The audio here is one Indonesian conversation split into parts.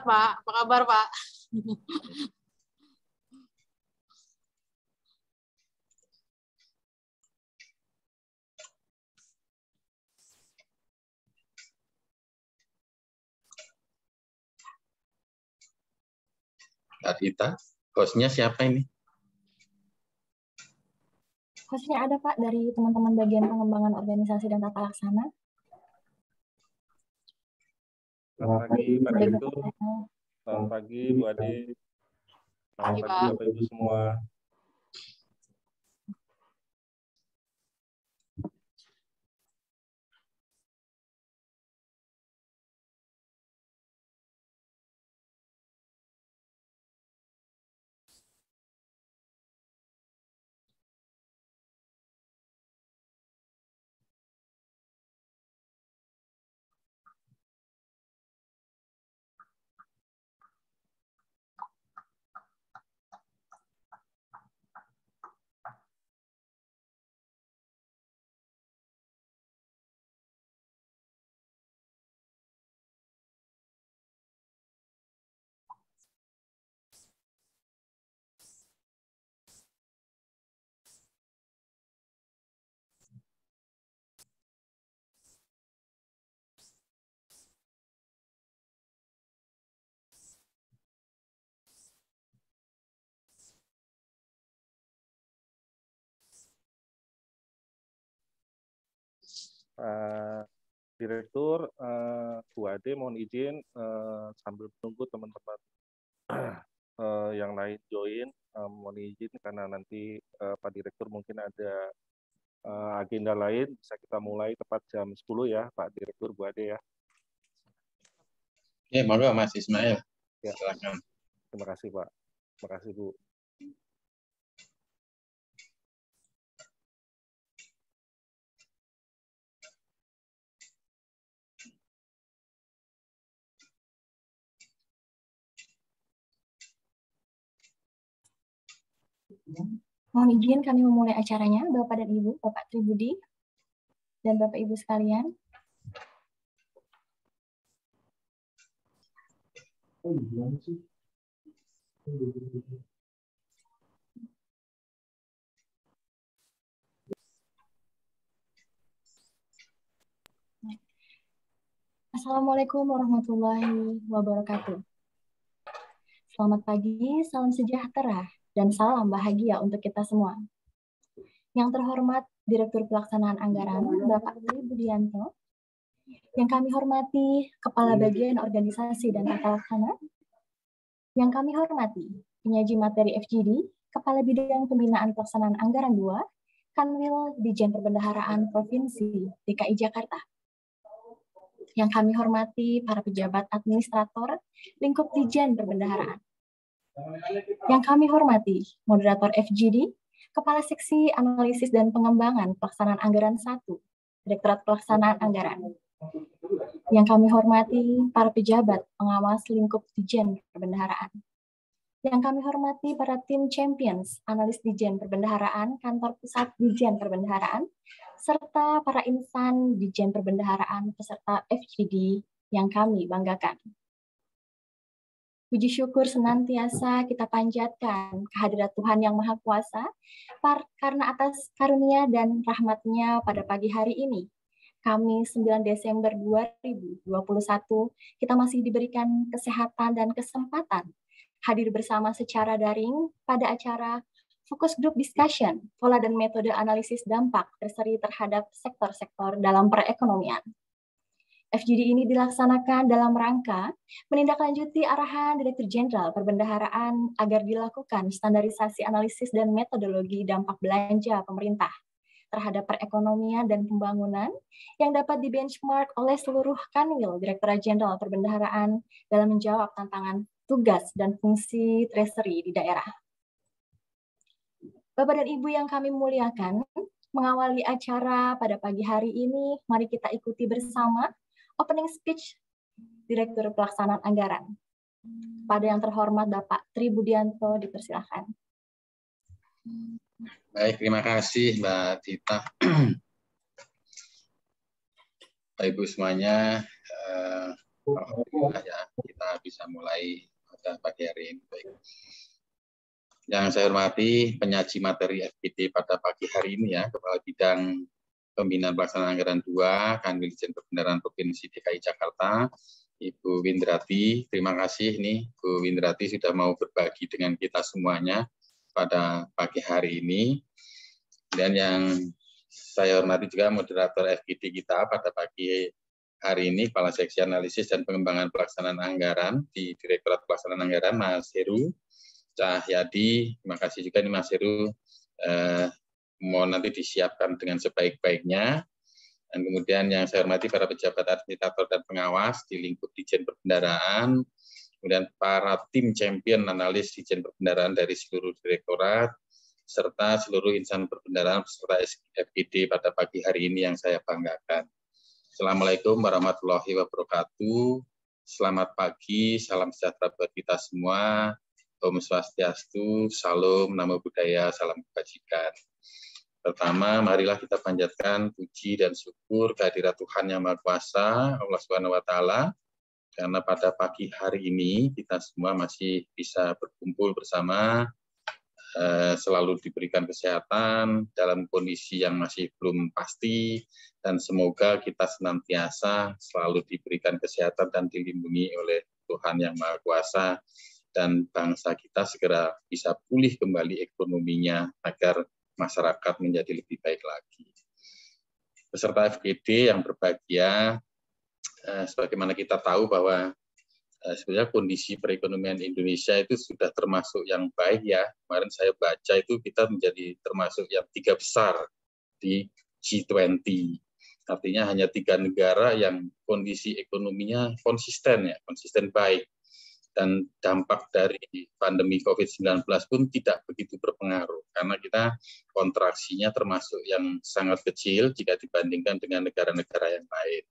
Pak. Apa kabar, Pak? Kak Dita, hostnya siapa ini? Hostnya ada Pak dari teman-teman bagian pengembangan organisasi dan tata laksana. Selamat pagi Pak Direktur. Selamat pagi Bu Ade. Selamat pagi Bapak Ibu semua. Pak Direktur, uh, Bu Ade mohon izin uh, sambil menunggu teman-teman uh, yang lain join, uh, mohon izin karena nanti uh, Pak Direktur mungkin ada uh, agenda lain, bisa kita mulai tepat jam 10 ya Pak Direktur, Bu Ade ya. Ya, monggo Mas Ismail. Ya. Silakan. Terima kasih Pak. Terima kasih Bu. Mohon izin kami memulai acaranya, Bapak dan Ibu, Bapak Tribudi, dan Bapak Ibu sekalian. Assalamualaikum warahmatullahi wabarakatuh. Selamat pagi, salam sejahtera dan salam bahagia untuk kita semua. Yang terhormat Direktur Pelaksanaan Anggaran Bapak Tri Budianto, yang kami hormati Kepala Bagian Organisasi dan Tata Laksana, yang kami hormati penyaji materi FGD, Kepala Bidang Pembinaan Pelaksanaan Anggaran 2, Kanwil Dijen Perbendaharaan Provinsi DKI Jakarta. Yang kami hormati para pejabat administrator lingkup Dijen Perbendaharaan, yang kami hormati, moderator FGD, Kepala Seksi Analisis dan Pengembangan Pelaksanaan Anggaran 1, Direktorat Pelaksanaan Anggaran. Yang kami hormati, para pejabat pengawas lingkup Dijen Perbendaharaan. Yang kami hormati para tim champions, analis Dijen Perbendaharaan, kantor pusat Dijen Perbendaharaan, serta para insan Dijen Perbendaharaan peserta FGD yang kami banggakan. Puji syukur senantiasa kita panjatkan kehadirat Tuhan Yang Maha Kuasa karena atas karunia dan rahmatnya pada pagi hari ini. Kami 9 Desember 2021, kita masih diberikan kesehatan dan kesempatan hadir bersama secara daring pada acara Focus Group Discussion, Pola dan Metode Analisis Dampak Terseri terhadap sektor-sektor dalam perekonomian. FGD ini dilaksanakan dalam rangka menindaklanjuti arahan Direktur Jenderal Perbendaharaan agar dilakukan standarisasi analisis dan metodologi dampak belanja pemerintah terhadap perekonomian dan pembangunan yang dapat dibenchmark oleh seluruh kanwil Direktur Jenderal Perbendaharaan dalam menjawab tantangan tugas dan fungsi treasury di daerah. Bapak dan Ibu yang kami muliakan, mengawali acara pada pagi hari ini, mari kita ikuti bersama opening speech Direktur Pelaksanaan Anggaran. Pada yang terhormat Bapak Tri Budianto, dipersilakan. Baik, terima kasih Mbak Tita. Bapak Ibu semuanya, eh, ya, kita bisa mulai pada pagi hari ini. Baik. Yang saya hormati penyaji materi FPD pada pagi hari ini ya, Kepala Bidang Pembinaan Pelaksanaan Anggaran 2, Kanwil Dirjen Perbendaharaan Provinsi DKI Jakarta, Ibu Windrati. Terima kasih nih Bu Windrati sudah mau berbagi dengan kita semuanya pada pagi hari ini. Dan yang saya hormati juga moderator FPD kita pada pagi hari ini Kepala Seksi Analisis dan Pengembangan Pelaksanaan Anggaran di Direktorat Pelaksanaan Anggaran Mas Heru Cahyadi. Terima kasih juga nih Mas Heru. Eh, mohon nanti disiapkan dengan sebaik-baiknya. Dan kemudian yang saya hormati para pejabat administrator dan pengawas di lingkup Dijen Perbendaraan, kemudian para tim champion analis Dijen Perbendaraan dari seluruh direktorat, serta seluruh insan perbendaraan serta FGD pada pagi hari ini yang saya banggakan. Assalamualaikum warahmatullahi wabarakatuh. Selamat pagi, salam sejahtera buat kita semua. Om Swastiastu, Salam, Namo Buddhaya, Salam Kebajikan. Pertama, marilah kita panjatkan puji dan syukur kehadirat Tuhan Yang Maha Kuasa, Allah Subhanahu wa taala, karena pada pagi hari ini kita semua masih bisa berkumpul bersama Eh, selalu diberikan kesehatan dalam kondisi yang masih belum pasti dan semoga kita senantiasa selalu diberikan kesehatan dan dilindungi oleh Tuhan yang Maha Kuasa dan bangsa kita segera bisa pulih kembali ekonominya agar masyarakat menjadi lebih baik lagi. Peserta FGD yang berbahagia, eh, sebagaimana kita tahu bahwa Eh, sebenarnya kondisi perekonomian Indonesia itu sudah termasuk yang baik ya. Kemarin saya baca itu kita menjadi termasuk yang tiga besar di G20. Artinya hanya tiga negara yang kondisi ekonominya konsisten ya, konsisten baik. Dan dampak dari pandemi COVID-19 pun tidak begitu berpengaruh karena kita kontraksinya termasuk yang sangat kecil jika dibandingkan dengan negara-negara yang lain.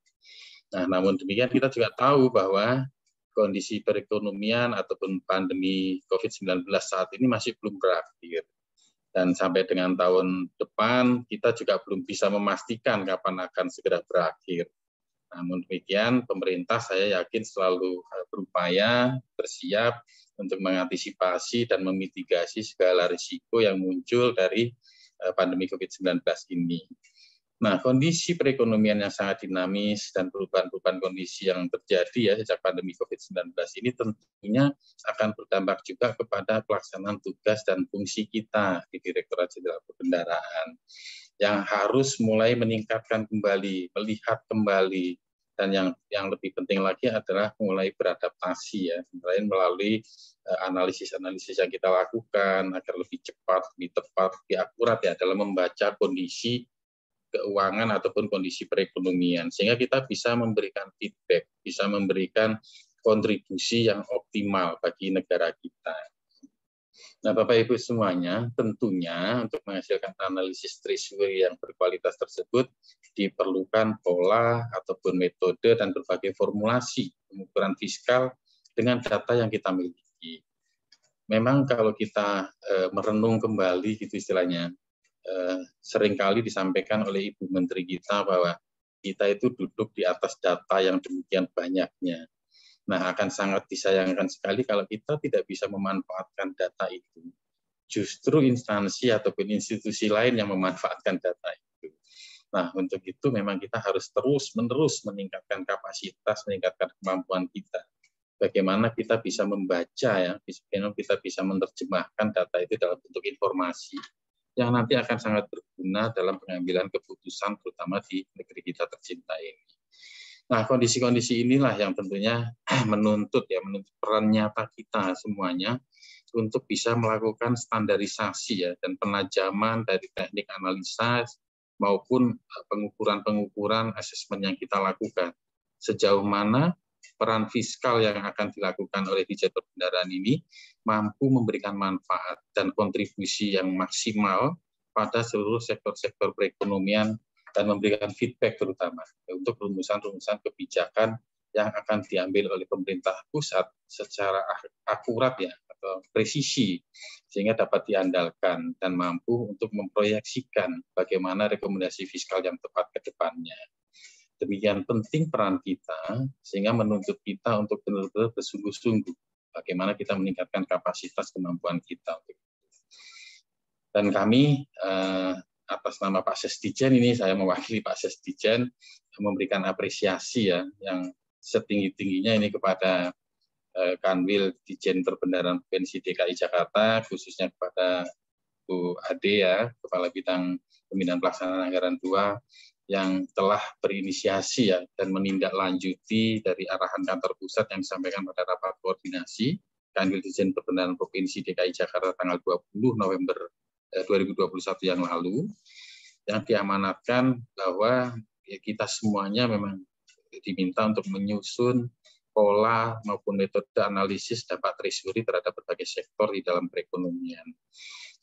Nah, namun demikian kita juga tahu bahwa kondisi perekonomian ataupun pandemi COVID-19 saat ini masih belum berakhir. Dan sampai dengan tahun depan kita juga belum bisa memastikan kapan akan segera berakhir. Namun demikian, pemerintah saya yakin selalu eh, berupaya bersiap untuk mengantisipasi dan memitigasi segala risiko yang muncul dari eh, pandemi COVID-19 ini. Nah, kondisi perekonomian yang sangat dinamis dan perubahan-perubahan kondisi yang terjadi ya sejak pandemi COVID-19 ini tentunya akan berdampak juga kepada pelaksanaan tugas dan fungsi kita di Direktorat Jenderal Perbendaraan yang harus mulai meningkatkan kembali, melihat kembali dan yang yang lebih penting lagi adalah mulai beradaptasi ya, selain melalui eh, analisis-analisis yang kita lakukan agar lebih cepat, lebih tepat, lebih akurat ya dalam membaca kondisi keuangan ataupun kondisi perekonomian sehingga kita bisa memberikan feedback, bisa memberikan kontribusi yang optimal bagi negara kita. Nah, Bapak Ibu semuanya, tentunya untuk menghasilkan analisis treasury yang berkualitas tersebut diperlukan pola ataupun metode dan berbagai formulasi pengukuran fiskal dengan data yang kita miliki. Memang kalau kita e, merenung kembali gitu istilahnya, eh, sering kali disampaikan oleh Ibu Menteri kita bahwa kita itu duduk di atas data yang demikian banyaknya. Nah, akan sangat disayangkan sekali kalau kita tidak bisa memanfaatkan data itu. Justru instansi ataupun institusi lain yang memanfaatkan data itu. Nah, untuk itu memang kita harus terus-menerus meningkatkan kapasitas, meningkatkan kemampuan kita. Bagaimana kita bisa membaca ya, bagaimana kita bisa menerjemahkan data itu dalam bentuk informasi yang nanti akan sangat berguna dalam pengambilan keputusan terutama di negeri kita tercinta ini. Nah, kondisi-kondisi inilah yang tentunya menuntut ya menuntut peran nyata kita semuanya untuk bisa melakukan standarisasi ya dan penajaman dari teknik analisa maupun eh, pengukuran-pengukuran asesmen yang kita lakukan. Sejauh mana peran fiskal yang akan dilakukan oleh Dijen Perbendaraan ini mampu memberikan manfaat dan kontribusi yang maksimal pada seluruh sektor-sektor perekonomian dan memberikan feedback terutama untuk rumusan-rumusan kebijakan yang akan diambil oleh pemerintah pusat secara akurat ya atau presisi sehingga dapat diandalkan dan mampu untuk memproyeksikan bagaimana rekomendasi fiskal yang tepat ke depannya. demikian penting peran kita sehingga menuntut kita untuk benar-benar bersungguh-sungguh bagaimana kita meningkatkan kapasitas kemampuan kita dan kami eh, atas nama Pak Sestijen ini saya mewakili Pak Sestijen memberikan apresiasi ya yang setinggi-tingginya ini kepada eh, Kanwil Dijen Perbendaharaan Provinsi DKI Jakarta khususnya kepada Bu Ade ya Kepala Bidang Pembinaan Pelaksanaan Anggaran 2 yang telah berinisiasi ya dan menindaklanjuti dari arahan kantor pusat yang disampaikan pada rapat koordinasi Kanwil Dijen Perbendaharaan Provinsi DKI Jakarta tanggal 20 November 2021 eh, yang lalu yang diamanatkan bahwa ya kita semuanya memang diminta untuk menyusun pola maupun metode analisis dampak treasury terhadap berbagai sektor di dalam perekonomian.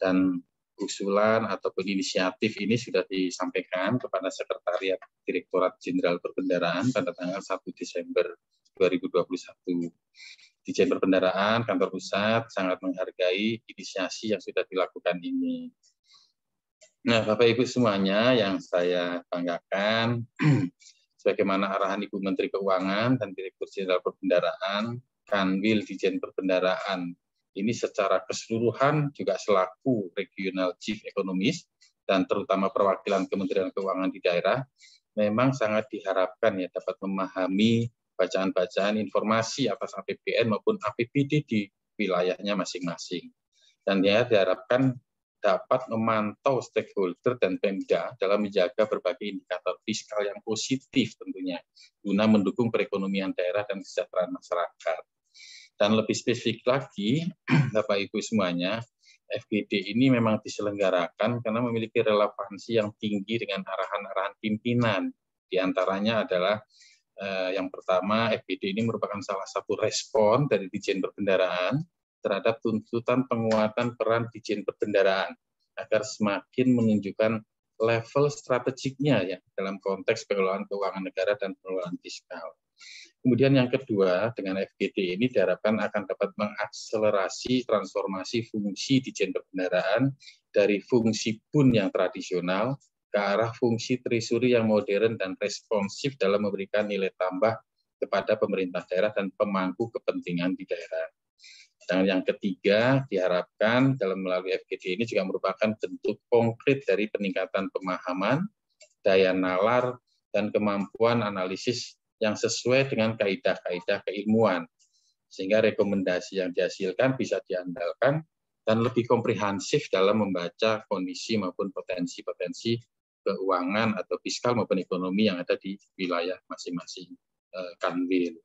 Dan usulan ataupun inisiatif ini sudah disampaikan kepada Sekretariat Direktorat Jenderal Perbendaraan pada tanggal 1 Desember 2021. Dijen Perbendaraan Kantor Pusat sangat menghargai inisiasi yang sudah dilakukan ini. Nah, Bapak Ibu semuanya yang saya banggakan, sebagaimana arahan Ibu Menteri Keuangan dan Direktur Jenderal Perbendaraan, Kanwil Dijen Perbendaraan ini secara keseluruhan juga selaku regional chief economist dan terutama perwakilan Kementerian Keuangan di daerah memang sangat diharapkan ya dapat memahami bacaan-bacaan informasi atas APBN maupun APBD di wilayahnya masing-masing. Dan ya diharapkan dapat memantau stakeholder dan Pemda dalam menjaga berbagai indikator fiskal yang positif tentunya guna mendukung perekonomian daerah dan kesejahteraan masyarakat. Dan lebih spesifik lagi, Bapak Ibu semuanya, FGD ini memang diselenggarakan karena memiliki relevansi yang tinggi dengan arahan-arahan pimpinan. Di antaranya adalah yang pertama, FGD ini merupakan salah satu respon dari Dijen Perbendaraan terhadap tuntutan penguatan peran Dijen Perbendaraan agar semakin menunjukkan level strategiknya ya dalam konteks pengelolaan keuangan negara dan pengelolaan fiskal. Kemudian yang kedua, dengan FGD ini diharapkan akan dapat mengakselerasi transformasi fungsi di gender perbendaraan dari fungsi pun yang tradisional ke arah fungsi treasury yang modern dan responsif dalam memberikan nilai tambah kepada pemerintah daerah dan pemangku kepentingan di daerah. Dan yang ketiga, diharapkan dalam melalui FGD ini juga merupakan bentuk konkret dari peningkatan pemahaman, daya nalar, dan kemampuan analisis yang sesuai dengan kaidah-kaidah keilmuan. Sehingga rekomendasi yang dihasilkan bisa diandalkan dan lebih komprehensif dalam membaca kondisi maupun potensi-potensi keuangan atau fiskal maupun ekonomi yang ada di wilayah masing-masing eh, kanwil.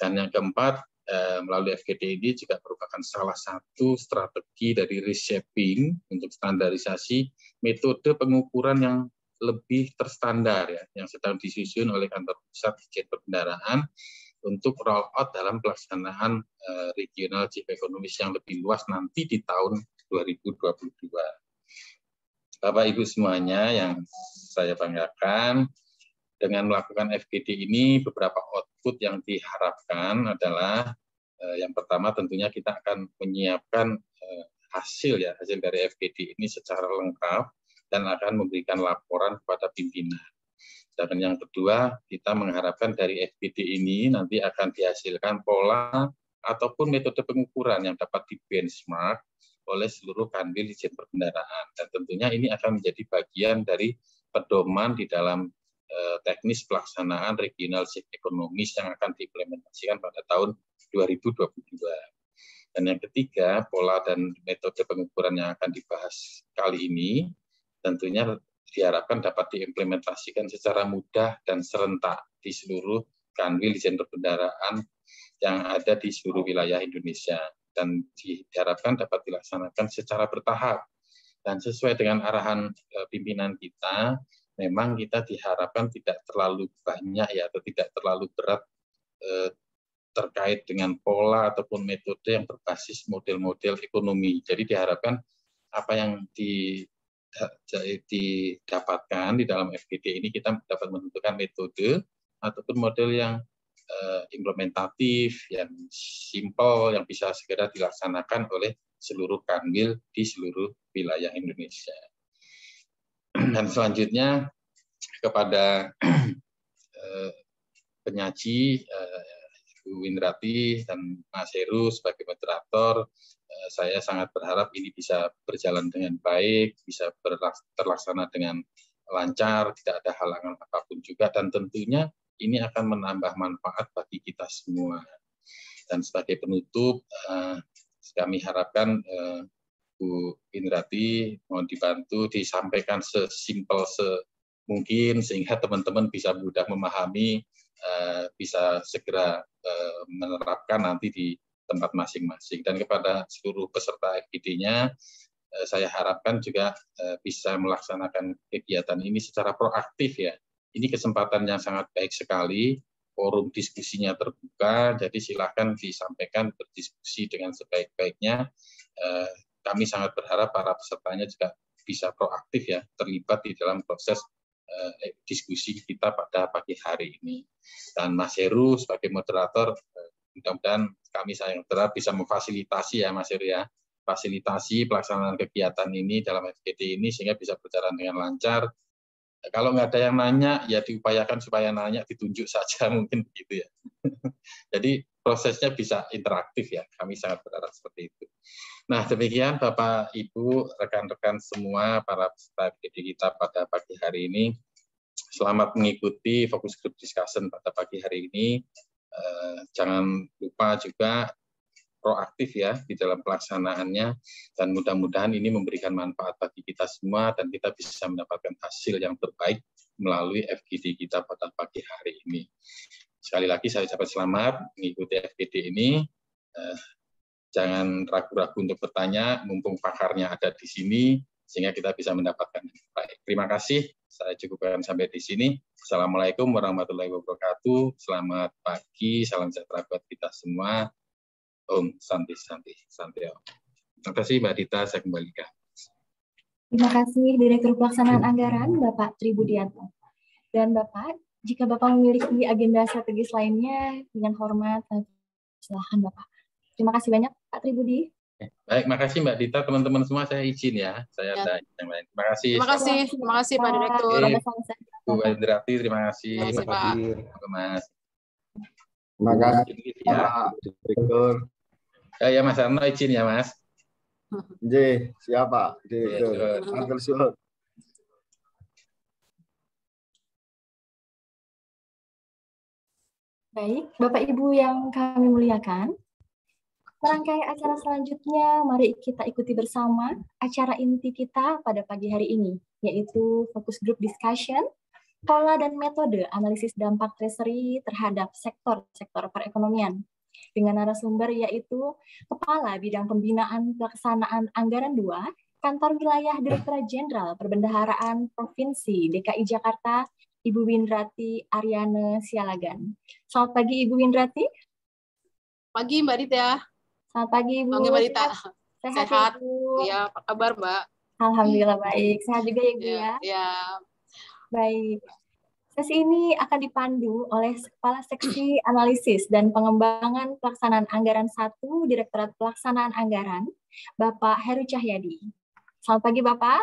Dan yang keempat, eh, melalui FGD ini juga merupakan salah satu strategi dari reshaping untuk standarisasi metode pengukuran yang lebih terstandar ya yang sedang disusun oleh kantor pusat Dijen Perbendaraan untuk roll out dalam pelaksanaan uh, regional chief economist yang lebih luas nanti di tahun 2022. Bapak Ibu semuanya yang saya banggakan dengan melakukan FGD ini beberapa output yang diharapkan adalah uh, yang pertama tentunya kita akan menyiapkan uh, hasil ya hasil dari FGD ini secara lengkap dan akan memberikan laporan kepada pimpinan. Dan yang kedua, kita mengharapkan dari FPD ini nanti akan dihasilkan pola ataupun metode pengukuran yang dapat di benchmark oleh seluruh kanwil izin perbendaraan. Dan tentunya ini akan menjadi bagian dari pedoman di dalam eh, teknis pelaksanaan regional shift ekonomis yang akan diimplementasikan pada tahun 2022. Dan yang ketiga, pola dan metode pengukuran yang akan dibahas kali ini tentunya diharapkan dapat diimplementasikan secara mudah dan serentak di seluruh kanwil izin perbendaraan yang ada di seluruh wilayah Indonesia dan diharapkan dapat dilaksanakan secara bertahap dan sesuai dengan arahan e, pimpinan kita memang kita diharapkan tidak terlalu banyak ya atau tidak terlalu berat eh, terkait dengan pola ataupun metode yang berbasis model-model ekonomi. Jadi diharapkan apa yang di didapatkan di dalam FGD ini kita dapat menentukan metode ataupun model yang uh, implementatif, yang simple, yang bisa segera dilaksanakan oleh seluruh kanwil di seluruh wilayah Indonesia. Dan selanjutnya kepada penyaji Bu Windrati dan Mas Heru sebagai moderator. Eh, saya sangat berharap ini bisa berjalan dengan baik, bisa terlaksana dengan lancar, tidak ada halangan apa pun juga, dan tentunya ini akan menambah manfaat bagi kita semua. Dan sebagai penutup, eh, kami harapkan eh, Bu Indrati mohon dibantu disampaikan sesimpel semungkin sehingga teman-teman bisa mudah memahami Eh, bisa segera menerapkan nanti di tempat masing-masing. Dan kepada seluruh peserta FGD-nya, saya harapkan juga bisa melaksanakan kegiatan ini secara proaktif ya. Ini kesempatan yang sangat baik sekali, forum diskusinya terbuka, jadi silakan disampaikan berdiskusi dengan sebaik-baiknya. Kami sangat berharap para pesertanya juga bisa proaktif ya, terlibat di dalam proses eh, diskusi kita pada pagi hari ini. Dan Mas Heru sebagai moderator, eh, mudah-mudahan kami sayang terap bisa memfasilitasi ya Mas Heru ya, fasilitasi pelaksanaan kegiatan ini dalam FGD ini sehingga bisa berjalan dengan lancar. Kalau nggak ada yang nanya, ya diupayakan supaya nanya ditunjuk saja mungkin begitu ya. Jadi prosesnya bisa interaktif ya. Kami sangat berharap seperti itu. Nah, demikian Bapak, Ibu, rekan-rekan semua, para peserta FGD kita pada pagi hari ini. Selamat mengikuti fokus group discussion pada pagi hari ini. Eh, jangan lupa juga proaktif ya di dalam pelaksanaannya dan mudah-mudahan ini memberikan manfaat bagi kita semua dan kita bisa mendapatkan hasil yang terbaik melalui FGD kita pada pagi hari ini. Sekali lagi saya ucapkan selamat mengikuti FGD ini. Eh, jangan ragu-ragu untuk bertanya, mumpung pakarnya ada di sini, sehingga kita bisa mendapatkan baik. Terima kasih, saya cukupkan sampai di sini. Assalamualaikum warahmatullahi wabarakatuh. Selamat pagi, salam sejahtera buat kita semua. Om Santi Santi Santi. Terima kasih Mbak Dita, saya kembalikan. Terima kasih Direktur Pelaksanaan Anggaran Bapak Tribudianto. Dan Bapak, jika Bapak memiliki agenda strategis lainnya, dengan hormat, silahkan Bapak. Terima kasih banyak Pak Tribudi. Baik, makasih Mbak Dita, teman-teman semua saya izin ya. Saya ya. ada yang lain. Terima kasih. Terima kasih, terima kasih Pak Direktur. Bu Wendrati, terima kasih. Terima kasih Pak. Mas. Terima kasih ya, Direktur. Ya, ya Mas Arno izin ya Mas. J, siapa? Direktur. Ambil sulut. Baik, Bapak Ibu yang kami muliakan, Merangkai acara selanjutnya, mari kita ikuti bersama acara inti kita pada pagi hari ini, yaitu fokus group discussion, pola dan metode analisis dampak treasury terhadap sektor-sektor perekonomian. Dengan narasumber yaitu Kepala Bidang Pembinaan Pelaksanaan Anggaran 2, Kantor Wilayah Direktur Jenderal Perbendaharaan Provinsi DKI Jakarta, Ibu Windrati Ariane Sialagan. Selamat pagi Ibu Windrati. Pagi Mbak Dita. Selamat pagi, Bu. Pagi, Mbak Dita. Sehat, Sehat. Ya, apa kabar, Mbak? Alhamdulillah baik. Sehat juga ya, Bu ya. Ya. ya. Baik. Sesi ini akan dipandu oleh Kepala Seksi Analisis dan Pengembangan Pelaksanaan Anggaran 1 Direktorat Pelaksanaan Anggaran, Bapak Heru Cahyadi. Selamat pagi, Bapak.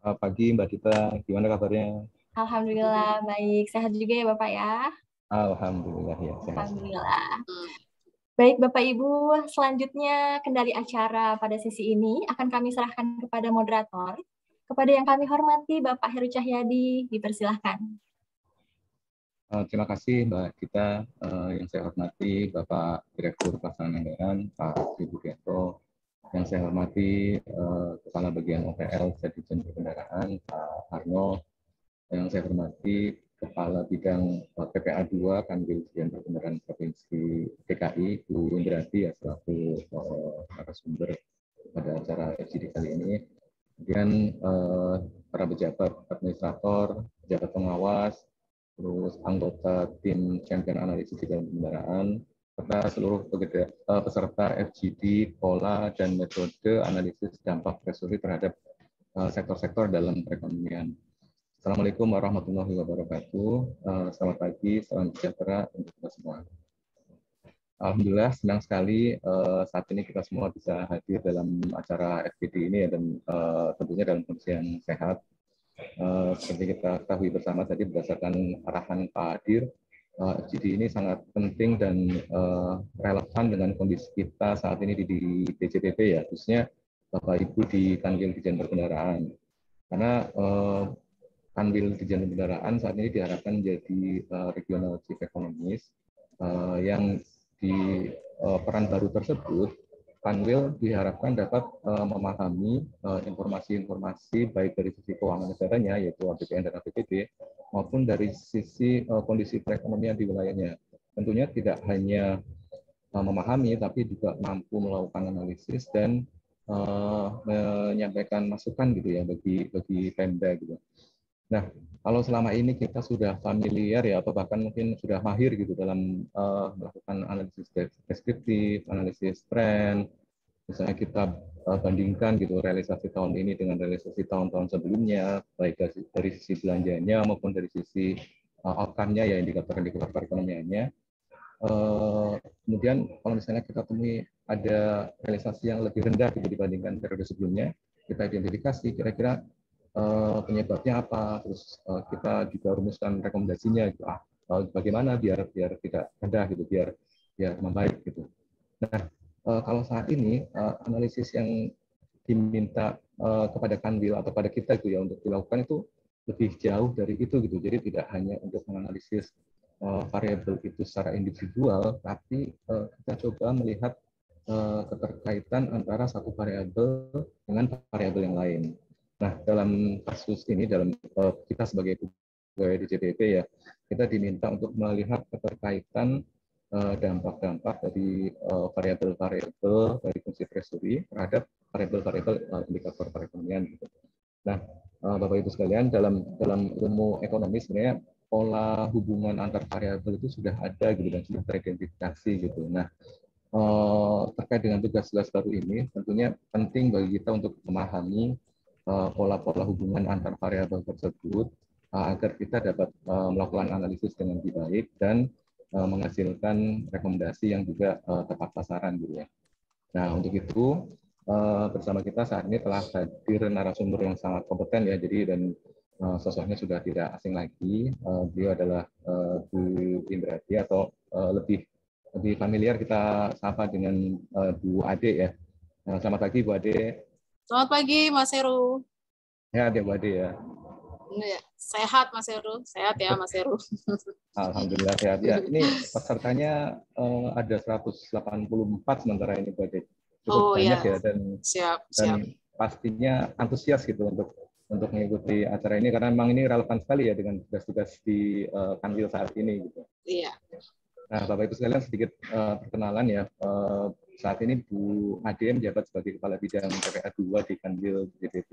Selamat pagi, Mbak Dita. Gimana kabarnya? Alhamdulillah baik. Sehat juga ya, Bapak ya? Alhamdulillah ya. Sehat. Alhamdulillah. Baik Bapak Ibu, selanjutnya kendali acara pada sesi ini akan kami serahkan kepada moderator. Kepada yang kami hormati Bapak Heru Cahyadi, dipersilahkan. Uh, terima kasih Mbak Kita, uh, yang saya hormati Bapak Direktur Pelaksanaan Anggaran, Pak Ibu Getro, yang saya hormati uh, Kepala Bagian OPL Sedijen Kendaraan, Pak Arno, yang saya hormati Kepala Bidang PPA 2 Kanwil Dijen Perbendaharaan Provinsi DKI, Bu Indrati, ya, selaku narasumber pada acara FGD kali ini. Kemudian uh, para pejabat administrator, pejabat pengawas, terus anggota tim champion analisis di dalam kendaraan, serta seluruh uh, peserta FGD, pola, dan metode analisis dampak treasury terhadap sektor-sektor uh, dalam perekonomian. Assalamualaikum warahmatullahi wabarakatuh. Uh, selamat pagi, salam sejahtera untuk kita semua. Alhamdulillah senang sekali uh, saat ini kita semua bisa hadir dalam acara FPD ini ya, dan uh, tentunya dalam kondisi yang sehat. Uh, seperti kita ketahui bersama tadi berdasarkan arahan Pak Adir, uh, FGD ini sangat penting dan uh, relevan dengan kondisi kita saat ini di, di DJPP ya, khususnya Bapak Ibu di Kanwil Dijen Perkendaraan. Karena uh, Kanwil Dijen Perkendaraan saat ini diharapkan menjadi uh, regional chief economist uh, yang di uh, peran baru tersebut Kanwil diharapkan dapat uh, memahami informasi-informasi uh, baik dari sisi keuangan negaranya yaitu APBN dan APBD maupun dari sisi kondisi perekonomian di wilayahnya. Tentunya tidak hanya memahami tapi juga mampu melakukan analisis dan menyampaikan masukan gitu ya bagi bagi Pemda gitu. Nah, kalau selama ini kita sudah familiar ya atau bahkan mungkin sudah mahir gitu dalam uh, melakukan analisis deskriptif, analisis tren, misalnya kita uh, bandingkan gitu realisasi tahun ini dengan realisasi tahun-tahun sebelumnya, baik dari, dari sisi belanjanya maupun dari sisi uh, outcome-nya ya indikator-indikator perekonomiannya. Uh, kemudian kalau misalnya kita temui ada realisasi yang lebih rendah gitu dibandingkan periode sebelumnya, kita identifikasi kira-kira uh, penyebabnya apa, terus uh, kita juga rumuskan rekomendasinya, gitu. ah, uh, bagaimana biar biar tidak rendah gitu, biar biar membaik gitu. Nah, kalau saat ini analisis yang diminta kepada Kanwil atau pada kita itu ya untuk dilakukan itu lebih jauh dari itu gitu. Jadi tidak hanya untuk menganalisis variabel itu secara individual, tapi kita coba melihat keterkaitan antara satu variabel dengan variabel yang lain. Nah, dalam kasus ini, dalam uh, kita sebagai pegawai di JPP ya, kita diminta untuk melihat keterkaitan eh, dampak-dampak dari variabel-variabel dari fungsi treasury terhadap variabel-variabel indikator perekonomian. Gitu. Nah, Bapak Ibu sekalian, dalam dalam ilmu ekonomi sebenarnya pola hubungan antar variabel itu sudah ada gitu dan sudah teridentifikasi gitu. Nah, terkait dengan tugas-tugas baru ini, tentunya penting bagi kita untuk memahami Eh, pola-pola hubungan antar variabel tersebut uh, agar kita dapat uh, melakukan analisis dengan lebih baik dan menghasilkan rekomendasi yang juga tepat sasaran gitu ya. Nah, untuk itu bersama kita saat ini telah hadir narasumber yang sangat kompeten ya. Jadi dan sosoknya sudah tidak asing lagi. Beliau adalah Bu Indrati atau lebih lebih familiar kita sapa dengan Bu Ade ya. Nah, selamat pagi Bu Ade. Selamat pagi, Mas Heru. Ya, Bu Ade ya. Iya, sehat Mas Heru, sehat ya Mas Heru. Alhamdulillah sehat ya. Ini pesertanya uh, ada 184 sementara ini. Cukup oh, banyak ya. ya dan siap, dan siap. pastinya antusias gitu untuk untuk mengikuti acara ini karena memang ini relevan sekali ya dengan tugas-tugas di uh, Kanwil saat ini gitu. Iya. Nah, Bapak Ibu sekalian sedikit uh, perkenalan ya. Uh, saat ini Bu Ade menjabat sebagai Kepala Bidang PPA 2 di Kanwil DPP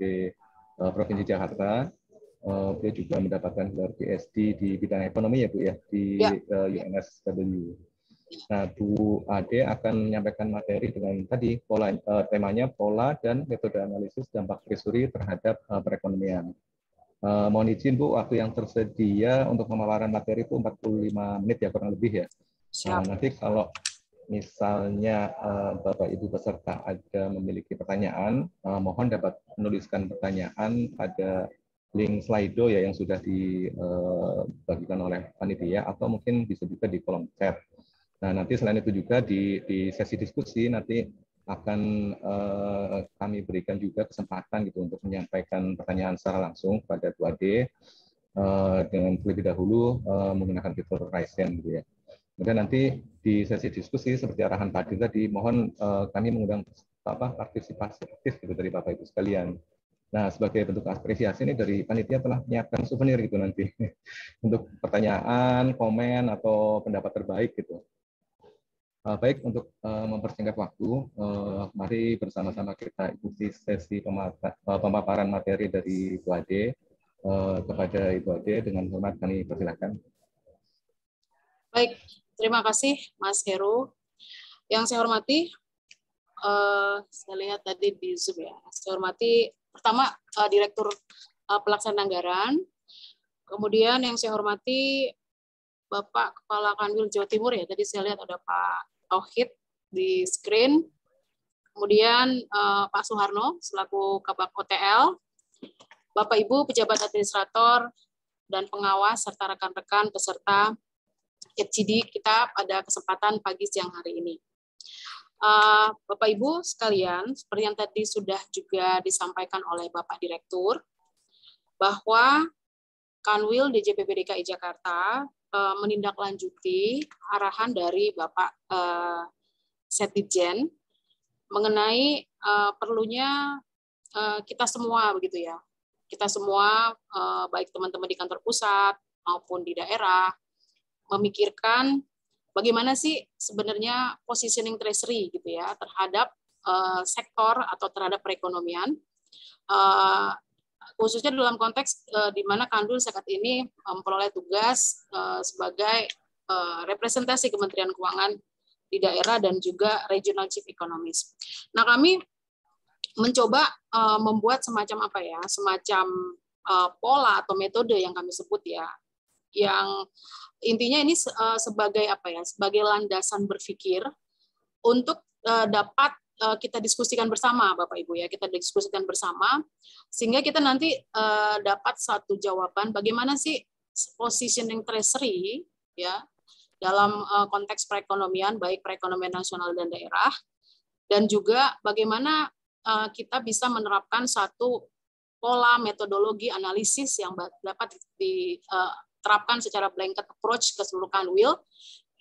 uh, Provinsi Jakarta. Uh, beliau juga mendapatkan gelar PhD di bidang ekonomi ya Bu ya di ya. Uh, UNSW. Nah, Bu Ade akan menyampaikan materi dengan tadi pola uh, temanya pola dan metode analisis dampak treasury terhadap uh, perekonomian. Uh, mohon izin Bu, waktu yang tersedia untuk pemaparan materi itu 45 menit ya kurang lebih ya. Nah, nanti kalau misalnya uh, Bapak Ibu peserta ada memiliki pertanyaan, uh, mohon dapat menuliskan pertanyaan pada link Slido ya yang sudah dibagikan uh, oleh panitia atau mungkin bisa juga di kolom chat. Nah, nanti selain itu juga di, di sesi diskusi nanti akan uh, kami berikan juga kesempatan gitu untuk menyampaikan pertanyaan secara langsung pada 2D uh, dengan terlebih dahulu uh, menggunakan fitur raise hand gitu ya. Kemudian nanti di sesi diskusi seperti arahan Pak Dir tadi, mohon uh, kami mengundang apa partisipasi aktif gitu dari Bapak Ibu sekalian. Nah, sebagai bentuk apresiasi ini dari panitia telah menyiapkan souvenir gitu nanti untuk pertanyaan, komen atau pendapat terbaik gitu. Uh, baik, untuk uh, mempersingkat waktu, mari bersama-sama kita ikuti sesi pemaparan materi dari Ibu Ade. Kepada Ibu Ade, dengan hormat kami persilahkan. Baik, terima kasih Mas Heru. Yang saya hormati, uh, saya lihat tadi di Zoom ya, saya hormati pertama uh, Direktur uh, Pelaksana Anggaran, kemudian yang saya hormati Bapak Kepala Kanwil Jawa Timur ya, tadi saya lihat ada Pak Tauhid di screen. Kemudian uh, Pak Soeharno selaku Kabak OTL. Bapak Ibu pejabat administrator dan pengawas serta rekan-rekan peserta FGD kita pada kesempatan pagi siang hari ini. Uh, Bapak Ibu sekalian, seperti yang tadi sudah juga disampaikan oleh Bapak Direktur, bahwa Kanwil DJPB DKI Jakarta uh, menindaklanjuti arahan dari Bapak uh, Setitjen mengenai uh, perlunya uh, kita semua begitu ya, kita semua baik teman-teman di kantor pusat maupun di daerah memikirkan bagaimana sih sebenarnya positioning treasury gitu ya terhadap uh, sektor atau terhadap perekonomian uh, khususnya dalam konteks uh, di mana Kandul saat ini memperoleh tugas uh, sebagai uh, representasi Kementerian Keuangan di daerah dan juga regional chief economist. Nah, kami mencoba uh, membuat semacam apa ya, semacam uh, pola atau metode yang kami sebut ya, yang intinya ini uh, sebagai apa ya sebagai landasan berpikir untuk uh, dapat uh, kita diskusikan bersama Bapak Ibu ya. Kita diskusikan bersama sehingga kita nanti dapat satu jawaban bagaimana sih positioning treasury ya dalam konteks perekonomian baik perekonomian nasional dan daerah dan juga bagaimana kita bisa menerapkan satu pola metodologi analisis yang dapat di terapkan secara blanket approach ke seluruh kanwil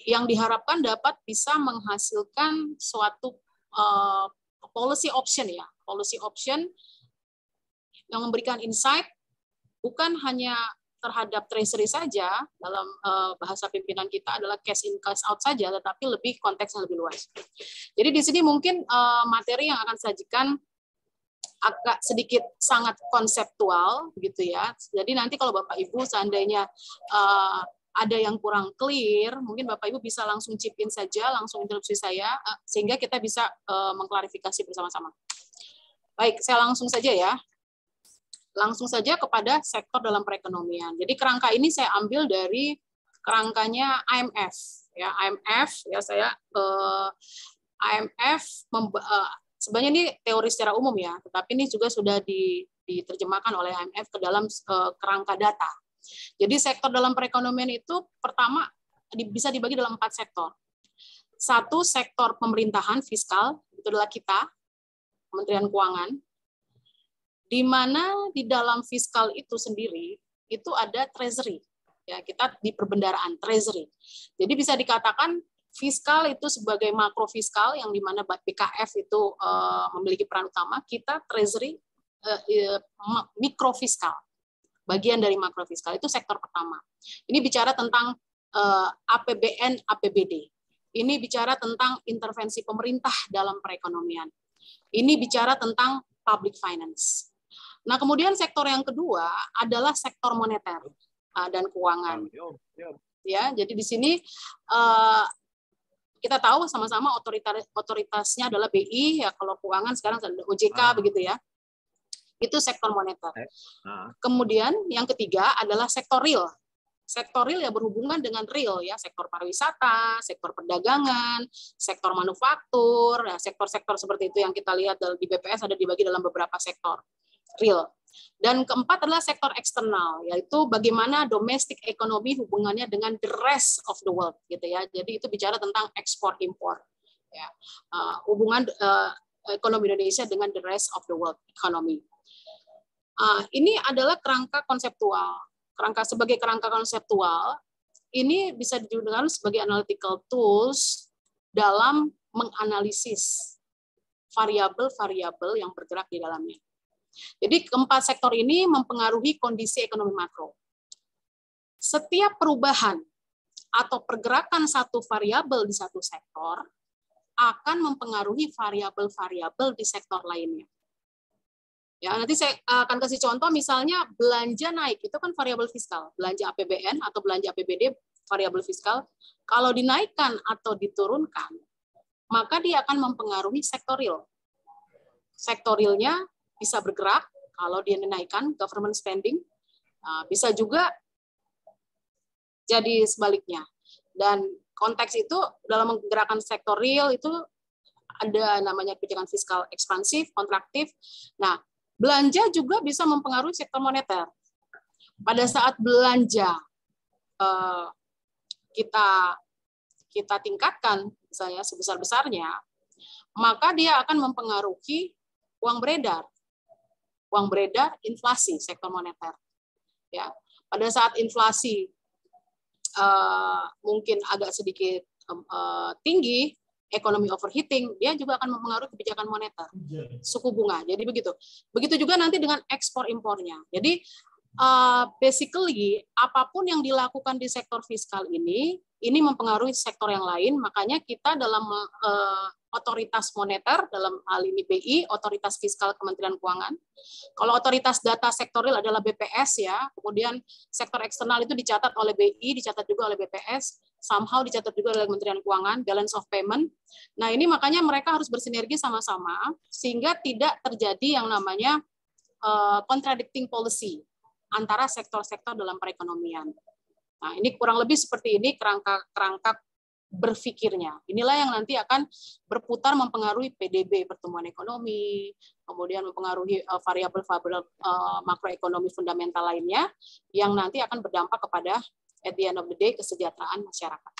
yang diharapkan dapat bisa menghasilkan suatu uh, policy option ya, policy option yang memberikan insight bukan hanya terhadap treasury saja dalam uh, bahasa pimpinan kita adalah cash in cash out saja tetapi lebih konteks yang lebih luas. Jadi di sini mungkin uh, materi yang akan sajikan agak sedikit sangat konseptual gitu ya. Jadi nanti kalau Bapak Ibu seandainya uh, ada yang kurang clear, mungkin Bapak Ibu bisa langsung chip in saja, langsung interupsi saya uh, sehingga kita bisa uh, mengklarifikasi bersama-sama. Baik, saya langsung saja ya. Langsung saja kepada sektor dalam perekonomian. Jadi kerangka ini saya ambil dari kerangkanya IMF ya IMF ya saya IMF sebenarnya ini teori secara umum ya, tetapi ini juga sudah diterjemahkan oleh IMF ke dalam kerangka data. Jadi sektor dalam perekonomian itu pertama bisa dibagi dalam empat sektor. Satu sektor pemerintahan fiskal, itu adalah kita, Kementerian Keuangan, di mana di dalam fiskal itu sendiri itu ada treasury. Ya, kita di perbendaraan treasury. Jadi bisa dikatakan fiskal itu sebagai makro fiskal yang di mana BKF itu uh, memiliki peran utama, kita treasury uh, mikro fiskal, bagian dari makro fiskal itu sektor pertama. Ini bicara tentang uh, APBN, APBD. Ini bicara tentang intervensi pemerintah dalam perekonomian. Ini bicara tentang public finance. Nah, kemudian sektor yang kedua adalah sektor moneter dan keuangan. Ya, jadi di sini kita tahu sama-sama otoritas otoritasnya adalah BI ya kalau keuangan sekarang ada OJK ah. begitu ya itu sektor moneter. Eh, ah. Kemudian yang ketiga adalah sektor real. Sektor real ya berhubungan dengan real ya, sektor pariwisata, sektor perdagangan, sektor manufaktur, ya, sektor-sektor seperti itu yang kita lihat di BPS ada dibagi dalam beberapa sektor real. Dan keempat adalah sektor eksternal, yaitu bagaimana domestik ekonomi hubungannya dengan the rest of the world, gitu ya. Jadi itu bicara tentang ekspor impor, ya. Uh, hubungan uh, ekonomi Indonesia dengan the rest of the world economy. Uh, ini adalah kerangka konseptual. Kerangka sebagai kerangka konseptual, ini bisa digunakan sebagai analytical tools dalam menganalisis variabel-variabel yang bergerak di dalamnya. Jadi keempat sektor ini mempengaruhi kondisi ekonomi makro. Setiap perubahan atau pergerakan satu variabel di satu sektor akan mempengaruhi variabel-variabel di sektor lainnya. Ya, nanti saya akan kasih contoh misalnya belanja naik itu kan variabel fiskal, belanja APBN atau belanja APBD variabel fiskal. Kalau dinaikkan atau diturunkan, maka dia akan mempengaruhi sektor real. Sektor realnya bisa bergerak kalau dia menaikkan government spending, uh, bisa juga jadi sebaliknya. Dan konteks itu dalam menggerakkan sektor real itu ada namanya kebijakan fiskal ekspansif, kontraktif. Nah, belanja juga bisa mempengaruhi sektor moneter. Pada saat belanja eh, kita kita tingkatkan misalnya sebesar-besarnya, maka dia akan mempengaruhi uang beredar. Uang beredar inflasi sektor moneter. Ya. Pada saat inflasi uh, mungkin agak sedikit uh, tinggi, ekonomi overheating, dia juga akan mempengaruhi kebijakan moneter, suku bunga. Jadi begitu. Begitu juga nanti dengan ekspor impornya. Jadi uh, basically apa pun yang dilakukan di sektor fiskal ini, ini mempengaruhi sektor yang lain. Makanya kita dalam uh, otoritas moneter dalam hal ini BI, otoritas fiskal Kementerian Keuangan. Kalau otoritas data sektoril adalah BPS ya, kemudian sektor eksternal itu dicatat oleh BI, dicatat juga oleh BPS, somehow dicatat juga oleh Kementerian Keuangan, balance of payment. Nah ini makanya mereka harus bersinergi sama-sama sehingga tidak terjadi yang namanya uh, contradicting policy antara sektor-sektor dalam perekonomian. Nah, ini kurang lebih seperti ini kerangka kerangka berpikirnya. Inilah yang nanti akan berputar mempengaruhi PDB pertumbuhan ekonomi, kemudian mempengaruhi uh, variabel-variabel uh, makroekonomi fundamental lainnya yang nanti akan berdampak kepada at the end of the day kesejahteraan masyarakat.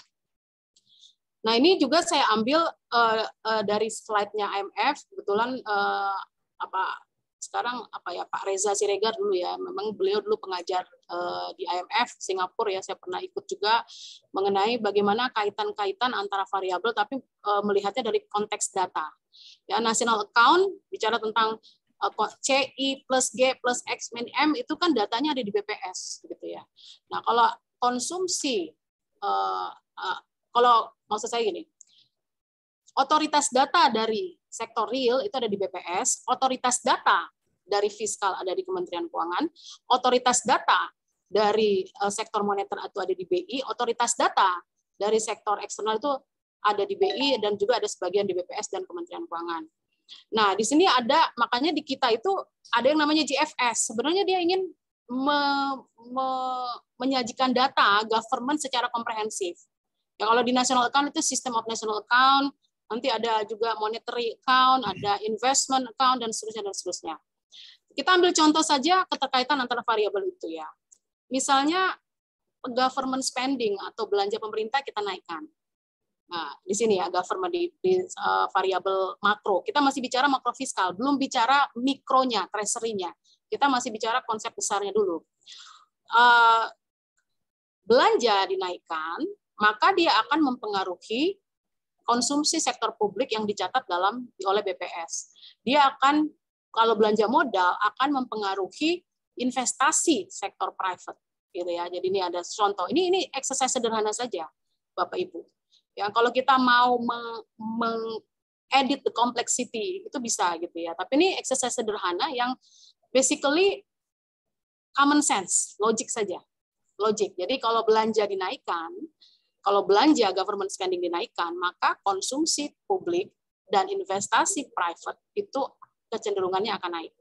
Nah ini juga saya ambil uh, uh, dari slide-nya IMF, kebetulan uh, apa sekarang apa ya Pak Reza Siregar dulu ya. Memang beliau dulu pengajar uh, di IMF Singapura ya saya pernah ikut juga mengenai bagaimana kaitan-kaitan antara variabel tapi uh, melihatnya dari konteks data. Ya national account bicara tentang uh, eh, CI plus G plus X min M itu kan datanya ada di BPS gitu ya. Nah kalau konsumsi uh, uh, kalau maksud saya gini otoritas data dari sektor real itu ada di BPS, otoritas data dari fiskal ada di Kementerian Keuangan, otoritas data dari eh, sektor moneter itu ada di BI, otoritas data dari sektor eksternal itu ada di BI dan juga ada sebagian di BPS dan Kementerian Keuangan. Nah, di sini ada makanya di kita itu ada yang namanya GFS. Sebenarnya dia ingin me, me, menyajikan data government secara komprehensif. Ya kalau di national account itu system of national account, nanti ada juga monetary account, ada investment account dan seterusnya dan seterusnya. Kita ambil contoh saja keterkaitan antara variabel itu ya. Misalnya government spending atau belanja pemerintah kita naikkan. Nah, di sini ya government di, di uh, variabel makro. Kita masih bicara makro fiskal, belum bicara mikronya, treasury-nya. Kita masih bicara konsep besarnya dulu. Uh, belanja dinaikkan, maka dia akan mempengaruhi konsumsi sektor publik yang dicatat dalam oleh BPS. Dia akan kalau belanja modal akan mempengaruhi investasi sektor private gitu ya. Jadi ini ada contoh. Ini ini exercise sederhana saja Bapak Ibu. Ya, kalau kita mau mengedit the complexity itu bisa gitu ya. Tapi ini exercise sederhana yang basically common sense, logik saja. Logik. Jadi kalau belanja dinaikkan, kalau belanja government spending dinaikkan, maka konsumsi publik dan investasi private itu kecenderungannya akan naik.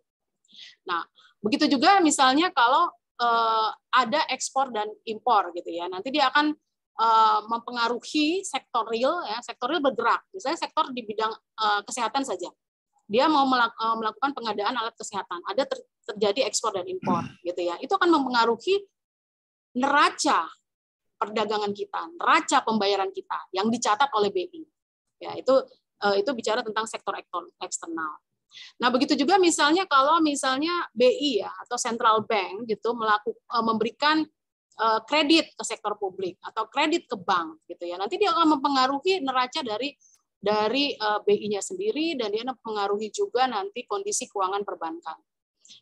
Nah, begitu juga misalnya kalau uh, ada ekspor dan impor gitu ya, nanti dia akan uh, mempengaruhi sektor real ya, sektor real bergerak. Misalnya sektor di bidang uh, kesehatan saja. Dia mau melakukan pengadaan alat kesehatan, ada ter terjadi ekspor dan impor gitu ya. Itu akan mempengaruhi neraca perdagangan kita, neraca pembayaran kita yang dicatat oleh BI. Ya, itu itu bicara tentang sektor eksternal. Nah, begitu juga misalnya kalau misalnya BI ya atau central bank gitu melakukan eh, memberikan eh, kredit ke sektor publik atau kredit ke bank gitu ya. Nanti dia akan mempengaruhi neraca dari dari eh, BI-nya sendiri dan dia mempengaruhi juga nanti kondisi keuangan perbankan.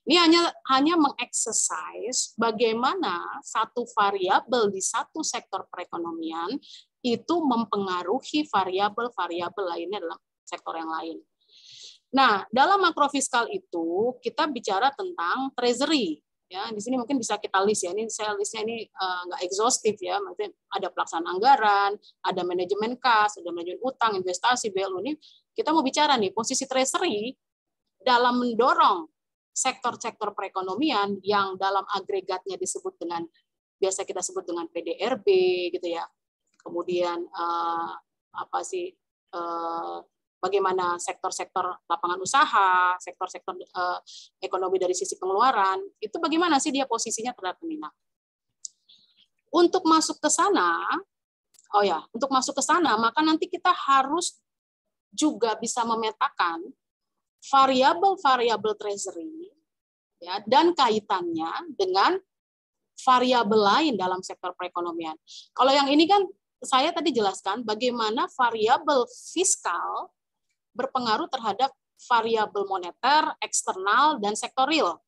Ini hanya hanya mengeksersis bagaimana satu variabel di satu sektor perekonomian itu mempengaruhi variabel-variabel lainnya dalam sektor yang lain. Nah, dalam makro fiskal itu kita bicara tentang treasury. Ya, di sini mungkin bisa kita list ya. Ini saya listnya ini uh, nggak exhaustive ya. Maksudnya ada pelaksanaan anggaran, ada manajemen kas, ada manajemen utang, investasi, BLU ini. Kita mau bicara nih posisi treasury dalam mendorong sektor-sektor perekonomian yang dalam agregatnya disebut dengan biasa kita sebut dengan PDRB gitu ya. Kemudian uh, apa sih uh, bagaimana sektor-sektor lapangan usaha, sektor-sektor uh, ekonomi dari sisi pengeluaran, itu bagaimana sih dia posisinya terhadap peminat. Untuk masuk ke sana, oh ya, untuk masuk ke sana, maka nanti kita harus juga bisa memetakan variabel-variabel treasury ya, dan kaitannya dengan variabel lain dalam sektor perekonomian. Kalau yang ini kan saya tadi jelaskan bagaimana variabel fiskal berpengaruh terhadap variabel moneter, eksternal, dan sektor real.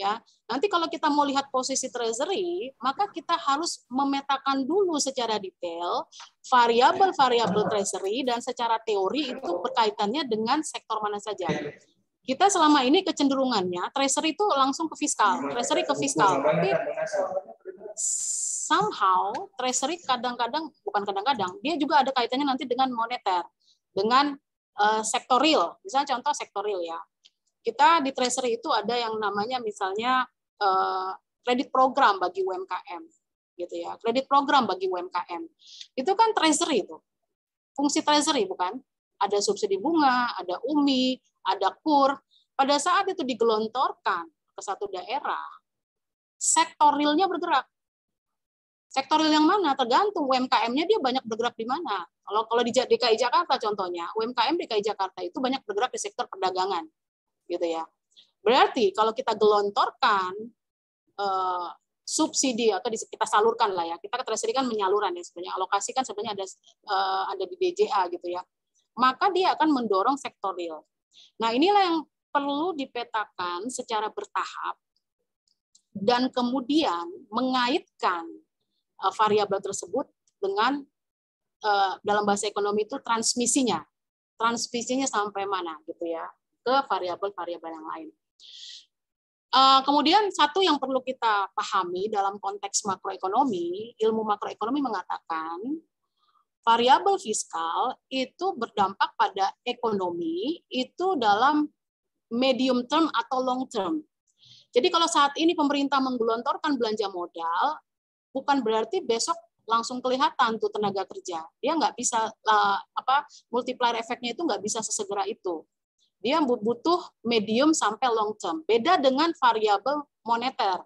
Ya, nanti kalau kita mau lihat posisi treasury, maka kita harus memetakan dulu secara detail variabel-variabel treasury dan secara teori itu berkaitannya dengan sektor mana saja. Kita selama ini kecenderungannya treasury itu langsung ke fiskal, treasury ke fiskal, tapi somehow treasury kadang-kadang bukan kadang-kadang dia juga ada kaitannya nanti dengan moneter, dengan uh, sektor real. Misalnya contoh sektor real ya. Kita di Treasury itu ada yang namanya misalnya uh, kredit program bagi UMKM gitu ya. Kredit program bagi UMKM itu kan treasury itu. Fungsi treasury bukan? Ada subsidi bunga ada umi ada kur. Pada saat itu digelontorkan ke satu daerah sektor realnya bergerak sektor real yang mana tergantung UMKM-nya dia banyak bergerak di mana kalau kalau di DKI Jakarta contohnya UMKM DKI Jakarta itu banyak bergerak di sektor perdagangan gitu ya. Berarti kalau kita gelontorkan uh, subsidi atau kita salurkan lah ya, kita treasury kan menyaluran ya sebenarnya, alokasi kan sebenarnya ada uh, ada di BJA gitu ya. Maka dia akan mendorong sektor real. Nah, inilah yang perlu dipetakan secara bertahap dan kemudian mengaitkan uh, variabel tersebut dengan uh, dalam bahasa ekonomi itu transmisinya. Transmisinya sampai mana gitu ya ke variabel-variabel yang lain. Uh, kemudian satu yang perlu kita pahami dalam konteks makroekonomi, ilmu makroekonomi mengatakan variabel fiskal itu berdampak pada ekonomi itu dalam medium term atau long term. Jadi kalau saat ini pemerintah menggelontorkan belanja modal, bukan berarti besok langsung kelihatan tuh tenaga kerja. Dia nggak bisa uh, apa multiplier efeknya itu nggak bisa sesegera itu. Dia butuh medium sampai long term. Beda dengan variabel moneter.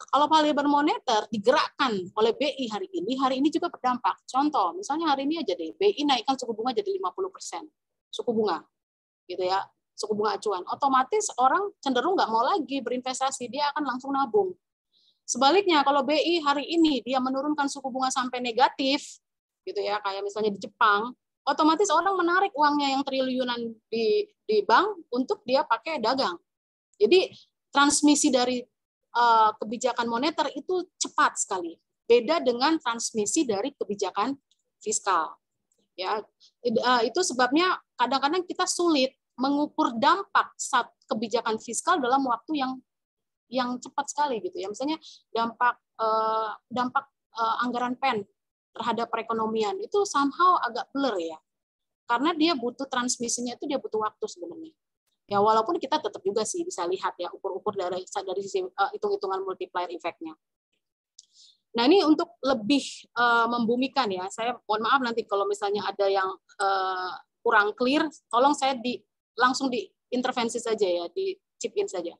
Kalau variabel moneter digerakkan oleh BI hari ini, hari ini juga berdampak. Contoh, misalnya hari ini aja deh, BI naikkan suku bunga jadi 50%. Suku bunga. Gitu ya, suku bunga acuan. Otomatis orang cenderung nggak mau lagi berinvestasi, dia akan langsung nabung. Sebaliknya, kalau BI hari ini dia menurunkan suku bunga sampai negatif, gitu ya, kayak misalnya di Jepang, otomatis orang menarik uangnya yang triliunan di di bank untuk dia pakai dagang. Jadi transmisi dari uh, kebijakan moneter itu cepat sekali. Beda dengan transmisi dari kebijakan fiskal. Ya, uh, itu sebabnya kadang-kadang kita sulit mengukur dampak saat kebijakan fiskal dalam waktu yang yang cepat sekali gitu ya. Misalnya dampak uh, dampak uh, anggaran pen terhadap perekonomian itu somehow agak blur ya. Karena dia butuh transmisinya itu dia butuh waktu sebenarnya. Ya walaupun kita tetap juga sih bisa lihat ya ukur-ukur dari dari sisi uh, hitung-hitungan multiplier efeknya. Nah ini untuk lebih uh, membumikan ya, saya mohon maaf nanti kalau misalnya ada yang uh, kurang clear, tolong saya di langsung diintervensi saja ya, di chip in saja.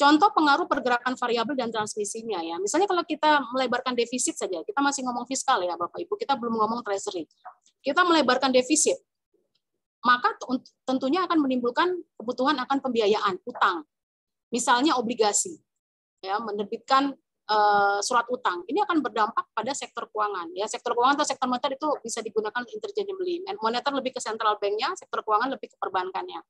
Contoh pengaruh pergerakan variabel dan transmisinya ya. Misalnya kalau kita melebarkan defisit saja, kita masih ngomong fiskal ya Bapak Ibu, kita belum ngomong treasury. Kita melebarkan defisit, maka tentunya akan menimbulkan kebutuhan akan pembiayaan utang. Misalnya obligasi. Ya, menerbitkan uh, surat utang. Ini akan berdampak pada sektor keuangan. Ya, sektor keuangan atau sektor moneter itu bisa digunakan interchangeably. Moneter lebih ke central banknya, sektor keuangan lebih ke perbankannya.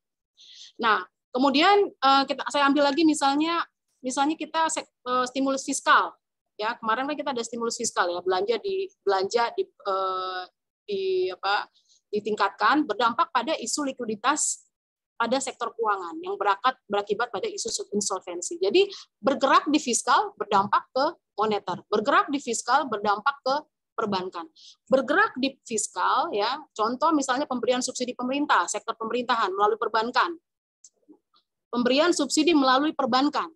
Nah, Kemudian uh, kita saya ambil lagi misalnya misalnya kita uh, stimulus fiskal ya kemarin kan kita ada stimulus fiskal ya belanja di belanja di uh, di apa ditingkatkan berdampak pada isu likuiditas pada sektor keuangan yang berakat berakibat pada isu insolvensi. Jadi bergerak di fiskal berdampak ke moneter, bergerak di fiskal berdampak ke perbankan. Bergerak di fiskal ya, contoh misalnya pemberian subsidi pemerintah, sektor pemerintahan melalui perbankan pemberian subsidi melalui perbankan,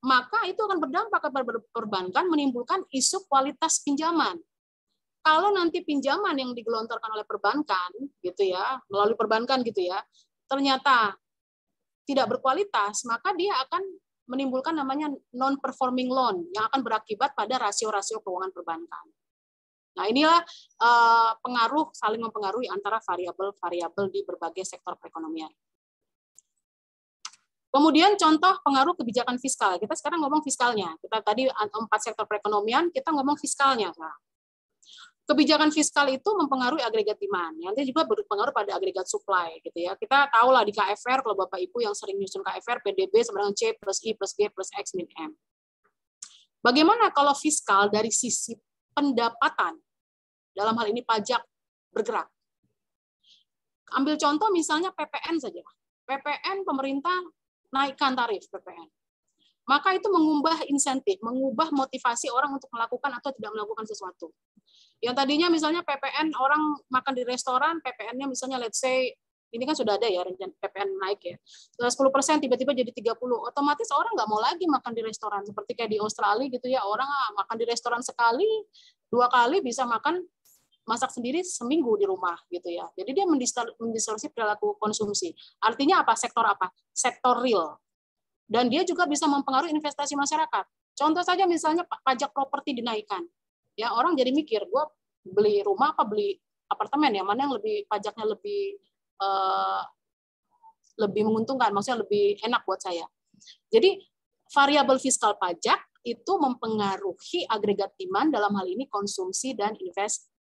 maka itu akan berdampak kepada perbankan menimbulkan isu kualitas pinjaman. kalau nanti pinjaman yang digelontorkan oleh perbankan gitu ya, melalui perbankan gitu ya, ternyata tidak berkualitas, maka dia akan menimbulkan namanya non performing loan yang akan berakibat pada rasio-rasio keuangan perbankan. Nah, inilah uh, pengaruh saling mempengaruhi antara variabel-variabel di berbagai sektor perekonomian. Kemudian contoh pengaruh kebijakan fiskal. Kita sekarang ngomong fiskalnya. Kita tadi empat sektor perekonomian, kita ngomong fiskalnya. Kebijakan fiskal itu mempengaruhi agregat demand. Nanti juga berpengaruh pada agregat supply gitu ya. Kita tahu lah di KFR kalau Bapak Ibu yang sering nyusun KFR PDB sama dengan C plus I plus G plus X min M. Bagaimana kalau fiskal dari sisi pendapatan dalam hal ini pajak bergerak? Ambil contoh misalnya PPN saja. PPN pemerintah naikkan tarif PPN maka itu mengubah insentif, mengubah motivasi orang untuk melakukan atau tidak melakukan sesuatu. Yang tadinya misalnya PPN orang makan di restoran, PPN-nya misalnya let's say ini kan sudah ada ya rencana PPN naik ya. 10% tiba-tiba jadi 30. Otomatis orang nggak mau lagi makan di restoran seperti kayak di Australia gitu ya. Orang ah, makan di restoran sekali, dua kali bisa makan masak sendiri seminggu di rumah gitu ya. Jadi dia mendistorsi perilaku konsumsi. Artinya apa? Sektor apa? Sektor real dan dia juga bisa mempengaruhi investasi masyarakat. Contoh saja misalnya pajak properti dinaikkan. Ya, orang jadi mikir, gue beli rumah apa beli apartemen ya, mana yang lebih pajaknya lebih uh, lebih menguntungkan, maksudnya lebih enak buat saya. Jadi variabel fiskal pajak itu mempengaruhi agregat demand dalam hal ini konsumsi dan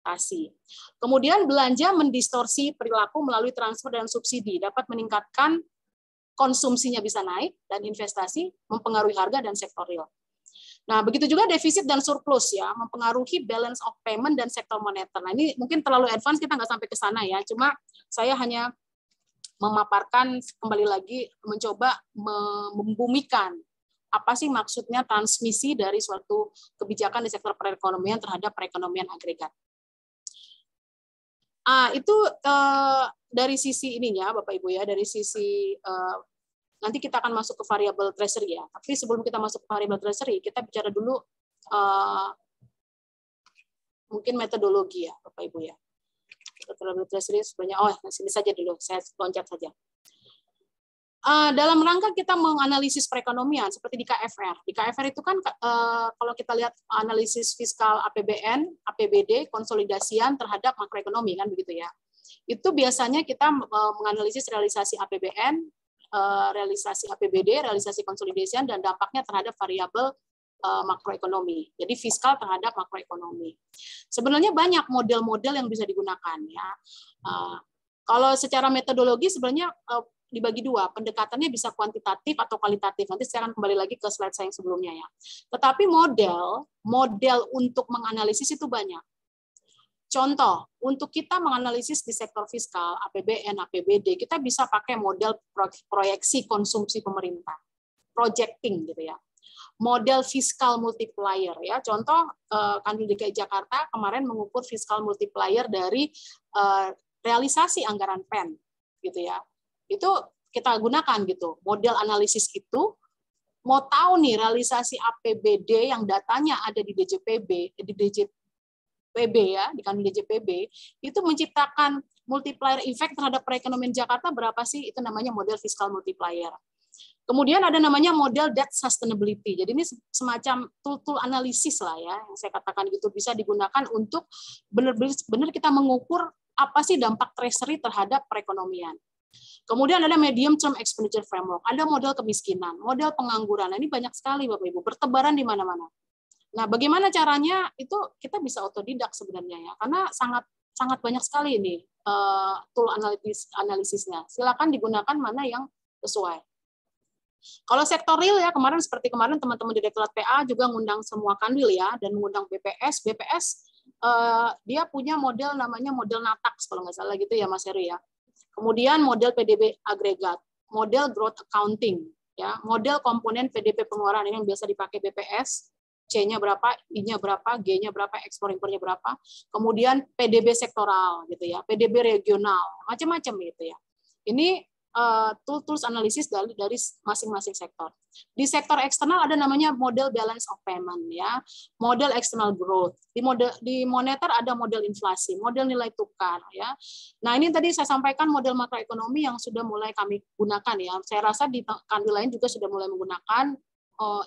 investasi. Kemudian belanja mendistorsi perilaku melalui transfer dan subsidi dapat meningkatkan konsumsinya bisa naik dan investasi mempengaruhi harga dan sektor real. Nah, begitu juga defisit dan surplus ya, mempengaruhi balance of payment dan sektor moneter. Nah, ini mungkin terlalu advance kita nggak sampai ke sana ya. Cuma saya hanya memaparkan kembali lagi mencoba membumikan apa sih maksudnya transmisi dari suatu kebijakan di sektor perekonomian terhadap perekonomian agregat. Ah, itu uh, dari sisi ininya, Bapak Ibu ya, dari sisi uh, nanti kita akan masuk ke variabel treasury ya. Tapi sebelum kita masuk ke variabel treasury, kita bicara dulu uh, mungkin metodologi ya, Bapak Ibu ya. Variabel treasury sebenarnya, oh sini saja dulu, saya loncat saja. Uh, dalam rangka kita menganalisis perekonomian seperti di KFR. Di KFR itu kan uh, kalau kita lihat analisis fiskal APBN, APBD, konsolidasian terhadap makroekonomi kan begitu ya. Itu biasanya kita uh, menganalisis realisasi APBN, realisasi APBD, realisasi konsolidasian dan dampaknya terhadap variabel makroekonomi. Jadi fiskal terhadap makroekonomi. Sebenarnya banyak model-model yang bisa digunakan ya. Kalau secara metodologi sebenarnya dibagi dua, pendekatannya bisa kuantitatif atau kualitatif. Nanti saya akan kembali lagi ke slide saya yang sebelumnya ya. Tetapi model, model untuk menganalisis itu banyak. Contoh, untuk kita menganalisis di sektor fiskal, APBN, APBD, kita bisa pakai model proyeksi konsumsi pemerintah, projecting gitu ya. Model fiskal multiplier ya. Contoh, eh, Kanwil DKI Jakarta kemarin mengukur fiskal multiplier dari eh, realisasi anggaran PEN gitu ya itu kita gunakan gitu. Model analisis itu mau tahu nih realisasi APBD yang datanya ada di DJPB, di DJPB ya, di kanun DJPB, itu menciptakan multiplier effect terhadap perekonomian Jakarta berapa sih? Itu namanya model fiskal multiplier. Kemudian ada namanya model debt sustainability. Jadi ini semacam tool-tool analisis lah ya, yang saya katakan gitu bisa digunakan untuk benar-benar kita mengukur apa sih dampak treasury terhadap perekonomian. Kemudian ada medium term expenditure framework, ada model kemiskinan, model pengangguran. Nah, ini banyak sekali Bapak Ibu, bertebaran di mana-mana. Nah, bagaimana caranya? Itu kita bisa otodidak sebenarnya ya, karena sangat sangat banyak sekali ini uh, tool analisis analisisnya. Silakan digunakan mana yang sesuai. Kalau sektor real ya kemarin seperti kemarin teman-teman di Direktorat PA juga ngundang semua kanwil ya dan mengundang BPS. BPS uh, eh, dia punya model namanya model NATAX kalau nggak salah gitu ya Mas Heru ya. Kemudian model PDB agregat, model growth accounting, ya, model komponen PDB pengeluaran ini yang biasa dipakai BPS, C-nya berapa, I-nya berapa, G-nya berapa, ekspor impornya berapa. Kemudian PDB sektoral gitu ya, PDB regional, macam-macam gitu ya. Ini uh, tool-tools analisis dari dari masing-masing sektor. Di sektor eksternal ada namanya model balance of payment ya, model external growth. Di model di moneter ada model inflasi, model nilai tukar ya. Nah, ini tadi saya sampaikan model makroekonomi yang sudah mulai kami gunakan ya. Saya rasa di kantor lain juga sudah mulai menggunakan uh,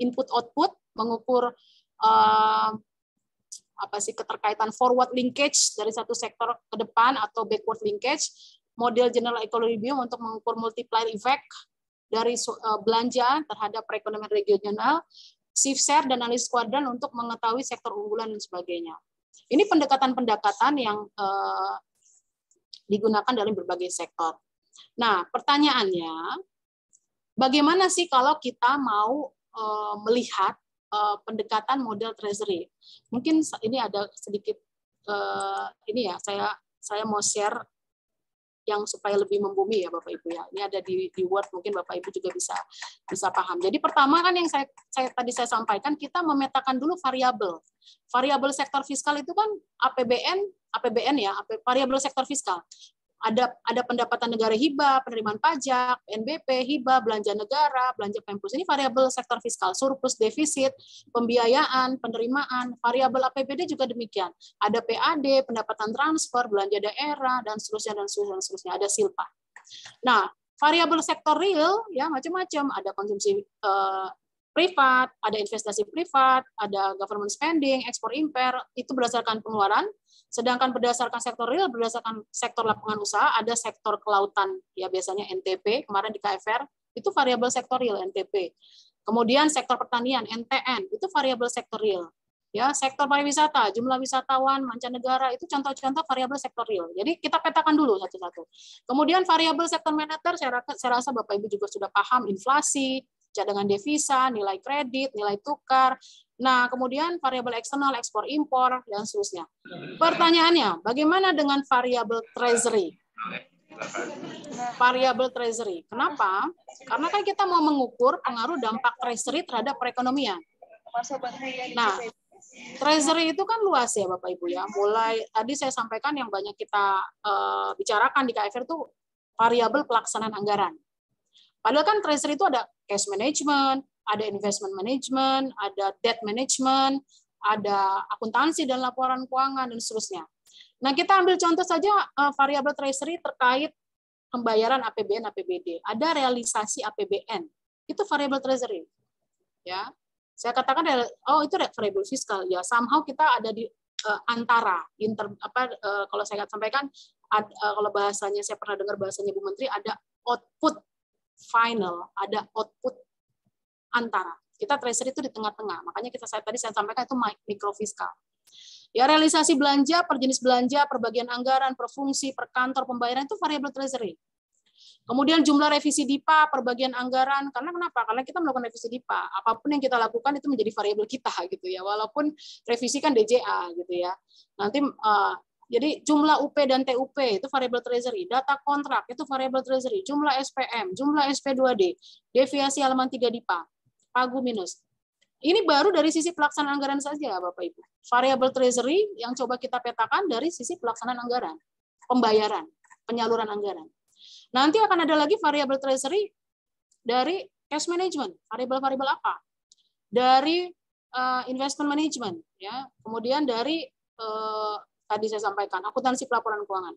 input output mengukur uh, apa sih keterkaitan forward linkage dari satu sektor ke depan atau backward linkage, model general equilibrium untuk mengukur multiplier effect dari eh, belanja terhadap perekonomian regional, shift share dan analisis kuadran untuk mengetahui sektor unggulan dan sebagainya. Ini pendekatan-pendekatan yang uh, digunakan dalam berbagai sektor. Nah, pertanyaannya, bagaimana sih kalau kita mau uh, melihat pendekatan model treasury. Mungkin ini ada sedikit ini ya saya saya mau share yang supaya lebih membumi ya Bapak Ibu ya. Ini ada di, di Word mungkin Bapak Ibu juga bisa bisa paham. Jadi pertama kan yang saya, saya tadi saya sampaikan kita memetakan dulu variabel. Variabel sektor fiskal itu kan APBN, APBN ya, variabel sektor fiskal ada ada pendapatan negara hibah, penerimaan pajak, NBP, hibah, belanja negara, belanja Pemprov. Ini variabel sektor fiskal, surplus defisit, pembiayaan, penerimaan, variabel APBD juga demikian. Ada PAD, pendapatan transfer, belanja daerah dan seterusnya dan seterusnya dan seterusnya. Ada silpa. Nah, variabel sektor real ya macam-macam, ada konsumsi eh, privat, ada investasi privat, ada government spending, ekspor impor, itu berdasarkan pengeluaran Sedangkan berdasarkan sektor real, berdasarkan sektor lapangan usaha, ada sektor kelautan, ya biasanya NTP, kemarin di KFR, itu variabel sektor real NTP. Kemudian sektor pertanian, NTN, itu variabel sektor real. Ya, sektor pariwisata, jumlah wisatawan mancanegara itu contoh-contoh variabel sektor real. Jadi kita petakan dulu satu-satu. Kemudian variabel sektor moneter, saya rasa, saya rasa Bapak Ibu juga sudah paham inflasi, cadangan devisa, nilai kredit, nilai tukar, Nah, kemudian variabel eksternal, ekspor impor, dan seterusnya. Pertanyaannya, bagaimana dengan variabel treasury? Variabel treasury. Kenapa? Karena kan kita mau mengukur pengaruh dampak treasury terhadap perekonomian. Nah, treasury itu kan luas ya Bapak Ibu ya. Mulai tadi saya sampaikan yang banyak kita uh, bicarakan di KFR itu variabel pelaksanaan anggaran. Padahal kan treasury itu ada cash management, ada investment management, ada debt management, ada akuntansi dan laporan keuangan dan seterusnya. Nah, kita ambil contoh saja uh, variabel treasury terkait pembayaran APBN APBD. Ada realisasi APBN. Itu variabel treasury. Ya. Saya katakan oh itu variabel fiskal ya. Somehow kita ada di uh, antara inter apa uh, kalau saya sampaikan ad, uh, kalau bahasanya saya pernah dengar bahasanya Bu Menteri ada output final, ada output antara. Kita treasury itu di tengah-tengah. Makanya kita saya tadi saya sampaikan itu mikrofiskal. Ya realisasi belanja, per jenis belanja, per bagian anggaran, per fungsi, per kantor pembayaran itu variabel treasury. Kemudian jumlah revisi DIPA per bagian anggaran, karena kenapa? Karena kita melakukan revisi DIPA. Apa pun yang kita lakukan itu menjadi variabel kita gitu ya. Walaupun revisi kan DJA gitu ya. Nanti uh, jadi jumlah UP dan TUP itu variabel treasury, data kontrak itu variabel treasury, jumlah SPM, jumlah SP2D, deviasi halaman 3 DIPA, pagu minus. Ini baru dari sisi pelaksanaan anggaran saja, Bapak Ibu. Variabel treasury yang coba kita petakan dari sisi pelaksanaan anggaran, pembayaran, penyaluran anggaran. Nanti akan ada lagi variabel treasury dari cash management, variabel-variabel apa? Dari uh, investment management, ya. Kemudian dari uh, tadi saya sampaikan, akuntansi pelaporan keuangan.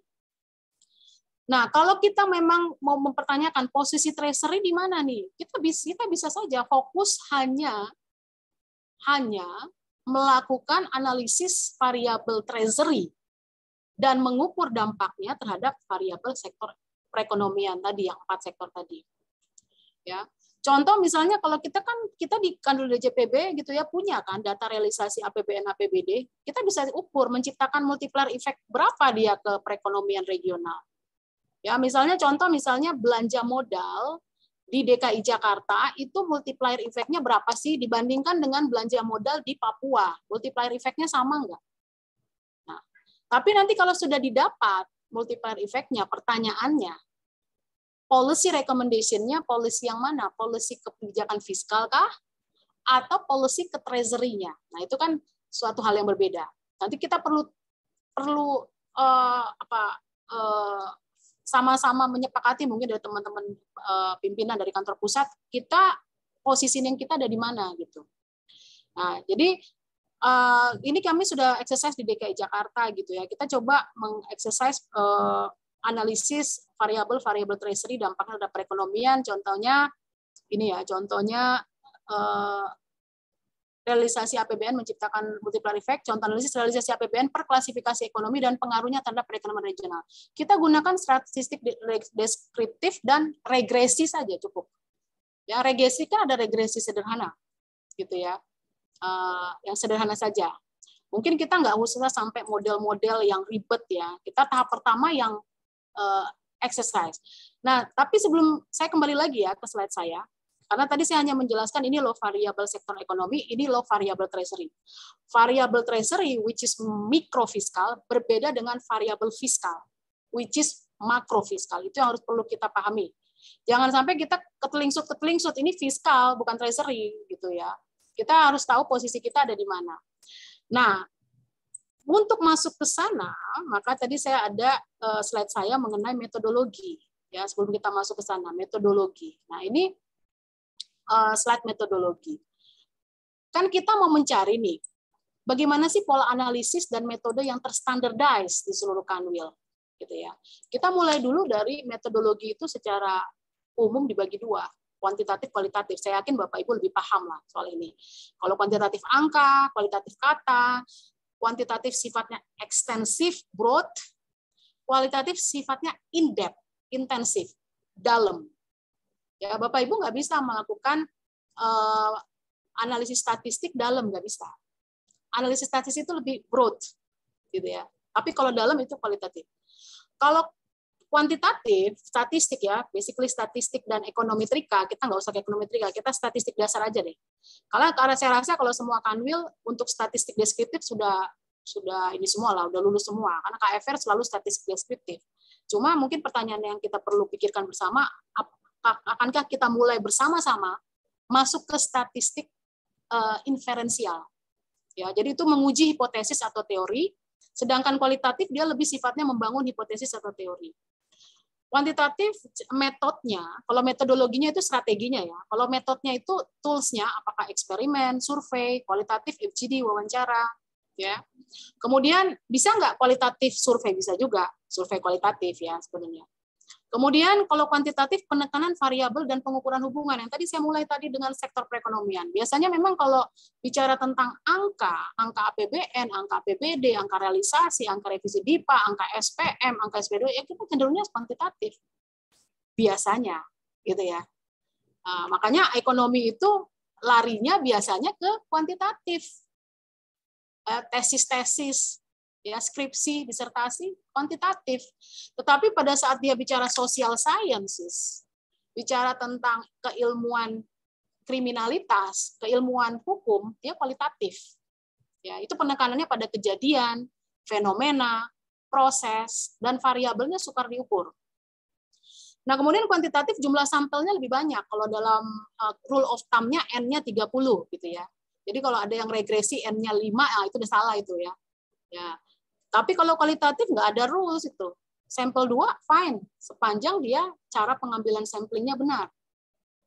Nah, kalau kita memang mau mempertanyakan posisi treasury di mana nih? Kita bisa kita bisa saja fokus hanya hanya melakukan analisis variabel treasury dan mengukur dampaknya terhadap variabel sektor perekonomian tadi yang empat sektor tadi. Ya. Contoh misalnya kalau kita kan kita di Kandul DJPB gitu ya punya kan data realisasi APBN APBD, kita bisa ukur menciptakan multiplier effect berapa dia ke perekonomian regional. Ya, misalnya contoh misalnya belanja modal di DKI Jakarta itu multiplier effect-nya berapa sih dibandingkan dengan belanja modal di Papua? Multiplier effect-nya sama enggak? Nah, tapi nanti kalau sudah didapat multiplier effect-nya, pertanyaannya, policy recommendation-nya policy yang mana? Policy kebijakan fiskal kah? Atau policy ke treasury-nya? Nah, itu kan suatu hal yang berbeda. Nanti kita perlu perlu uh, apa uh, sama-sama menyepakati mungkin dari teman-teman uh, pimpinan dari kantor pusat kita positioning kita ada di mana gitu. Nah, jadi uh, ini kami sudah exercise di DKI Jakarta gitu ya. Kita coba mengexercise uh, analisis variabel-variabel treasury dampaknya terhadap perekonomian. Contohnya ini ya, contohnya realisasi APBN menciptakan multiplier effect, contoh analisis realisasi APBN per klasifikasi ekonomi dan pengaruhnya terhadap perekonomian regional. Kita gunakan statistik deskriptif dan regresi saja cukup. Ya, regresi kan ada regresi sederhana, gitu ya, uh, yang sederhana saja. Mungkin kita nggak usah sampai model-model yang ribet ya. Kita tahap pertama yang uh, exercise. Nah, tapi sebelum saya kembali lagi ya ke slide saya, karena tadi saya hanya menjelaskan ini low variable sektor ekonomi, ini low variable treasury. Variable treasury which is mikro fiskal berbeda dengan variable fiskal which is makro fiskal. Itu yang harus perlu kita pahami. Jangan sampai kita ketelingsut ketelingsut ini fiskal bukan treasury gitu ya. Kita harus tahu posisi kita ada di mana. Nah, untuk masuk ke sana, maka tadi saya ada eh, slide saya mengenai metodologi ya sebelum kita masuk ke sana metodologi. Nah ini uh, slide metodologi. Kan kita mau mencari nih, bagaimana sih pola analisis dan metode yang terstandardized di seluruh kanwil, gitu ya. Kita mulai dulu dari metodologi itu secara umum dibagi dua, kuantitatif kualitatif. Saya yakin Bapak Ibu lebih paham lah soal ini. Kalau kuantitatif angka, kualitatif kata, kuantitatif sifatnya ekstensif, broad, kualitatif sifatnya in-depth, intensif, dalam. Ya, Bapak Ibu nggak bisa melakukan uh, analisis statistik dalam nggak bisa. Analisis statistik itu lebih broad, gitu ya. Tapi kalau dalam itu kualitatif. Kalau kuantitatif, statistik ya, basically statistik dan ekonometrika, kita nggak usah ke ekonometrika, kita statistik dasar aja deh. Kalau karena saya rasa kalau semua kanwil untuk statistik deskriptif sudah sudah ini semua lah, udah lulus semua. Karena KFR selalu statistik deskriptif. Cuma mungkin pertanyaan yang kita perlu pikirkan bersama, akankah kita mulai bersama-sama masuk ke statistik uh, inferensial. Ya, jadi itu menguji hipotesis atau teori, sedangkan kualitatif dia lebih sifatnya membangun hipotesis atau teori. Kuantitatif metodenya, kalau metodologinya itu strateginya ya. Kalau metodenya itu toolsnya, apakah eksperimen, survei, kualitatif, FGD, wawancara, ya. Kemudian bisa nggak kualitatif survei bisa juga, survei kualitatif ya sebenarnya. Kemudian kalau kuantitatif penekanan variabel dan pengukuran hubungan yang tadi saya mulai tadi dengan sektor perekonomian. Biasanya memang kalau bicara tentang angka, angka APBN, angka APBD, angka realisasi, angka revisi DIPA, angka SPM, angka SPDO, ya kita cenderungnya kuantitatif. Biasanya, gitu ya. Nah, makanya ekonomi itu larinya biasanya ke kuantitatif. Eh, tesis-tesis, ya skripsi, disertasi kuantitatif. Tetapi pada saat dia bicara social sciences, bicara tentang keilmuan kriminalitas, keilmuan hukum, dia kualitatif. Ya, itu penekanannya pada kejadian, fenomena, proses, dan variabelnya sukar diukur. Nah, kemudian kuantitatif jumlah sampelnya lebih banyak. Kalau dalam uh, rule of thumb-nya N-nya 30 gitu ya. Jadi kalau ada yang regresi N-nya 5, ya itu udah salah itu ya. Ya. Tapi kalau kualitatif nggak ada rules itu. Sampel 2 fine, sepanjang dia cara pengambilan samplingnya benar.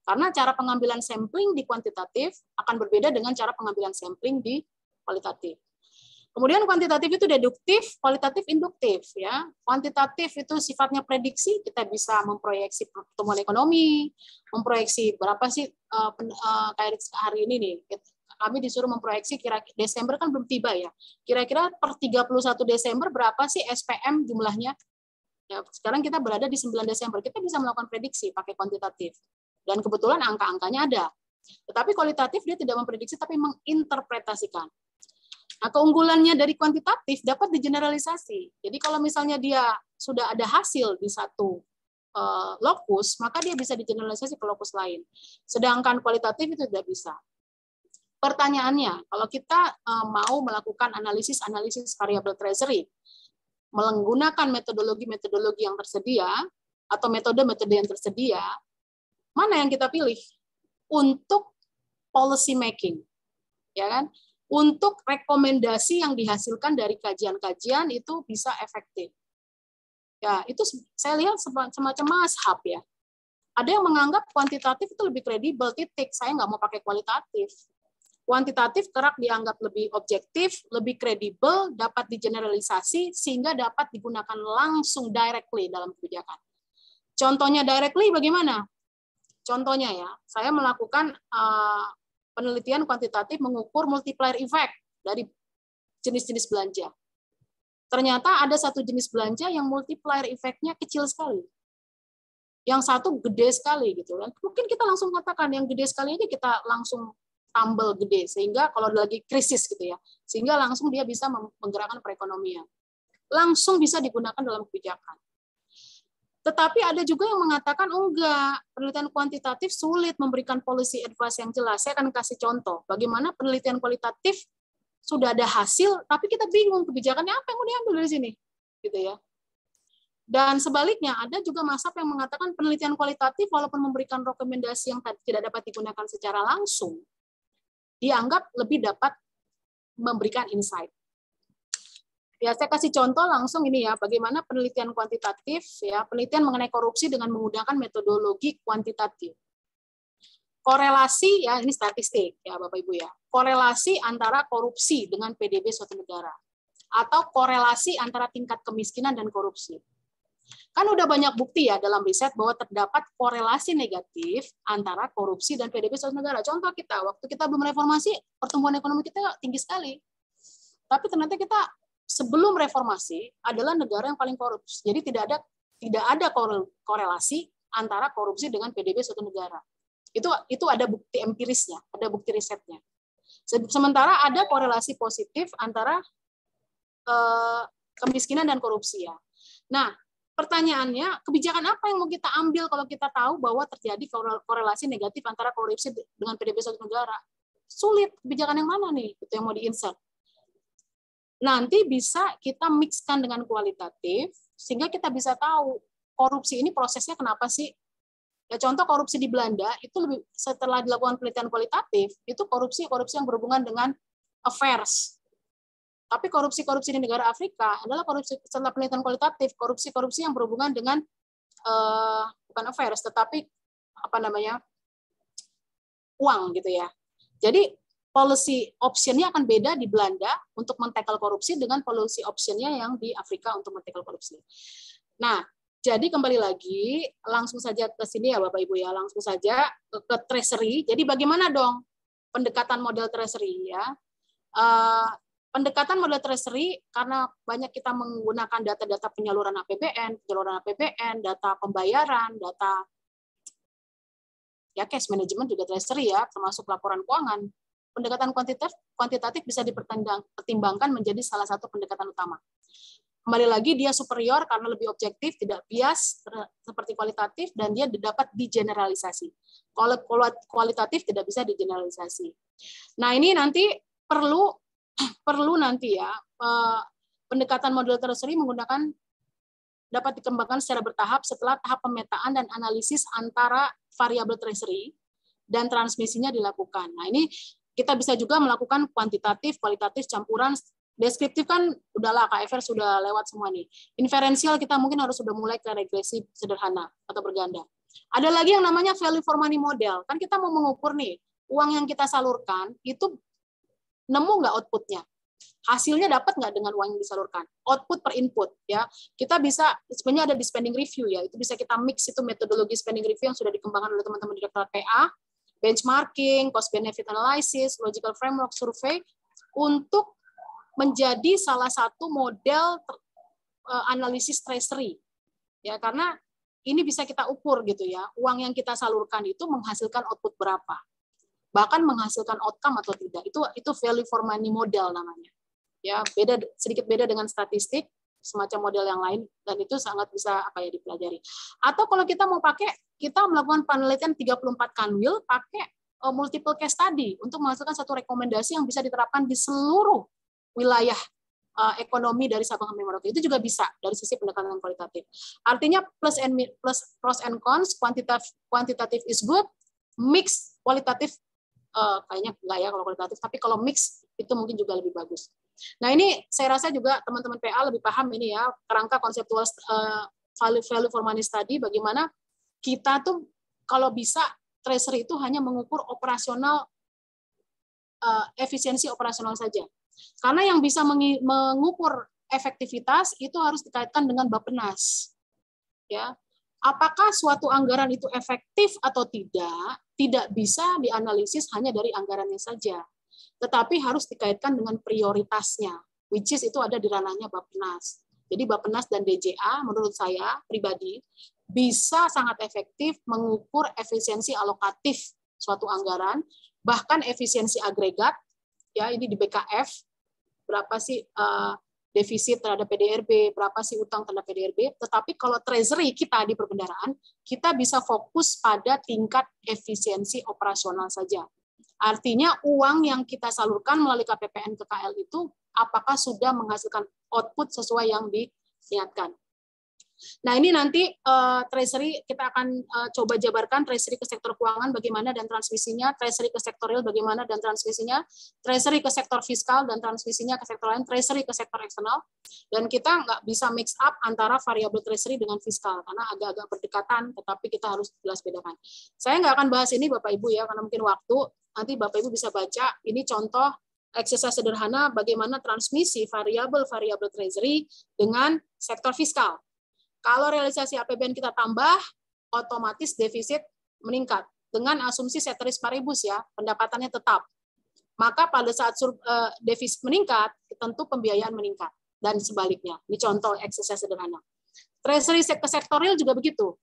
Karena cara pengambilan sampling di kuantitatif akan berbeda dengan cara pengambilan sampling di kualitatif. Kemudian kuantitatif itu deduktif, kualitatif induktif ya. Kuantitatif itu sifatnya prediksi, kita bisa memproyeksi pertumbuhan ekonomi, memproyeksi berapa sih uh, uh, kayak hari ini nih kami disuruh memproyeksi kira Desember kan belum tiba ya. Kira-kira per 31 Desember berapa sih SPM jumlahnya? Ya, sekarang kita berada di 9 Desember. Kita bisa melakukan prediksi pakai kuantitatif. Dan kebetulan angka-angkanya ada. Tetapi kualitatif dia tidak memprediksi tapi menginterpretasikan. Nah, keunggulannya dari kuantitatif dapat digeneralisasi. Jadi kalau misalnya dia sudah ada hasil di satu uh, lokus, maka dia bisa digeneralisasi ke lokus lain. Sedangkan kualitatif itu tidak bisa. Pertanyaannya, kalau kita eh, mau melakukan analisis-analisis variabel treasury, menggunakan metodologi-metodologi yang tersedia atau metode-metode yang tersedia, mana yang kita pilih untuk policy making, ya kan? Untuk rekomendasi yang dihasilkan dari kajian-kajian itu bisa efektif. Ya, itu saya lihat semacam mashab ya. Ada yang menganggap kuantitatif itu lebih kredibel, titik. Saya nggak mau pakai kualitatif. Kuantitatif kerap dianggap lebih objektif, lebih kredibel, dapat digeneralisasi, sehingga dapat digunakan langsung directly dalam kebijakan. Contohnya directly bagaimana? Contohnya ya, saya melakukan uh, penelitian kuantitatif mengukur multiplier effect dari jenis-jenis belanja. Ternyata ada satu jenis belanja yang multiplier efeknya kecil sekali. Yang satu gede sekali gitu kan. Mungkin kita langsung katakan yang gede sekali aja kita langsung tambal gede sehingga kalau lagi krisis gitu ya. Sehingga langsung dia bisa menggerakkan perekonomian. Langsung bisa digunakan dalam kebijakan. Tetapi ada juga yang mengatakan oh enggak, penelitian kuantitatif sulit memberikan policy advice yang jelas. Saya akan kasih contoh bagaimana penelitian kualitatif sudah ada hasil, tapi kita bingung kebijakannya apa yang mau diambil dari sini, gitu ya. Dan sebaliknya ada juga masa yang mengatakan penelitian kualitatif walaupun memberikan rekomendasi yang tidak dapat digunakan secara langsung, dianggap lebih dapat memberikan insight. Ya, saya kasih contoh langsung ini ya, bagaimana penelitian kuantitatif, ya, penelitian mengenai korupsi dengan menggunakan metodologi kuantitatif. Korelasi, ya, ini statistik, ya, Bapak Ibu ya. Korelasi antara korupsi dengan PDB suatu negara. Atau korelasi antara tingkat kemiskinan dan korupsi. Kan udah banyak bukti ya dalam riset bahwa terdapat korelasi negatif antara korupsi dan PDB suatu negara. Contoh kita, waktu kita belum reformasi, pertumbuhan ekonomi kita tinggi sekali. Tapi ternyata kita sebelum reformasi adalah negara yang paling korup. Jadi tidak ada tidak ada korelasi antara korupsi dengan PDB suatu negara. Itu itu ada bukti empirisnya, ada bukti risetnya. Sementara ada korelasi positif antara eh, kemiskinan dan korupsi ya. Nah, pertanyaannya kebijakan apa yang mau kita ambil kalau kita tahu bahwa terjadi korelasi negatif antara korupsi dengan PDB suatu negara? Sulit. Kebijakan yang mana nih? Itu yang mau diinsert nanti bisa kita mixkan dengan kualitatif sehingga kita bisa tahu korupsi ini prosesnya kenapa sih ya contoh korupsi di Belanda itu lebih setelah dilakukan penelitian kualitatif itu korupsi korupsi yang berhubungan dengan affairs tapi korupsi-korupsi di negara Afrika adalah korupsi setelah penelitian kualitatif korupsi-korupsi yang berhubungan dengan uh, bukan affairs tetapi apa namanya uang gitu ya jadi policy optionnya akan beda di Belanda untuk mentekel korupsi dengan policy optionnya yang di Afrika untuk mentekel korupsi. Nah, jadi kembali lagi langsung saja ke sini ya Bapak Ibu ya, langsung saja ke, ke treasury. Jadi bagaimana dong pendekatan model treasury ya? Uh, pendekatan model treasury karena banyak kita menggunakan data-data penyaluran APBN, penyaluran APBN, data pembayaran, data ya cash management juga treasury ya, termasuk laporan keuangan pendekatan kuantitatif, kuantitatif bisa dipertimbangkan menjadi salah satu pendekatan utama. Kembali lagi dia superior karena lebih objektif, tidak bias seperti kualitatif dan dia dapat digeneralisasi. Kalau kualitatif tidak bisa digeneralisasi. Nah, ini nanti perlu perlu nanti ya eh, pendekatan model tersebut menggunakan dapat dikembangkan secara bertahap setelah tahap pemetaan dan analisis antara variabel treasury dan transmisinya dilakukan. Nah, ini kita bisa juga melakukan kuantitatif, kualitatif, campuran, deskriptif kan udahlah KFR sudah lewat semua nih. Inferensial kita mungkin harus sudah mulai ke regresi sederhana atau berganda. Ada lagi yang namanya value for money model. Kan kita mau mengukur nih, uang yang kita salurkan itu nemu nggak outputnya? Hasilnya dapat nggak dengan uang yang disalurkan? Output per input ya. Kita bisa sebenarnya ada di spending review ya. Itu bisa kita mix itu metodologi spending review yang sudah dikembangkan oleh teman-teman di Direktorat PA benchmarking, cost benefit analysis, logical framework survey untuk menjadi salah satu model uh, analisis treasury. Ya, karena ini bisa kita ukur gitu ya. Uang yang kita salurkan itu menghasilkan output berapa. Bahkan menghasilkan outcome atau tidak. Itu itu value for money model namanya. Ya, beda sedikit beda dengan statistik semacam model yang lain dan itu sangat bisa apa ya dipelajari. Atau kalau kita mau pakai kita melakukan penelitian 34 kanwil pakai uh, multiple case study untuk menghasilkan satu rekomendasi yang bisa diterapkan di seluruh wilayah uh, ekonomi dari Sabang sampai Merauke. Itu juga bisa dari sisi pendekatan kualitatif. Artinya plus and plus pros and cons, kuantitatif kuantitatif is good, mix kualitatif uh, kayaknya enggak ya kalau kualitatif, tapi kalau mix itu mungkin juga lebih bagus. Nah ini saya rasa juga teman-teman PA lebih paham ini ya kerangka konseptual uh, value value for money study bagaimana kita tuh kalau bisa treasury itu hanya mengukur operasional uh, efisiensi operasional saja. Karena yang bisa mengukur efektivitas itu harus dikaitkan dengan Bappenas. Ya. Apakah suatu anggaran itu efektif atau tidak, tidak bisa dianalisis hanya dari anggarannya saja. Tetapi harus dikaitkan dengan prioritasnya, which is itu ada di ranahnya Bappenas. Jadi Bappenas dan DJA menurut saya pribadi bisa sangat efektif mengukur efisiensi alokatif suatu anggaran, bahkan efisiensi agregat, ya ini di BKF, berapa sih uh, defisit terhadap PDRB, berapa sih utang terhadap PDRB, tetapi kalau treasury kita di perbendaraan, kita bisa fokus pada tingkat efisiensi operasional saja. Artinya uang yang kita salurkan melalui KPPN ke KL itu apakah sudah menghasilkan output sesuai yang diniatkan. Nah, ini nanti uh, treasury kita akan uh, coba jabarkan treasury ke sektor keuangan bagaimana dan transmisinya, treasury ke sektor real bagaimana dan transmisinya, treasury ke sektor fiskal dan transmisinya ke sektor lain, treasury ke sektor eksternal. Dan kita nggak bisa mix up antara variabel treasury dengan fiskal karena agak-agak berdekatan, tetapi kita harus jelas bedakan. Saya nggak akan bahas ini Bapak Ibu ya karena mungkin waktu nanti Bapak Ibu bisa baca ini contoh eksersis sederhana bagaimana transmisi variabel-variabel treasury dengan sektor fiskal. Kalau realisasi APBN kita tambah, otomatis defisit meningkat. Dengan asumsi ceteris paribus ya, pendapatannya tetap. Maka pada saat eh, defisit meningkat, tentu pembiayaan meningkat. Dan sebaliknya. Ini contoh eksersis sederhana. Treasury sektor juga begitu.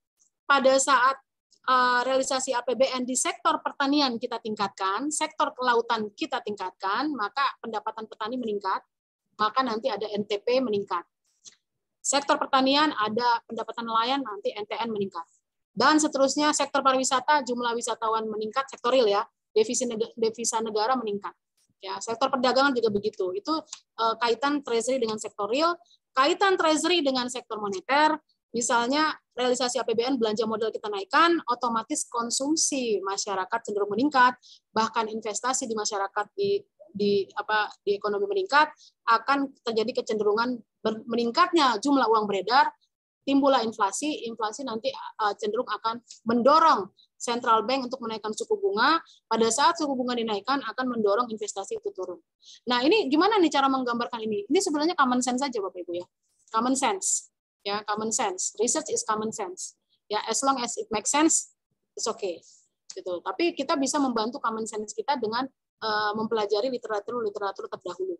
Pada saat uh, realisasi APBN di sektor pertanian kita tingkatkan, sektor kelautan kita tingkatkan, maka pendapatan petani meningkat, maka nanti ada NTP meningkat. Sektor pertanian ada pendapatan nelayan, nanti NTN meningkat. Dan seterusnya sektor pariwisata jumlah wisatawan meningkat, sektor real ya, devisa devisa negara meningkat. Ya, sektor perdagangan juga begitu. Itu uh, kaitan treasury dengan sektor real, kaitan treasury dengan sektor moneter, Misalnya realisasi APBN belanja modal kita naikkan, otomatis konsumsi masyarakat cenderung meningkat, bahkan investasi di masyarakat di di apa di ekonomi meningkat akan terjadi kecenderungan meningkatnya jumlah uang beredar, timbullah inflasi, inflasi nanti uh, cenderung akan mendorong central bank untuk menaikkan suku bunga. Pada saat suku bunga dinaikkan akan mendorong investasi itu turun. Nah, ini gimana nih cara menggambarkan ini? Ini sebenarnya common sense saja Bapak Ibu ya. Common sense ya common sense research is common sense ya as long as it makes sense it's okay gitu tapi kita bisa membantu common sense kita dengan uh, mempelajari literatur literatur terdahulu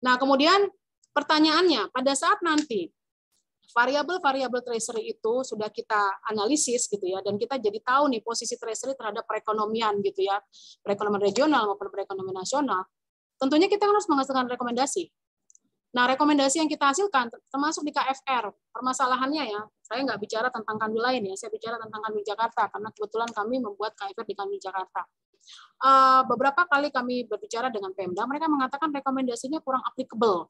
nah kemudian pertanyaannya pada saat nanti variabel-variabel treasury itu sudah kita analisis gitu ya dan kita jadi tahu nih posisi treasury terhadap perekonomian gitu ya perekonomian regional maupun perekonomian nasional tentunya kita harus menghasilkan rekomendasi Nah, rekomendasi yang kita hasilkan termasuk di KFR, permasalahannya ya, saya nggak bicara tentang kanwil lain ya, saya bicara tentang kanwil Jakarta, karena kebetulan kami membuat KFR di kanwil Jakarta. Uh, beberapa kali kami berbicara dengan Pemda, mereka mengatakan rekomendasinya kurang applicable,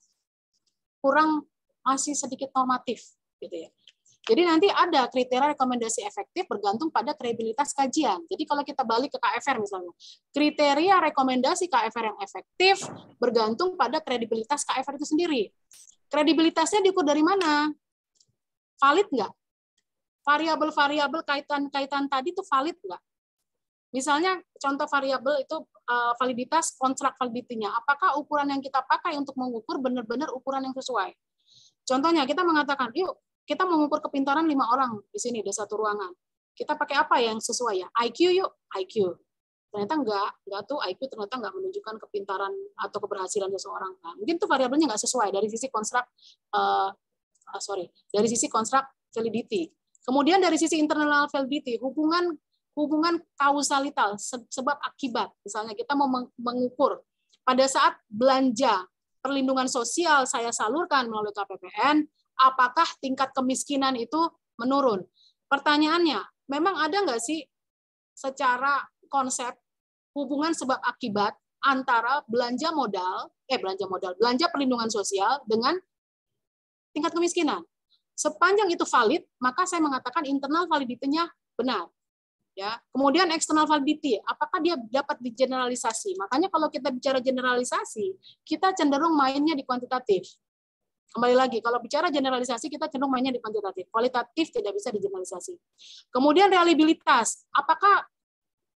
kurang masih sedikit normatif, gitu ya. Jadi nanti ada kriteria rekomendasi efektif bergantung pada kredibilitas kajian. Jadi kalau kita balik ke KFR misalnya, kriteria rekomendasi KFR yang efektif bergantung pada kredibilitas KFR itu sendiri. Kredibilitasnya diukur dari mana? Valid nggak? Variabel-variabel kaitan-kaitan tadi itu valid nggak? Misalnya contoh variabel itu uh, validitas kontrak validitinya. Apakah ukuran yang kita pakai untuk mengukur benar-benar ukuran yang sesuai? Contohnya kita mengatakan, yuk kita mengukur kepintaran lima orang di sini di satu ruangan. Kita pakai apa yang sesuai ya? IQ yuk, IQ. Ternyata enggak, enggak tuh IQ ternyata enggak menunjukkan kepintaran atau keberhasilan seseorang. Nah, mungkin tuh variabelnya enggak sesuai dari sisi konstruk uh, sorry, dari sisi konstruk validity. Kemudian dari sisi internal validity, hubungan hubungan kausalitas sebab akibat. Misalnya kita mau mengukur pada saat belanja perlindungan sosial saya salurkan melalui KPPN, apakah tingkat kemiskinan itu menurun? Pertanyaannya, memang ada nggak sih secara konsep hubungan sebab akibat antara belanja modal, eh belanja modal, belanja perlindungan sosial dengan tingkat kemiskinan. Sepanjang itu valid, maka saya mengatakan internal validitinya benar. Ya. Kemudian external validity, apakah dia dapat digeneralisasi? Makanya kalau kita bicara generalisasi, kita cenderung mainnya di kuantitatif. Kembali lagi, kalau bicara generalisasi, kita cenderung mainnya di kuantitatif. Kualitatif tidak bisa digeneralisasi. Kemudian reliabilitas, apakah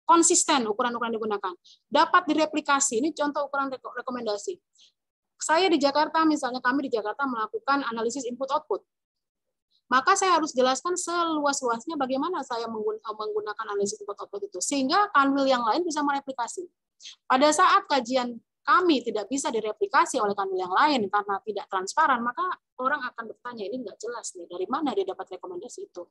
konsisten ukuran-ukuran digunakan? Dapat direplikasi, ini contoh ukuran rekomendasi. Saya di Jakarta, misalnya kami di Jakarta melakukan analisis input-output maka saya harus jelaskan seluas-luasnya bagaimana saya menggunakan analisis input output itu sehingga kanwil yang lain bisa mereplikasi. Pada saat kajian kami tidak bisa direplikasi oleh kanwil yang lain karena tidak transparan, maka orang akan bertanya ini nggak jelas nih dari mana dia dapat rekomendasi itu.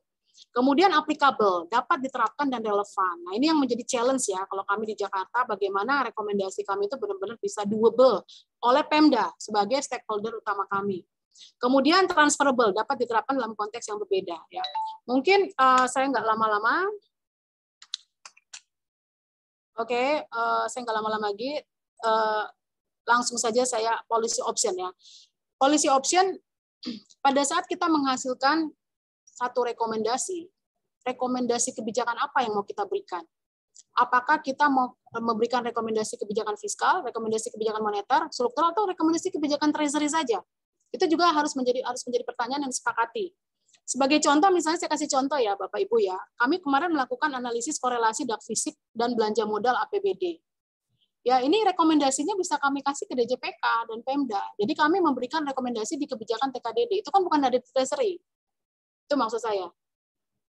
Kemudian applicable, dapat diterapkan dan relevan. Nah ini yang menjadi challenge ya kalau kami di Jakarta, bagaimana rekomendasi kami itu benar-benar bisa doable oleh Pemda sebagai stakeholder utama kami. Kemudian transferable dapat diterapkan dalam konteks yang berbeda. Ya. Mungkin uh, saya nggak lama-lama. Oke, okay, uh, eh, saya nggak lama-lama lagi. Uh, langsung saja saya policy option ya. Policy option pada saat kita menghasilkan satu rekomendasi, rekomendasi kebijakan apa yang mau kita berikan? Apakah kita mau memberikan rekomendasi kebijakan fiskal, rekomendasi kebijakan moneter, struktural, atau rekomendasi kebijakan treasury saja? Itu juga harus menjadi harus menjadi pertanyaan yang disepakati. Sebagai contoh, misalnya saya kasih contoh ya Bapak Ibu ya, kami kemarin melakukan analisis korelasi dak fisik dan belanja modal APBD. Ya, ini rekomendasinya bisa kami kasih ke DJPK dan Pemda. Jadi kami memberikan rekomendasi di kebijakan TKDD. Itu kan bukan dari Treasury. Itu maksud saya.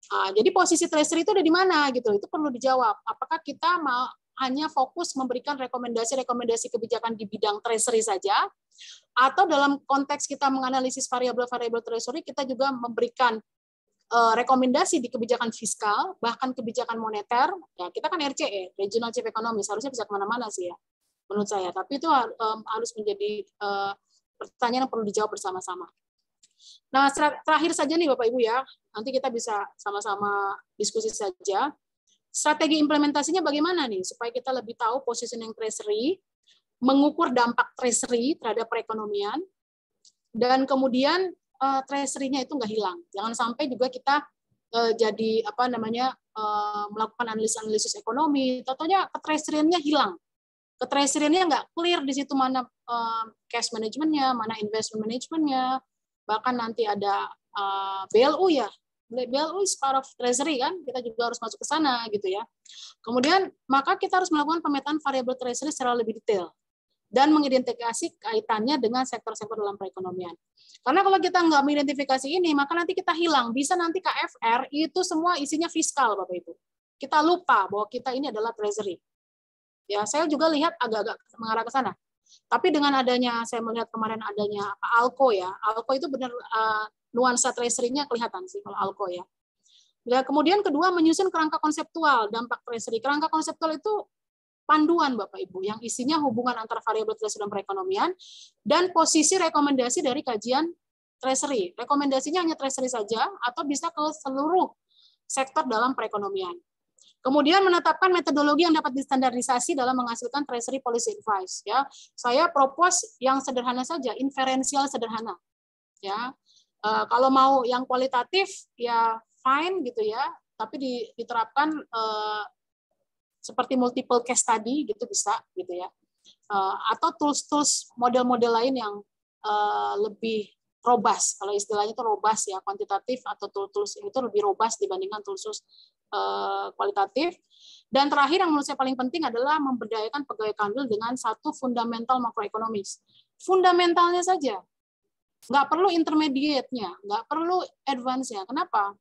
Nah, jadi posisi Treasury itu ada di mana gitu. Itu perlu dijawab. Apakah kita mau hanya fokus memberikan rekomendasi-rekomendasi kebijakan di bidang Treasury saja atau dalam konteks kita menganalisis variabel-variabel treasury kita juga memberikan uh, rekomendasi di kebijakan fiskal bahkan kebijakan moneter. Ya kita kan RCE regional chief economy seharusnya bisa ke mana-mana sih ya menurut saya. Tapi itu harus menjadi uh, pertanyaan yang perlu dijawab bersama-sama. Nah terakhir saja nih bapak ibu ya. Nanti kita bisa sama-sama diskusi saja strategi implementasinya bagaimana nih supaya kita lebih tahu positioning treasury mengukur dampak treasury terhadap perekonomian, dan kemudian uh, treasury-nya itu nggak hilang. Jangan sampai juga kita uh, jadi apa namanya uh, melakukan analisis-analisis ekonomi, totalnya treasury-nya hilang. Treasury-nya nggak clear di situ mana cash management-nya, mana investment management-nya, bahkan nanti ada BLU ya, BLU is part of treasury kan, kita juga harus masuk ke sana gitu ya. Kemudian maka kita harus melakukan pemetaan variabel treasury secara lebih detail dan mengidentifikasi kaitannya dengan sektor-sektor dalam perekonomian. Karena kalau kita nggak mengidentifikasi ini, maka nanti kita hilang. Bisa nanti KFR itu semua isinya fiskal, Bapak Ibu. Kita lupa bahwa kita ini adalah treasury. Ya, saya juga lihat agak-agak mengarah ke sana. Tapi dengan adanya, saya melihat kemarin adanya apa Alko ya, Alko itu benar uh, nuansa treasury-nya kelihatan sih kalau Alko ya. Ya, kemudian kedua menyusun kerangka konseptual dampak treasury. Kerangka konseptual itu panduan Bapak Ibu yang isinya hubungan antara variabel treasury dan perekonomian dan posisi rekomendasi dari kajian treasury. Rekomendasinya hanya treasury saja atau bisa ke seluruh sektor dalam perekonomian. Kemudian menetapkan metodologi yang dapat distandarisasi dalam menghasilkan treasury policy advice. Ya, saya propose yang sederhana saja, inferensial sederhana. Ya, e, kalau mau yang kualitatif ya fine gitu ya, tapi diterapkan e, seperti multiple case tadi gitu bisa gitu ya. Uh, atau tools-tools model-model lain yang lebih robust. Kalau istilahnya itu robust ya kuantitatif atau tools-tools itu lebih robust dibandingkan tools-tools kualitatif. Dan terakhir yang menurut saya paling penting adalah memberdayakan pegawai kanwil dengan satu fundamental makroekonomis. Fundamentalnya saja nggak perlu intermediate-nya nggak perlu advance-nya kenapa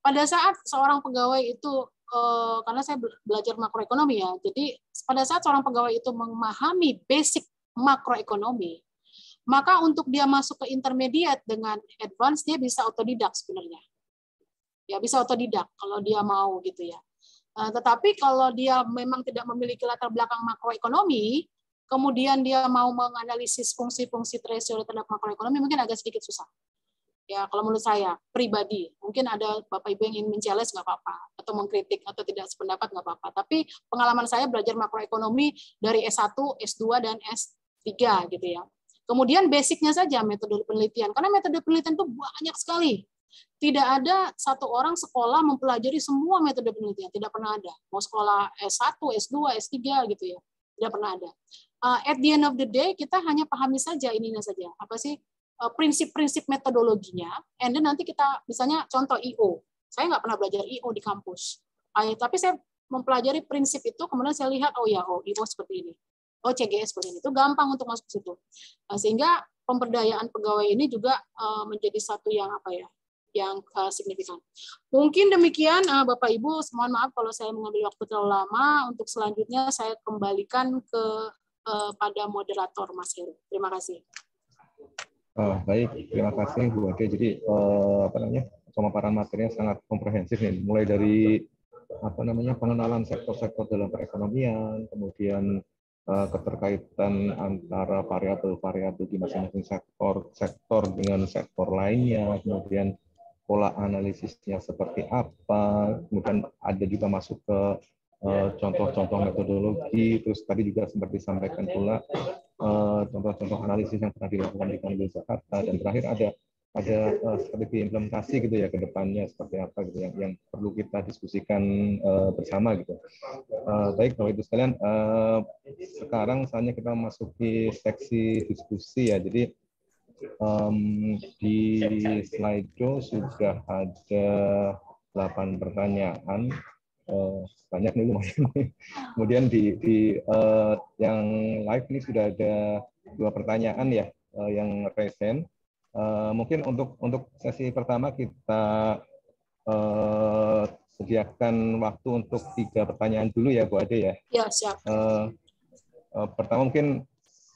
pada saat seorang pegawai itu Eh, karena saya belajar makroekonomi ya. Jadi pada saat seorang pegawai itu memahami basic makroekonomi, maka untuk dia masuk ke intermediate dengan advance dia bisa otodidak sebenarnya. Ya bisa otodidak kalau dia mau gitu ya. Eh, tetapi kalau dia memang tidak memiliki latar belakang makroekonomi, kemudian dia mau menganalisis fungsi-fungsi treasury terhadap makroekonomi mungkin agak sedikit susah. Ya kalau menurut saya pribadi mungkin ada bapak ibu yang ingin mencales nggak apa-apa. Atau mengkritik atau tidak sependapat nggak apa-apa. Tapi pengalaman saya belajar makroekonomi dari S1 S2 dan S3 gitu ya. Kemudian basicnya saja metode penelitian. Karena metode penelitian itu banyak sekali. Tidak ada satu orang sekolah mempelajari semua metode penelitian, tidak pernah ada. Mau sekolah S1, S2, S3 gitu ya, tidak pernah ada. Uh, at the end of the day kita hanya pahami saja ininya saja. Apa sih uh, prinsip-prinsip metodologinya, and then nanti kita misalnya contoh IO. Saya nggak pernah belajar IO di kampus, uh, tapi saya mempelajari prinsip itu, kemudian saya lihat oh ya, oh IO seperti ini, oh CGS seperti ini. Itu gampang untuk masuk ke situ. Uh, sehingga pemberdayaan pegawai ini juga uh, menjadi satu yang apa ya, yang uh, signifikan. Mungkin demikian uh, Bapak Ibu, mohon maaf kalau saya mengambil waktu terlalu lama. Untuk selanjutnya saya kembalikan ke uh, pada moderator Mas Heru. Terima kasih. Uh, baik, terima kasih Bu Ade. Jadi uh, apa namanya pemaparan materinya sangat komprehensif nih, mulai dari apa namanya pengenalan sektor-sektor dalam perekonomian, kemudian uh, keterkaitan antara variabel-variabel di masing-masing sektor sektor dengan sektor lainnya, kemudian pola analisisnya seperti apa, kemudian ada juga masuk ke eh, contoh-contoh uh, metodologi, terus tadi juga sempat disampaikan pula eh, contoh-contoh uh, analisis yang pernah dilakukan di Kanwil Jakarta, dan terakhir ada ada uh, strategi implementasi gitu ya ke depannya seperti apa gitu yang yang perlu kita diskusikan uh, bersama gitu. Uh, baik kalau itu sekalian uh, sekarang saatnya kita masuki seksi diskusi ya. Jadi um, di slideshow sudah ada 8 pertanyaan uh, banyak nih lumayan kemudian di, di uh, yang live ini sudah ada dua pertanyaan ya uh, yang recent uh, mungkin untuk untuk sesi pertama kita uh, sediakan waktu untuk tiga pertanyaan dulu ya Bu Ade ya. Ya siap. Uh, uh, pertama mungkin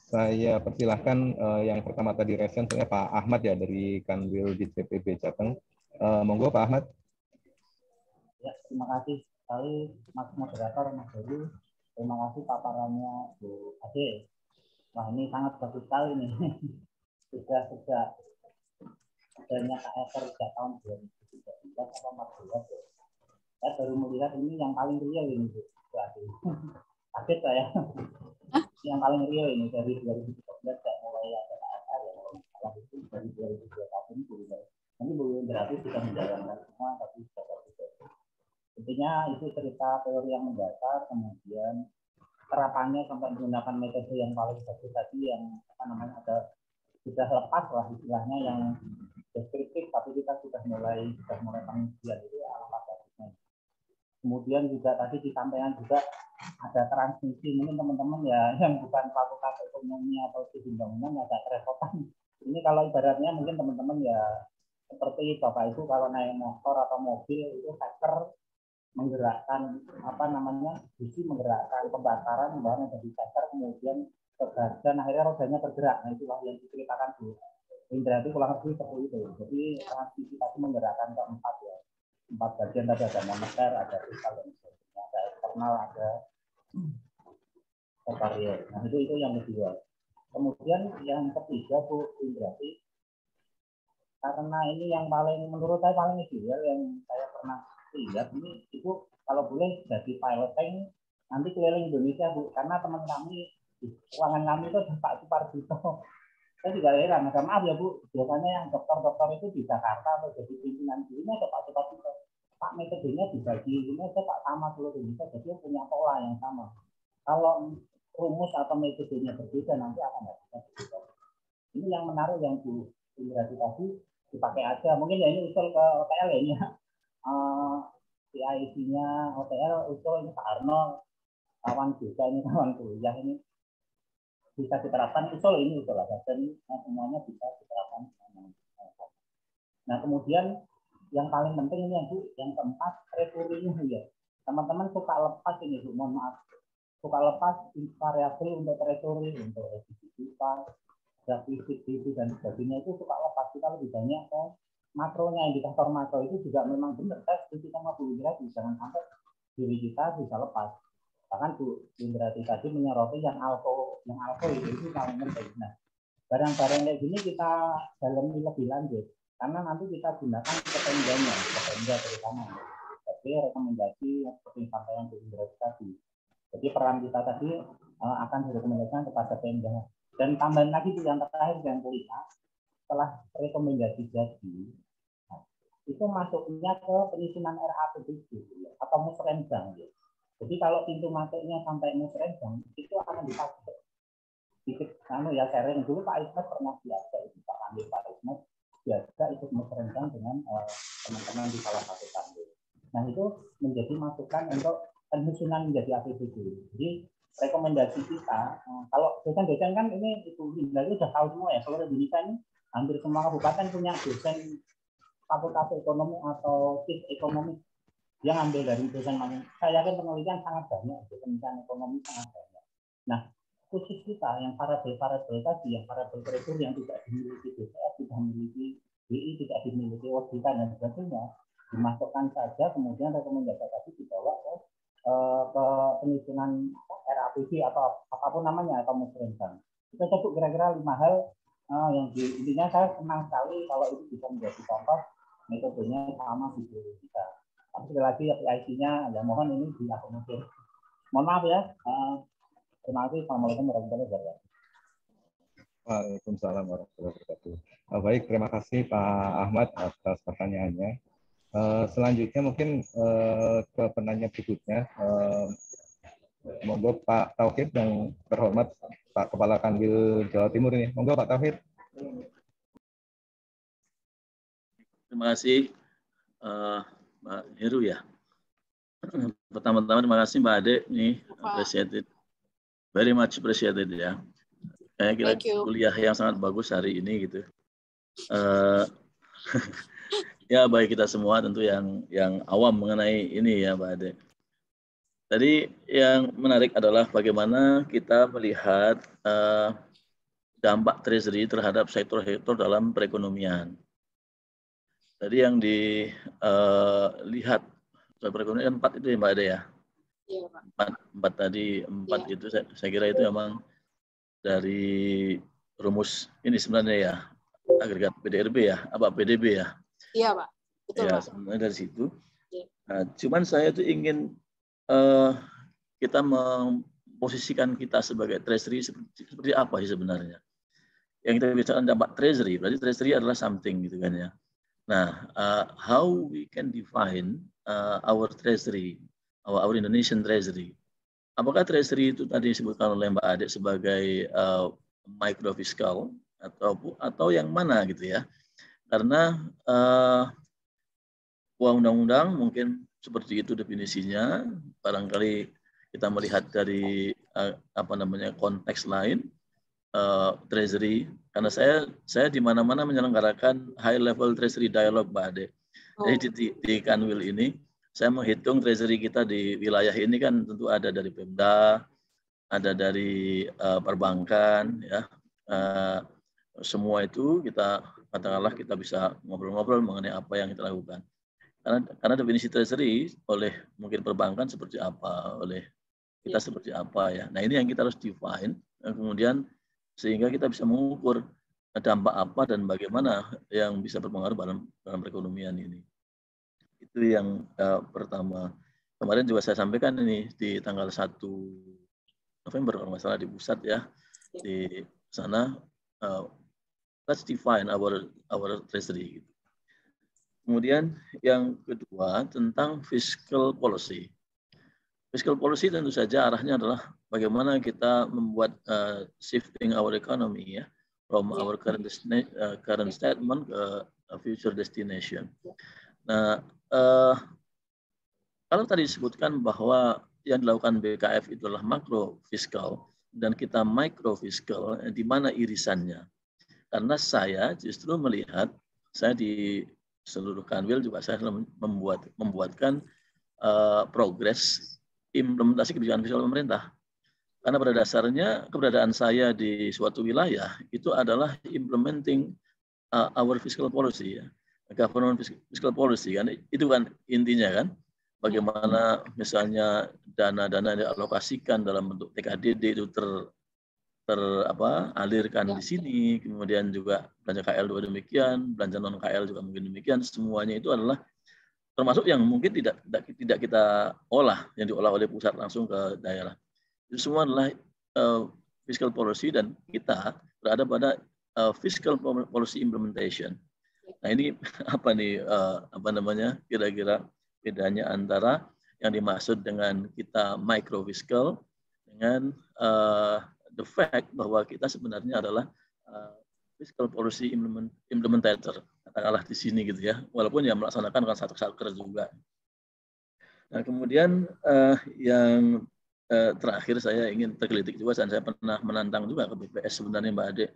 saya persilahkan uh, yang pertama tadi resen saya Pak Ahmad ya dari Kanwil di CPB Jateng. Uh, monggo Pak Ahmad. Ya, terima kasih sekali Mas Moderator Mas Heri. Terima kasih paparannya Bu Ade. Wah ini sangat bagus sekali nih. sudah sudah adanya KFR sejak tahun 2013 atau 14 ya. Saya baru melihat ini yang paling real ini Bu Ade. Kaget saya yang paling real ini dari 2013 kayak mulai ada KSR ya kalau itu dari 2021 ini belum nanti belum berarti sudah menjalankan semua tapi sudah tidak intinya itu cerita teori yang mendasar kemudian terapannya sampai menggunakan metode yang paling bagus tadi yang apa namanya ada sudah lepas lah istilahnya yang deskriptif tapi kita sudah mulai sudah mulai pengujian itu alangkah bagusnya kemudian juga tadi disampaikan juga ada transmisi mungkin teman-teman ya yang bukan fakultas ekonomi atau di agak kerepotan. Ini kalau ibaratnya mungkin teman-teman ya seperti bapak itu kalau naik motor atau mobil itu hacker menggerakkan apa namanya bisi menggerakkan pembakaran bahwa menjadi hacker kemudian ke dan akhirnya rodanya bergerak nah itulah yang diceritakan Bu Indra itu kurang lebih seperti itu jadi transmisi tadi menggerakkan keempat ya empat bagian tadi ada moneter ada fiskal dan ada eksternal ada sekretariat. Nah itu itu yang kedua. Kemudian yang ketiga Bu Indrati, karena ini yang paling menurut saya paling ideal yang saya pernah lihat ini ibu kalau boleh jadi pilot tank nanti keliling Indonesia bu. Karena teman kami ruangan kami itu ada Pak Suparjito. Saya juga heran ada maaf ya bu. Biasanya yang dokter-dokter itu di Jakarta atau jadi pimpinan ini ada Pak Suparjito. Pak metodenya dibagi ini aja Pak sama seluruh Indonesia jadi punya pola yang sama. Kalau rumus atau metodenya berbeda nanti akan bisa berbeda. Ini yang menarik yang Bu Indrati tadi dipakai aja. Mungkin ya ini usul ke OTL ya uh, PIC-nya OTL usul ini Pak Arno kawan juga ini kawan kuliah ini bisa diterapkan usul ini usul dan semuanya bisa diterapkan nah kemudian yang paling penting ini yang Bu, yang keempat retorinya ya. Teman-teman suka lepas ini Bu, mohon maaf. Suka lepas variabel untuk retori, untuk efektivitas, itu dan sebagainya itu suka lepas. Kita lebih banyak ke makronya, indikator makro itu juga memang benar. Saya setuju sama Bu Indrati, jangan sampai diri kita bisa lepas. Bahkan Bu Indrati tadi menyoroti yang alko, yang alko itu, itu paling penting. Nah, barang-barang kayak gini kita dalami lebih lanjut karena nanti kita gunakan kependanya, kependa terutama. Jadi rekomendasi yang seperti sampaian Bu Indra tadi. Jadi peran kita tadi uh, akan direkomendasikan kepada Pemda. Dan tambahan lagi yang terakhir yang kuliah, setelah rekomendasi jadi, itu masuknya ke penyusunan RAPBD atau musrenjang ya. Jadi kalau pintu masuknya sampai musrenjang itu akan dipakai sedikit anu ya sharing dulu Pak Ismet pernah biasa itu Pak Andi Pak Ismet biasa ikut musrenjang dengan uh, teman-teman di salah satu kantor. Nah itu menjadi masukan untuk penyusunan menjadi APBD. Jadi rekomendasi kita, uh, kalau dosen-dosen kan ini itu dari sudah tahu semua ya seluruh Indonesia ini hampir semua kabupaten punya dosen fakultas ekonomi atau sis ekonomi yang ambil dari dosen mana. Saya yakin penelitian sangat banyak, penelitian ekonomi sangat banyak. Nah, khusus kita yang parabel-parabel tadi, yang parabel koridor yang tidak dimiliki DPR, tidak dimiliki BI, tidak dimiliki OJK dan sebagainya, dimasukkan saja, kemudian rekomendasi tadi dibawa ke, eh, ke penyusunan RAPD atau apa pun namanya, atau musrentan. Kita sebut kira-kira lima hal uh, yang di, intinya saya senang sekali kalau itu bisa menjadi contoh metodenya sama kita. Tapi sekali lagi IC-nya ya mohon ini diakomodir. Mohon maaf ya. Uh, terima kasih. Assalamualaikum warahmatullahi wabarakatuh. Waalaikumsalam warahmatullahi wabarakatuh. Uh, baik, terima kasih Pak Ahmad atas pertanyaannya. Uh, selanjutnya mungkin ke penanya berikutnya. Monggo Pak Tauhid yang terhormat Pak Kepala Kanwil Jawa Timur ini. Monggo Pak Tauhid. Terima kasih uh, Mbak Heru ya. Pertama-tama terima kasih Mbak Ade ini appreciated. Very much appreciated ya. Kayak kira kuliah yang sangat bagus hari ini gitu. Uh, ya baik kita semua tentu yang yang awam mengenai ini ya Mbak Ade. Tadi yang menarik adalah bagaimana kita melihat uh, dampak treasury terhadap sektor-sektor dalam perekonomian. Tadi yang dilihat uh, perekonomian empat itu ya Mbak Ade ya? Iya Pak. Empat, empat tadi, empat ya. itu saya, saya kira itu memang dari rumus ini sebenarnya ya, agregat PDRB ya, apa PDB ya? Iya Pak, betul ya, Pak. sebenarnya dari situ. Ya. Nah, cuman saya itu ingin uh, kita memposisikan kita sebagai treasury seperti, seperti apa sih sebenarnya? Yang kita bicara dampak treasury, berarti treasury adalah something gitu kan ya. Nah, uh, how we can define uh, our treasury, our, our Indonesian treasury? Apakah treasury itu tadi disebutkan oleh Mbak Adek sebagai uh, microfiskal atau atau yang mana gitu ya? Karena uh, undang-undang mungkin seperti itu definisinya. Barangkali kita melihat dari uh, apa namanya konteks lain uh, treasury karena saya saya di mana-mana menyelenggarakan high level treasury dialog Mbak Ade. Oh. Jadi di, di Kanwil ini saya menghitung treasury kita di wilayah ini kan tentu ada dari Pemda, ada dari uh, perbankan, ya. Uh, semua itu kita katakanlah kita bisa ngobrol-ngobrol mengenai apa yang kita lakukan. Karena karena definisi treasury oleh mungkin perbankan seperti apa, oleh kita iya. seperti apa ya. Nah ini yang kita harus define. Kemudian sehingga kita bisa mengukur dampak apa dan bagaimana yang bisa berpengaruh dalam dalam perekonomian ini. Itu yang uh, pertama. Kemarin juga saya sampaikan ini di tanggal 1 November kalau nggak salah di pusat ya. Di sana uh, let's define our our treasury gitu. Kemudian yang kedua tentang fiscal policy. Fiscal policy tentu saja arahnya adalah bagaimana kita membuat uh, shifting our economy ya from yeah. our current uh, current statement ke uh, future destination. Nah, uh, kalau tadi disebutkan bahwa yang dilakukan BKF itu adalah makro fiskal dan kita micro fiskal, di mana irisannya? Karena saya justru melihat saya di seluruh kanwil juga saya membuat membuatkan uh, progres implementasi kebijakan fiskal pemerintah. Karena pada dasarnya keberadaan saya di suatu wilayah itu adalah implementing uh, our fiscal policy ya. Government fiscal policy kan itu kan intinya kan bagaimana misalnya dana-dana yang dialokasikan dalam bentuk TKDD itu ter ter apa alirkan ya. di sini kemudian juga belanja KL juga demikian belanja non KL juga mungkin demikian semuanya itu adalah termasuk yang mungkin tidak tidak, tidak kita olah yang diolah oleh pusat langsung ke daerah itu semua adalah uh, fiscal policy dan kita berada pada uh, fiscal policy implementation. Nah ini apa nih uh, apa namanya kira-kira bedanya antara yang dimaksud dengan kita micro fiscal dengan the fact bahwa kita sebenarnya adalah uh, fiscal policy implement, implementator. Katakanlah di sini gitu ya walaupun yang melaksanakan kan satu satker juga. Nah kemudian yang uh, terakhir saya ingin tergelitik juga dan saya pernah menantang juga ke BPS sebenarnya Mbak Ade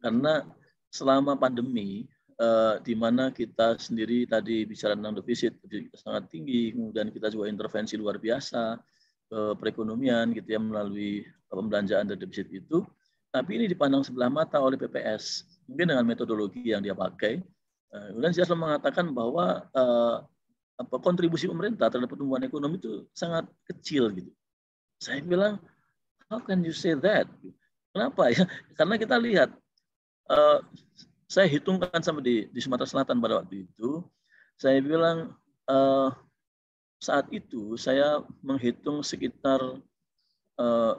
karena selama pandemi uh, di mana kita sendiri tadi bicara tentang defisit kita sangat tinggi, kemudian kita juga intervensi luar biasa ke perekonomian gitu ya melalui pembelanjaan dan defisit itu. Tapi ini dipandang sebelah mata oleh PPS, mungkin dengan metodologi yang dia pakai. Uh, kemudian saya selalu mengatakan bahwa apa kontribusi pemerintah terhadap pertumbuhan ekonomi itu sangat kecil gitu. Saya bilang, how can you say that? Kenapa ya? Karena kita lihat uh, saya hitungkan sama di, di Sumatera Selatan pada waktu itu, saya bilang uh, saat itu saya menghitung sekitar uh,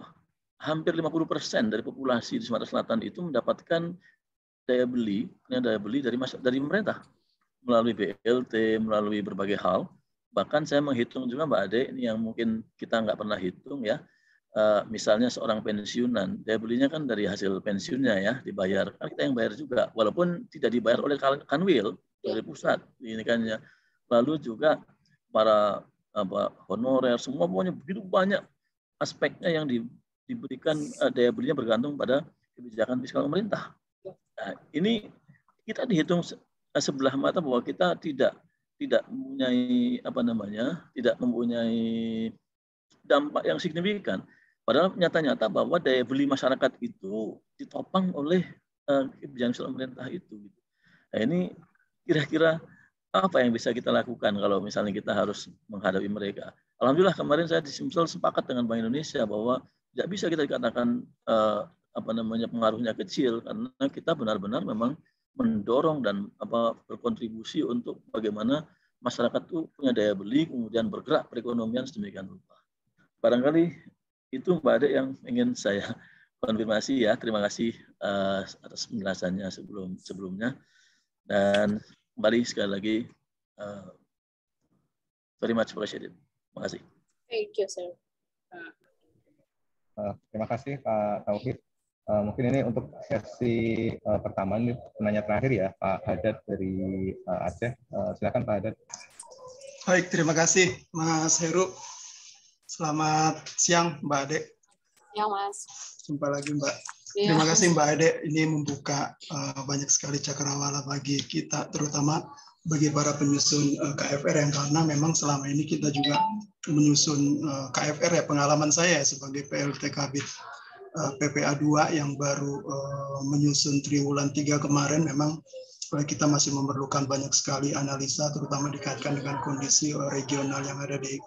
hampir 50% dari populasi di Sumatera Selatan itu mendapatkan daya beli, daya beli dari dari pemerintah melalui BLT, melalui berbagai hal. Bahkan saya menghitung juga Mbak Ade, ini yang mungkin kita nggak pernah hitung ya, uh, misalnya seorang pensiunan, daya belinya kan dari hasil pensiunnya ya, dibayar. Kan kita yang bayar juga, walaupun tidak dibayar oleh Kanwil dari pusat. Ini kan ya. Lalu juga para apa honorer, semua pokoknya begitu banyak aspeknya yang di, diberikan uh, daya belinya bergantung pada kebijakan fiskal pemerintah. Nah, ini kita dihitung sebelah mata bahwa kita tidak tidak mempunyai apa namanya, tidak mempunyai dampak yang signifikan Padahal nyata-nyata bahwa daya beli masyarakat itu ditopang oleh uh, pemerintah itu. Gitu. Nah ini kira-kira apa yang bisa kita lakukan kalau misalnya kita harus menghadapi mereka. Alhamdulillah kemarin saya di Simsel sepakat dengan Bank Indonesia bahwa tidak bisa kita dikatakan uh, apa namanya pengaruhnya kecil karena kita benar-benar memang mendorong dan apa berkontribusi untuk bagaimana masyarakat itu punya daya beli kemudian bergerak perekonomian sedemikian rupa. Barangkali itu Mbak Ade yang ingin saya konfirmasi ya. Terima kasih uh, atas penjelasannya sebelum sebelumnya. Dan kembali sekali lagi, uh, very much appreciated. Terima kasih. Thank you, sir. Uh, terima kasih Pak Taufik. Uh, mungkin ini untuk sesi uh, pertama ini penanya terakhir ya Pak Haddad dari uh, Aceh. Uh, silakan Pak Haddad. Baik, terima kasih Mas Heru. Selamat siang Mbak Ade. Ya Mas. Jumpa lagi Mbak. Ya. Terima kasih Mbak Ade. Ini membuka uh, banyak sekali cakrawala bagi kita, terutama bagi para penyusun uh, eh, KFR yang karena memang selama ini kita juga menyusun uh, eh, KFR ya pengalaman saya sebagai PLT Kabit PPA 2 yang baru uh, menyusun triwulan 3 kemarin memang kita masih memerlukan banyak sekali analisa terutama dikaitkan dengan kondisi regional yang ada di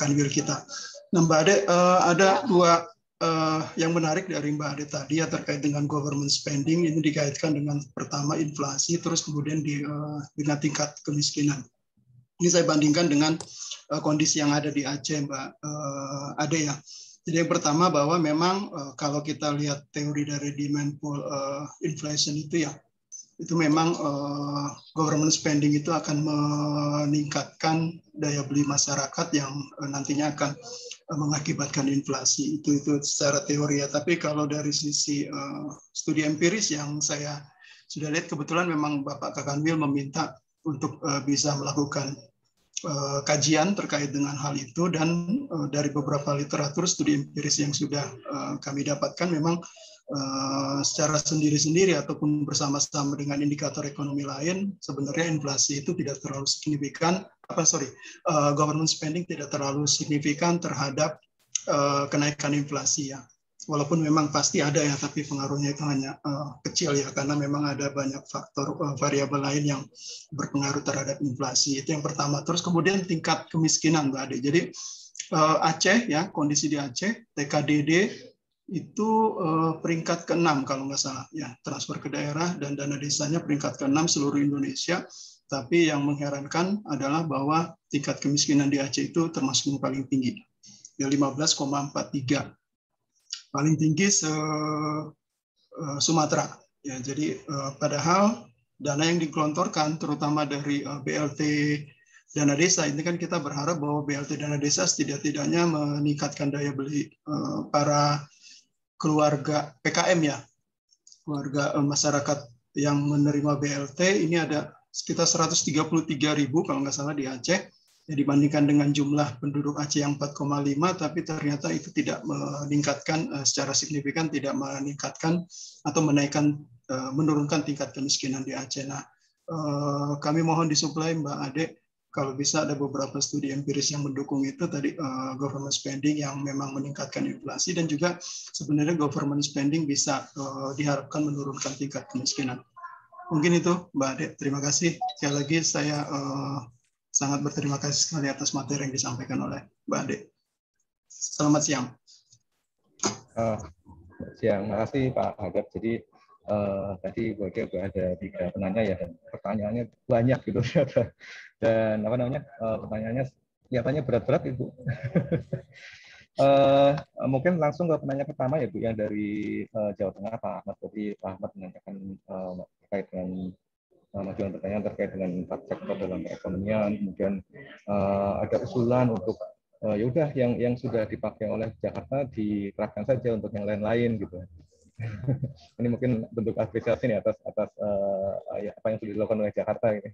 kanwil kita. Nah, Mbak Ade, ada dua yang menarik dari Mbak Ade tadi ya terkait dengan government spending ini dikaitkan dengan pertama inflasi, terus kemudian di, dengan tingkat kemiskinan. Ini saya bandingkan dengan kondisi yang ada di Aceh, Mbak Ade ya. Jadi yang pertama bahwa memang uh, kalau kita lihat teori dari demand pull uh, inflation itu ya itu memang uh, government spending itu akan meningkatkan daya beli masyarakat yang uh, nantinya akan uh, mengakibatkan inflasi. Itu itu secara teori ya. Tapi kalau dari sisi uh, studi empiris yang saya sudah lihat kebetulan memang Bapak Kakanwil meminta untuk uh, bisa melakukan uh, kajian terkait dengan hal itu dan uh, dari beberapa literatur studi empiris yang sudah uh, kami dapatkan memang Eh, secara sendiri-sendiri ataupun bersama-sama dengan indikator ekonomi lain, sebenarnya inflasi itu tidak terlalu signifikan, apa sorry, uh, government spending tidak terlalu signifikan terhadap kenaikan inflasi ya. Walaupun memang pasti ada ya, tapi pengaruhnya itu hanya uh, kecil ya, karena memang ada banyak faktor uh, variabel lain yang berpengaruh terhadap inflasi. Itu yang pertama. Terus kemudian tingkat kemiskinan, Mbak Ade. Jadi uh, Aceh ya, kondisi di Aceh, TKDD itu uh, peringkat ke-6 kalau nggak salah ya transfer ke daerah dan dana desanya peringkat ke-6 seluruh Indonesia tapi yang mengherankan adalah bahwa tingkat kemiskinan di Aceh itu termasuk yang paling tinggi ya 15,43 paling tinggi se uh, Sumatera. Ya jadi uh, padahal dana yang digelontorkan terutama dari uh, BLT dana desa ini kan kita berharap bahwa BLT dana desa setidak-tidaknya meningkatkan daya beli para keluarga PKM ya. Keluarga masyarakat yang menerima BLT ini ada sekitar 133 ribu kalau nggak salah di Aceh ya, dibandingkan dengan jumlah penduduk Aceh yang 4,5 tapi ternyata itu tidak meningkatkan uh, secara signifikan tidak meningkatkan atau menaikkan uh, menurunkan tingkat kemiskinan di Aceh. Nah, uh, kami mohon disuplai Mbak Ade kalau bisa ada beberapa studi empiris yang mendukung itu tadi uh, government spending yang memang meningkatkan inflasi dan juga sebenarnya government spending bisa uh, diharapkan menurunkan tingkat kemiskinan. Mungkin itu Mbak Ade. Terima kasih. Sekali lagi saya uh, sangat berterima kasih sekali atas materi yang disampaikan oleh Mbak Ade. Selamat siang. Uh, siang. Terima kasih Pak Hadap. Jadi uh, tadi gue kira ada tiga penanya ya dan pertanyaannya banyak gitu dan apa namanya uh, pertanyaannya nyatanya berat-berat ibu uh, mungkin langsung ke penanya pertama ya bu yang dari uh, Jawa Tengah Pak Ahmad tadi Pak Ahmad menanyakan uh, terkait dengan majuan pertanyaan terkait dengan empat sektor dalam perekonomian kemudian uh, ada usulan untuk uh, ya udah yang yang sudah dipakai oleh Jakarta diterapkan saja untuk yang lain-lain gitu ini mungkin bentuk apresiasi nih atas atas uh, apa yang sudah dilakukan oleh Jakarta ini.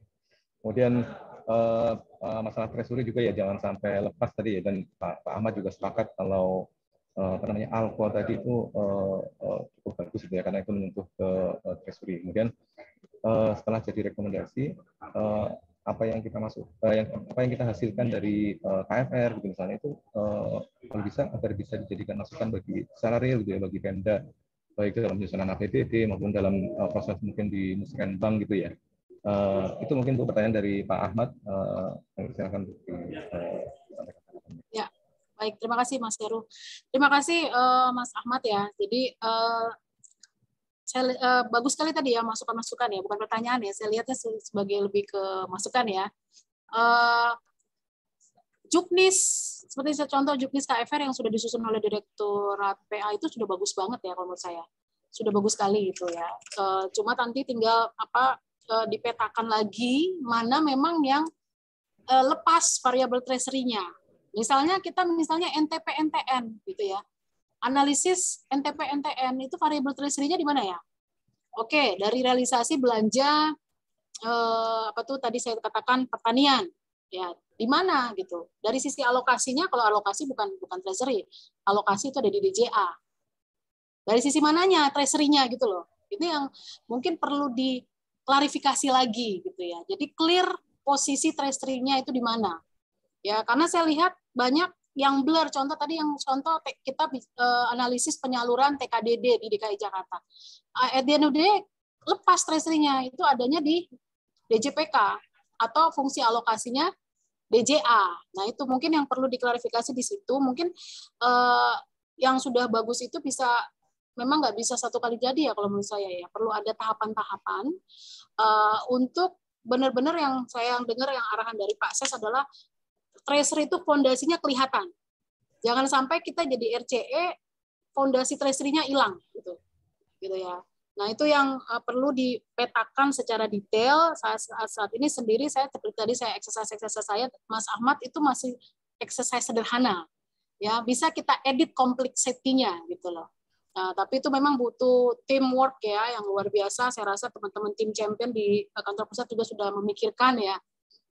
Kemudian uh, masalah treasury juga ya jangan sampai lepas tadi ya dan Pak, Pak Ahmad juga sepakat kalau apa namanya alko tadi itu uh, uh, cukup bagus gitu ya karena itu menyentuh ke treasury. Kemudian setelah jadi rekomendasi apa yang kita masuk yang apa yang kita hasilkan dari KFR gitu misalnya itu kalau bisa agar bisa dijadikan masukan bagi secara real gitu ya bagi Pemda baik dalam penyusunan APBD maupun dalam proses mungkin di musikan bank gitu ya. Uh, itu mungkin untuk pertanyaan dari Pak Ahmad. Uh, silakan. Uh, baik. Terima kasih Mas Heru. Terima kasih uh, Mas Ahmad ya. Jadi uh, saya uh, bagus sekali tadi ya masukan-masukan ya, bukan pertanyaan ya. Saya lihatnya sebagai lebih ke masukan ya. Uh, Juknis, seperti saya contoh Juknis KFR yang sudah disusun oleh Direktorat PA itu sudah bagus banget ya kalau menurut saya. Sudah bagus sekali gitu ya. Cuma nanti tinggal apa dipetakan lagi mana memang yang lepas variabel treasury-nya. Misalnya kita misalnya NTP NTN gitu ya. Analisis NTP NTN itu variabel treasury-nya di mana ya? Oke, dari realisasi belanja eh, apa tuh tadi saya katakan pertanian. Ya, di mana gitu. Dari sisi alokasinya kalau alokasi bukan bukan treasury, alokasi itu ada di DJA. Dari sisi mananya treasury-nya gitu loh. Itu yang mungkin perlu di klarifikasi lagi gitu ya. Jadi clear posisi treasury-nya itu di mana. Ya, karena saya lihat banyak yang blur. Contoh tadi yang contoh kita uh, analisis penyaluran TKDD di DKI Jakarta. Uh, at the lepas treasury-nya itu adanya di DJPK atau fungsi alokasinya DJA. Nah, itu mungkin yang perlu diklarifikasi di situ. Mungkin uh, yang sudah bagus itu bisa memang nggak bisa satu kali jadi ya kalau menurut saya ya perlu ada tahapan-tahapan uh, untuk benar-benar yang saya dengar yang arahan dari Pak Ses adalah tracer itu fondasinya kelihatan. Jangan sampai kita jadi RCE fondasi treasury-nya hilang gitu. Gitu ya. Nah itu yang uh, perlu dipetakan secara detail. Saat, saat saat ini sendiri saya seperti tadi saya exercise exercise saya Mas Ahmad itu masih exercise sederhana. Ya bisa kita edit kompleksitinya gitu loh. Nah, tapi itu memang butuh teamwork ya yang luar biasa. Saya rasa teman-teman tim champion di kantor pusat juga sudah memikirkan ya.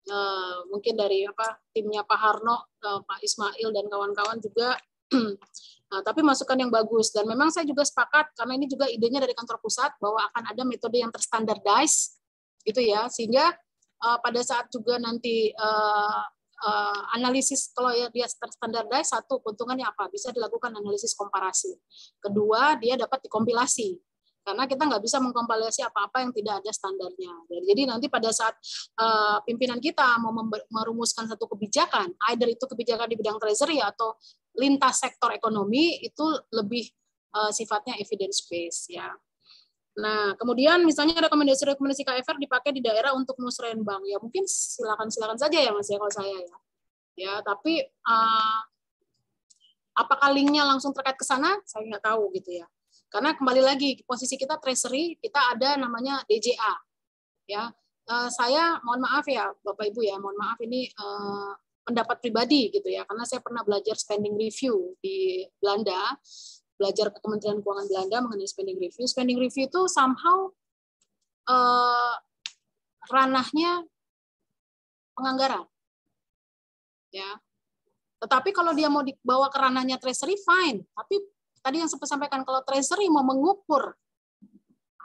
Uh, mungkin dari apa timnya Pak Harno, uh, Pak Ismail dan kawan-kawan juga. nah, tapi masukan yang bagus. Dan memang saya juga sepakat karena ini juga idenya dari kantor pusat bahwa akan ada metode yang terstandardize gitu ya. Sehingga uh, pada saat juga nanti uh, uh, analisis kalau ya dia terstandardize satu keuntungannya apa? Bisa dilakukan analisis komparasi. Kedua dia dapat dikompilasi karena kita nggak bisa mengkompilasi apa-apa yang tidak ada standarnya. Jadi nanti pada saat uh, pimpinan kita mau merumuskan satu kebijakan, either itu kebijakan di bidang treasury atau lintas sektor ekonomi itu lebih uh, sifatnya evidence based ya. Nah, kemudian misalnya rekomendasi-rekomendasi KFR dipakai di daerah untuk musrenbang. Ya mungkin silakan-silakan saja ya Mas ya kalau saya ya. Ya, tapi uh, apakah linknya langsung terkait ke sana? Saya nggak tahu gitu ya. Karena kembali lagi posisi kita treasury, kita ada namanya DJA. ya uh, saya mohon maaf ya Bapak Ibu ya, mohon maaf ini uh, pendapat pribadi gitu ya, karena saya pernah belajar spending review di Belanda, belajar ke Kementerian Keuangan Belanda mengenai spending review. Spending review itu somehow uh, ranahnya penganggaran, ya. Tetapi kalau dia mau dibawa ke ranahnya treasury, fine. Tapi tadi yang sempat sampaikan kalau treasury mau mengukur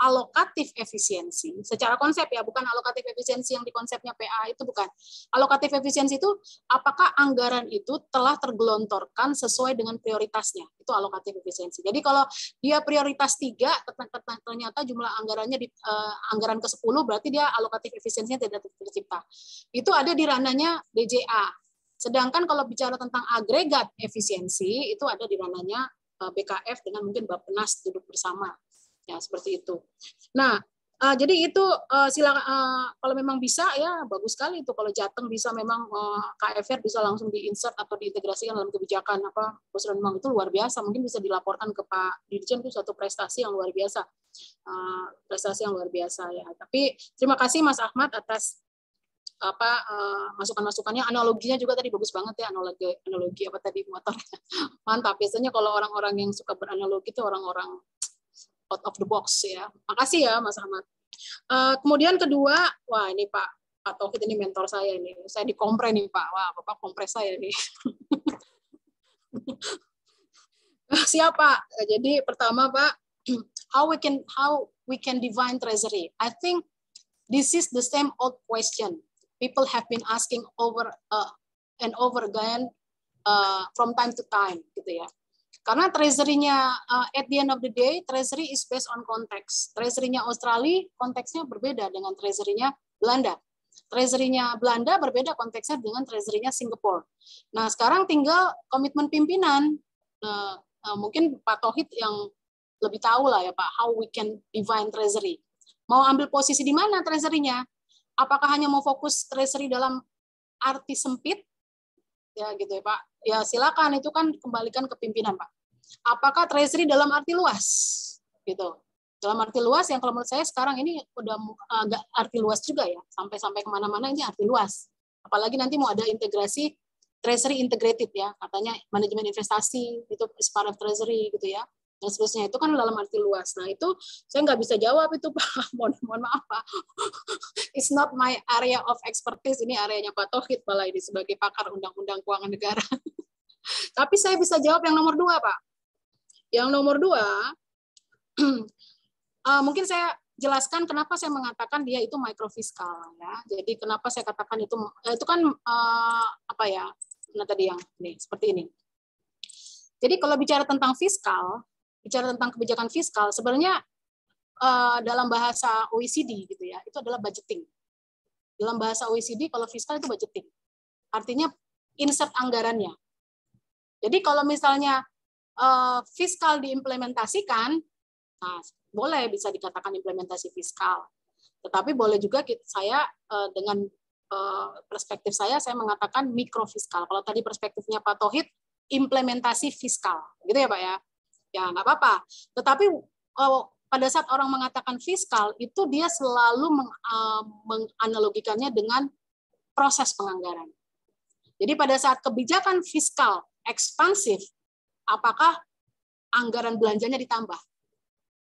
alokatif efisiensi secara konsep ya bukan alokatif efisiensi yang di konsepnya PA itu bukan. Alokatif efisiensi itu apakah anggaran itu telah tergelontorkan sesuai dengan prioritasnya? Itu alokatif efisiensi. Jadi kalau dia prioritas tiga ternyata jumlah anggarannya di uh, anggaran ke 10 berarti dia alokatif efisiensinya tidak tercipta. Itu ada di ranahnya DJA sedangkan kalau bicara tentang agregat efisiensi itu ada di ranahnya eh, BKF dengan mungkin Bappenas duduk bersama. Ya seperti itu. Nah, uh, jadi itu uh, silakan uh, kalau memang bisa ya bagus sekali itu. Kalau Jateng bisa memang uh, KFR bisa langsung diinsert atau diintegrasikan dalam kebijakan apa Pusat memang itu luar biasa. Mungkin bisa dilaporkan ke Pak Dirjen itu satu prestasi yang luar biasa. Uh, prestasi yang luar biasa ya. Tapi terima kasih Mas Ahmad atas apa uh, masukan-masukannya analoginya juga tadi bagus banget ya analogi analogi apa tadi motor mantap biasanya kalau orang-orang yang suka beranalogi itu orang-orang out of the box ya. Makasih ya Mas Ahmad. Uh, kemudian kedua, wah ini Pak Pak Taufik ini mentor saya ini. Saya dikompre nih Pak. Wah, Bapak kompres saya nih. Siapa? Jadi pertama Pak, how we can how we can divine treasury. I think this is the same old question people have been asking over uh, and over again uh, from time to time gitu ya. Karena treasury-nya uh, at the end of the day, treasury is based on context. Treasury-nya Australia konteksnya berbeda dengan treasury-nya Belanda. Treasury-nya Belanda berbeda konteksnya dengan treasury-nya Singapore. Nah, sekarang tinggal komitmen pimpinan. Uh, uh, mungkin Pak Tohid yang lebih tahu lah ya Pak, how we can define treasury. Mau ambil posisi di mana treasury-nya? Apakah hanya mau fokus treasury dalam arti sempit ya gitu ya Pak. Ya silakan itu kan kembalikan ke pimpinan Pak. Apakah treasury dalam arti luas gitu. Dalam arti luas yang kalau menurut saya sekarang ini udah agak arti luas juga ya. Sampai-sampai ke mana-mana ini arti luas. Apalagi nanti mau ada integrasi treasury integrated ya. Katanya manajemen investasi itu part of treasury gitu ya dan seterusnya itu kan dalam arti luas. Nah itu saya nggak bisa jawab itu Pak, mohon, mohon maaf Pak. It's not my area of expertise, ini areanya Pak Tohid malah ini sebagai pakar undang-undang keuangan negara. Tapi saya bisa jawab yang nomor dua Pak. Yang nomor dua, uh, mungkin saya jelaskan kenapa saya mengatakan dia itu mikrofiskal ya. Jadi kenapa saya katakan itu eh, itu kan uh, apa ya? Nah tadi yang nih seperti ini. Jadi kalau bicara tentang fiskal, bicara tentang kebijakan fiskal, sebenarnya uh, dalam bahasa OECD gitu ya, itu adalah budgeting. Dalam bahasa OECD kalau fiskal itu budgeting. Artinya insert anggarannya. Jadi kalau misalnya uh, fiskal diimplementasikan, nah boleh bisa dikatakan implementasi fiskal. Tetapi boleh juga saya uh, dengan perspektif saya saya mengatakan mikrofiskal. Kalau tadi perspektifnya Pak Tohid implementasi fiskal, gitu ya Pak ya ya nggak apa-apa. Tetapi oh, pada saat orang mengatakan fiskal itu dia selalu meng, uh, menganalogikannya dengan proses penganggaran. Jadi pada saat kebijakan fiskal ekspansif, apakah anggaran belanjanya ditambah?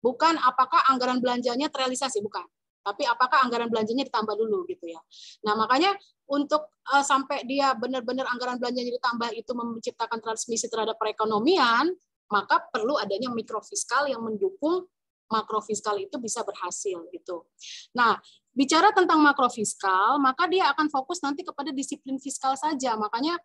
Bukan apakah anggaran belanjanya terrealisasi, bukan. Tapi apakah anggaran belanjanya ditambah dulu gitu ya. Nah, makanya untuk uh, sampai dia benar-benar anggaran belanjanya ditambah itu menciptakan transmisi terhadap perekonomian, maka perlu adanya mikrofiskal yang mendukung makrofiskal itu bisa berhasil gitu. Nah, bicara tentang makrofiskal, maka dia akan fokus nanti kepada disiplin fiskal saja. Makanya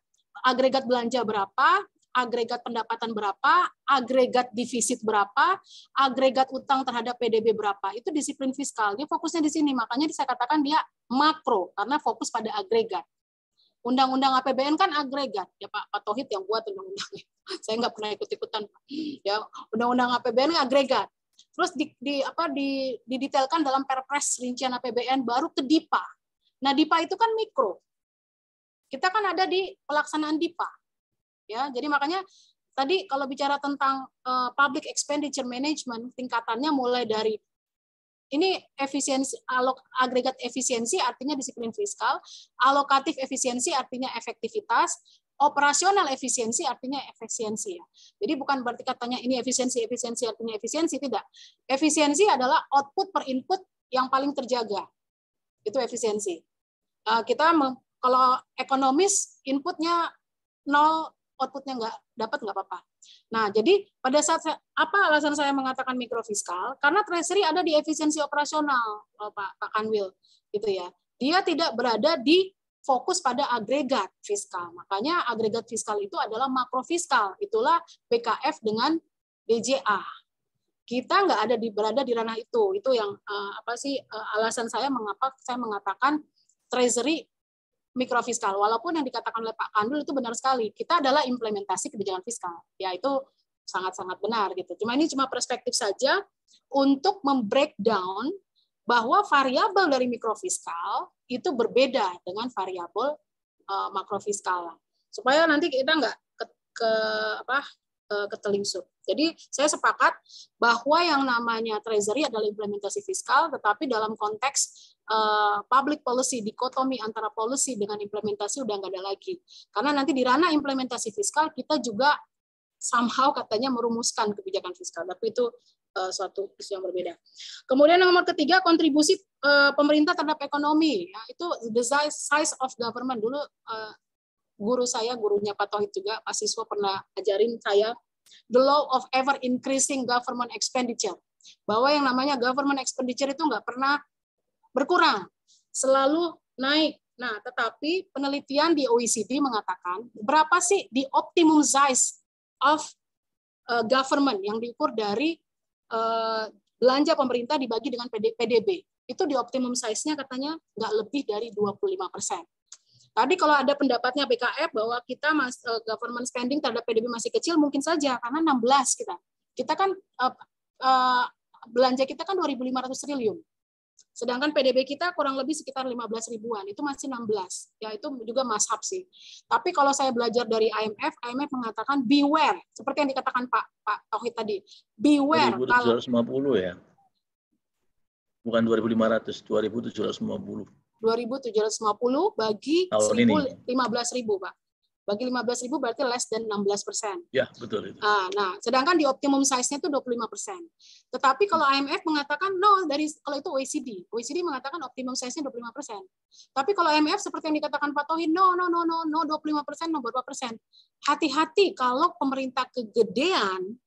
agregat belanja berapa, agregat pendapatan berapa, agregat defisit berapa, agregat utang terhadap PDB berapa. Itu disiplin fiskal. Dia fokusnya di sini. Makanya saya katakan dia makro karena fokus pada agregat. Undang-undang APBN kan agregat ya Pak Pak Tohid yang buat undang-undangnya. Saya nggak pernah ikut-ikutan ya undang-undang APBN agregat. Terus di, di apa di didetailkan dalam Perpres rincian APBN baru ke DIPA. Nah DIPA itu kan mikro. Kita kan ada di pelaksanaan DIPA. Ya, jadi makanya tadi kalau bicara tentang uh, public expenditure management tingkatannya mulai dari ini efisiensi alok agregat efisiensi artinya disiplin fiskal, alokatif efisiensi artinya efektivitas, operasional efisiensi artinya efisiensi ya. Jadi bukan berarti katanya ini efisiensi efisiensi artinya efisiensi tidak. Efisiensi adalah output per input yang paling terjaga. Itu efisiensi. Uh, kita kalau ekonomis inputnya nol outputnya nggak dapat nggak apa-apa. Nah, jadi pada saat saya, apa alasan saya mengatakan mikrofiskal? Karena treasury ada di efisiensi operasional, oh, Pak Pak Kanwil, gitu ya. Dia tidak berada di fokus pada agregat fiskal. Makanya agregat fiskal itu adalah makrofiskal. Itulah BKF dengan BJA. Kita nggak ada di berada di ranah itu. Itu yang uh, apa sih uh, alasan saya mengapa saya mengatakan treasury mikrofiskal. Walaupun yang dikatakan oleh Pak Kandul itu benar sekali. Kita adalah implementasi kebijakan fiskal. Ya itu sangat-sangat benar gitu. Cuma ini cuma perspektif saja untuk membreakdown bahwa variabel dari mikrofiskal itu berbeda dengan variabel uh, makrofiskal. Supaya nanti kita nggak ke, ke apa ketelingsut. Jadi saya sepakat bahwa yang namanya treasury adalah implementasi fiskal, tetapi dalam konteks uh, public policy, dikotomi antara policy dengan implementasi udah nggak ada lagi. Karena nanti di ranah implementasi fiskal kita juga somehow katanya merumuskan kebijakan fiskal, tapi itu uh, suatu isu yang berbeda. Kemudian nomor ketiga kontribusi uh, pemerintah terhadap ekonomi, ya, itu the size of government dulu. Guru saya, gurunya Pak Tohid juga, Pak Siswa pernah ajarin saya the law of ever increasing government expenditure. Bahwa yang namanya government expenditure itu nggak pernah berkurang, selalu naik. Nah, tetapi penelitian di OECD mengatakan berapa sih di optimum size of uh, government yang diukur dari uh, belanja pemerintah dibagi dengan PDB. Itu di optimum size-nya katanya nggak lebih dari 25 persen. Tadi kalau ada pendapatnya BKF bahwa kita mas, uh, government spending terhadap PDB masih kecil, mungkin saja karena 16 kita. Kita kan uh, uh, belanja kita kan 2.500 triliun. Sedangkan PDB kita kurang lebih sekitar 15 ribuan, itu masih 16. Ya itu juga mashab sih. Tapi kalau saya belajar dari IMF, IMF mengatakan beware, seperti yang dikatakan Pak Pak Tauhid tadi. Beware 2750 kalau ya. Bukan 2500, 2750. 2.750 bagi 15.000 Pak. Bagi 15.000 berarti less than 16 persen. Ya, betul itu. Nah, nah, sedangkan di optimum size-nya itu 25 persen. Tetapi kalau IMF mengatakan no, dari kalau itu OECD. OECD mengatakan optimum size-nya 25 persen. Tapi kalau IMF seperti yang dikatakan Pak Tohin, no, no, no, no, no, 25 persen, no, berapa persen. Hati-hati kalau pemerintah kegedean,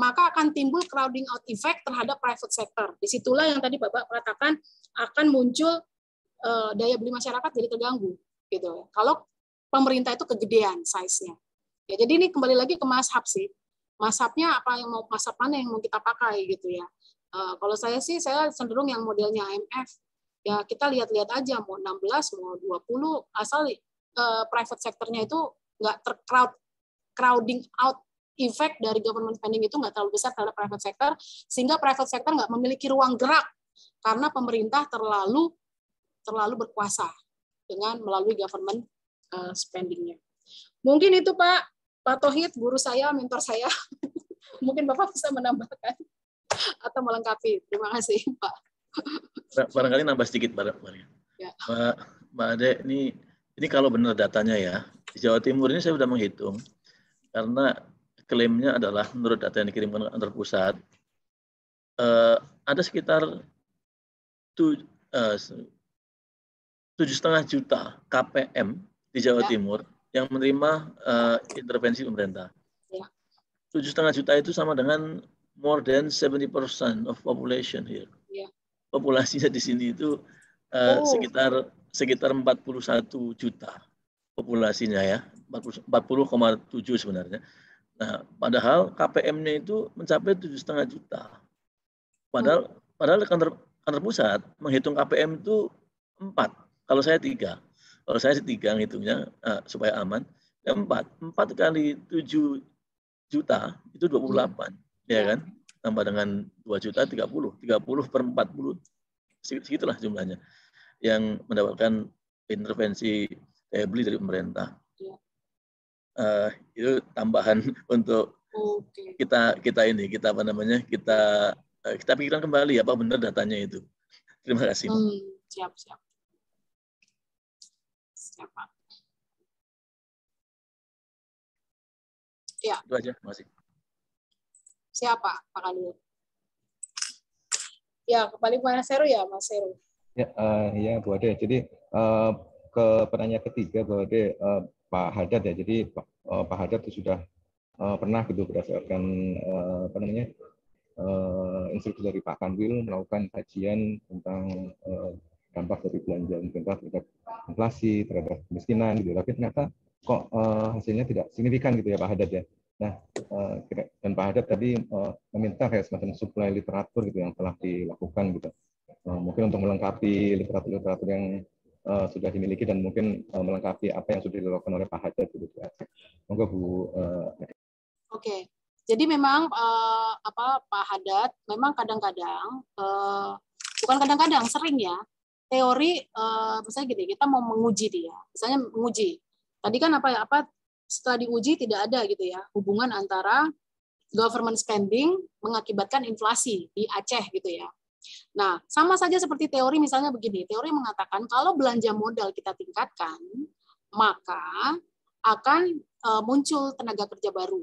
maka akan timbul crowding out effect terhadap private sector. Di situlah yang tadi Bapak katakan akan muncul uh, daya beli masyarakat jadi terganggu gitu. Kalau pemerintah itu kegedean size-nya. Ya, jadi ini kembali lagi ke mashab sih. Mashapnya apa yang mau mashab mana yang mau kita pakai gitu ya. Uh, kalau saya sih saya cenderung yang modelnya IMF. Ya kita lihat-lihat aja mau 16 mau 20 asal uh, private sektornya itu nggak tercrowd crowding out effect dari government spending itu nggak terlalu besar terhadap private sector sehingga private sector nggak memiliki ruang gerak karena pemerintah terlalu terlalu berkuasa dengan melalui government uh, spendingnya. Mungkin itu Pak Pak Tohid, guru saya, mentor saya. Mungkin Bapak bisa menambahkan atau melengkapi. Terima kasih Pak. Barangkali nambah sedikit Pak. Ya. Mbak, Mbak Ade, ini ini kalau benar datanya ya, di Jawa Timur ini saya sudah menghitung karena klaimnya adalah menurut data yang dikirimkan ke kantor pusat eh, ada sekitar eh, tujuh setengah juta KPM di Jawa ya. Timur yang menerima uh, intervensi pemerintah. Ya. Tujuh setengah juta itu sama dengan more than 70% of population here. Ya. Populasinya di sini itu uh, oh. sekitar sekitar 41 juta populasinya ya, 40,7 sebenarnya. Nah, padahal KPM-nya itu mencapai tujuh setengah juta. Padahal hmm. padahal kantor kantor pusat menghitung KPM itu empat kalau saya tiga, kalau saya sih tiga ngitungnya uh, supaya aman. Ya empat, empat kali tujuh juta itu dua puluh delapan, ya kan? Tambah dengan dua juta tiga puluh, tiga puluh per empat puluh, segitulah jumlahnya yang mendapatkan intervensi daya beli dari pemerintah. Uh, itu tambahan untuk okay. kita kita ini kita apa namanya kita uh, kita pikirkan kembali apa benar datanya itu. Terima kasih. Hmm, siap, siap. Siap, Pak. Ya. Itu aja, kasih. Siapa, Pak Khalil? Ya, kembali ke Mas Heru ya, Mas Heru. Ya, uh, ya Bu Ade. Jadi uh, ke pertanyaan ketiga Bu Ade, uh, Pak Haddad ya. Jadi uh, Pak Haddad itu sudah uh, pernah gitu berdasarkan uh, apa namanya uh, instruksi dari Pak Kanwil melakukan kajian tentang uh, dampak dari belanja pemerintah terhadap inflasi, terhadap kemiskinan gitu. Tapi ternyata kok uh, hasilnya tidak signifikan gitu ya Pak Haddad ya. Nah, uh, dan Pak Haddad tadi uh, meminta kayak semacam suplai literatur gitu yang telah dilakukan gitu. Uh, mungkin untuk melengkapi literatur-literatur yang uh, sudah dimiliki dan mungkin uh, melengkapi apa yang sudah dilakukan oleh Pak Haddad gitu. Monggo Bu. Uh, Oke. Okay. Jadi memang uh, apa Pak Haddad memang kadang-kadang uh, bukan kadang-kadang sering ya teori uh, misalnya gini kita mau menguji dia misalnya menguji. Tadi kan apa apa setelah diuji tidak ada gitu ya hubungan antara government spending mengakibatkan inflasi di Aceh gitu ya. Nah, sama saja seperti teori misalnya begini, teori mengatakan kalau belanja modal kita tingkatkan, maka akan uh, muncul tenaga kerja baru.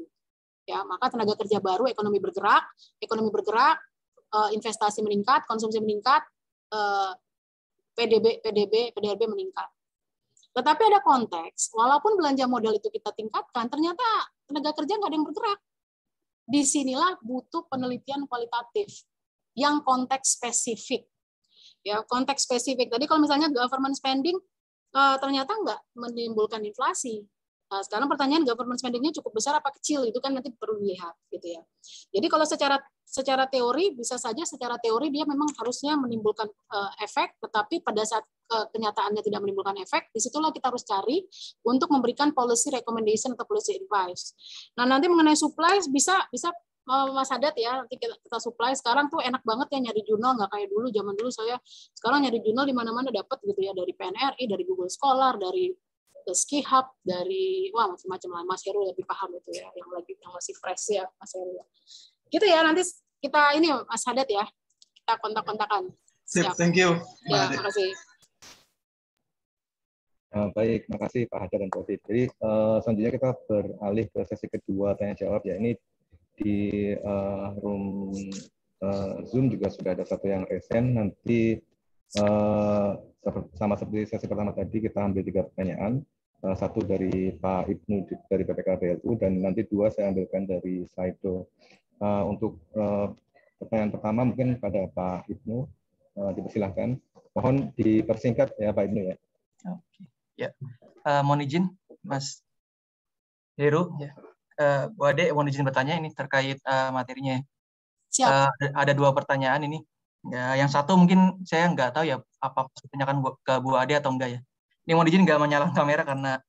Ya, maka tenaga kerja baru, ekonomi bergerak, ekonomi bergerak, uh, investasi meningkat, konsumsi meningkat, uh, PDB, PDB, PDRB meningkat. Tetapi ada konteks, walaupun belanja modal itu kita tingkatkan, ternyata tenaga kerja nggak ada yang bergerak. Di sinilah butuh penelitian kualitatif yang konteks spesifik. Ya, konteks spesifik. Tadi kalau misalnya government spending uh, ternyata nggak menimbulkan inflasi. Nah, sekarang pertanyaan government spendingnya cukup besar apa kecil itu kan nanti perlu dilihat gitu ya. Jadi kalau secara secara teori bisa saja secara teori dia memang harusnya menimbulkan uh, efek, tetapi pada saat uh, kenyataannya tidak menimbulkan efek, di situlah kita harus cari untuk memberikan policy recommendation atau policy advice. Nah nanti mengenai supply bisa bisa Mas Hadat ya nanti kita, kita supply sekarang tuh enak banget ya nyari jurnal nggak kayak dulu zaman dulu saya sekarang nyari jurnal di mana-mana dapat gitu ya dari PNRI dari Google Scholar dari Ski Hub dari wah macam-macam lah Mas Heru lebih paham itu ya yang lagi yang masih fresh ya Mas Heru ya gitu ya nanti kita ini Mas Hadat ya kita kontak-kontakan Siap. thank you ya, terima kasih Uh, baik, makasih Pak Hajar dan Pak Jadi uh, selanjutnya kita beralih ke sesi kedua tanya jawab ya. Ini di uh, room uh, Zoom juga sudah ada satu yang resen. Nanti uh, sama seperti sesi pertama tadi kita ambil tiga pertanyaan. Satu dari Pak Ibnu dari PPK BLU dan nanti dua saya ambilkan dari Saido. Uh, untuk uh, pertanyaan pertama mungkin pada Pak Ibnu uh, dipersilahkan. Mohon dipersingkat ya Pak Ibnu ya. Oke. Ya. Uh, mohon izin Mas Heru. Ya uh, Bu Ade mau izin bertanya ini terkait uh, materinya. Siap. Uh, ada dua pertanyaan ini. Ya, yang satu mungkin saya nggak tahu ya apa tanyakan ke Bu Ade atau enggak ya. Ini mau izin nggak menyalakan kamera karena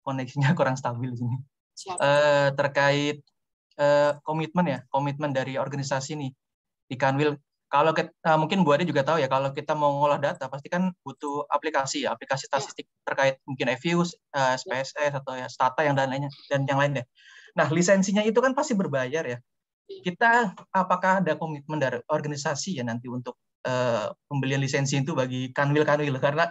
koneksinya kurang stabil di sini. Siap. Uh, terkait uh, komitmen ya, komitmen dari organisasi nih di Kanwil. Kalau kita, uh, mungkin Bu Ade juga tahu ya, kalau kita mau ngolah data pasti kan butuh aplikasi ya, aplikasi ya. statistik ya. terkait mungkin EViews, uh, SPSS atau ya Stata yang dan lainnya dan yang lain deh. Nah, lisensinya itu kan pasti berbayar ya. Kita apakah ada komitmen dari organisasi ya nanti untuk uh, pembelian lisensi itu bagi kanwil-kanwil karena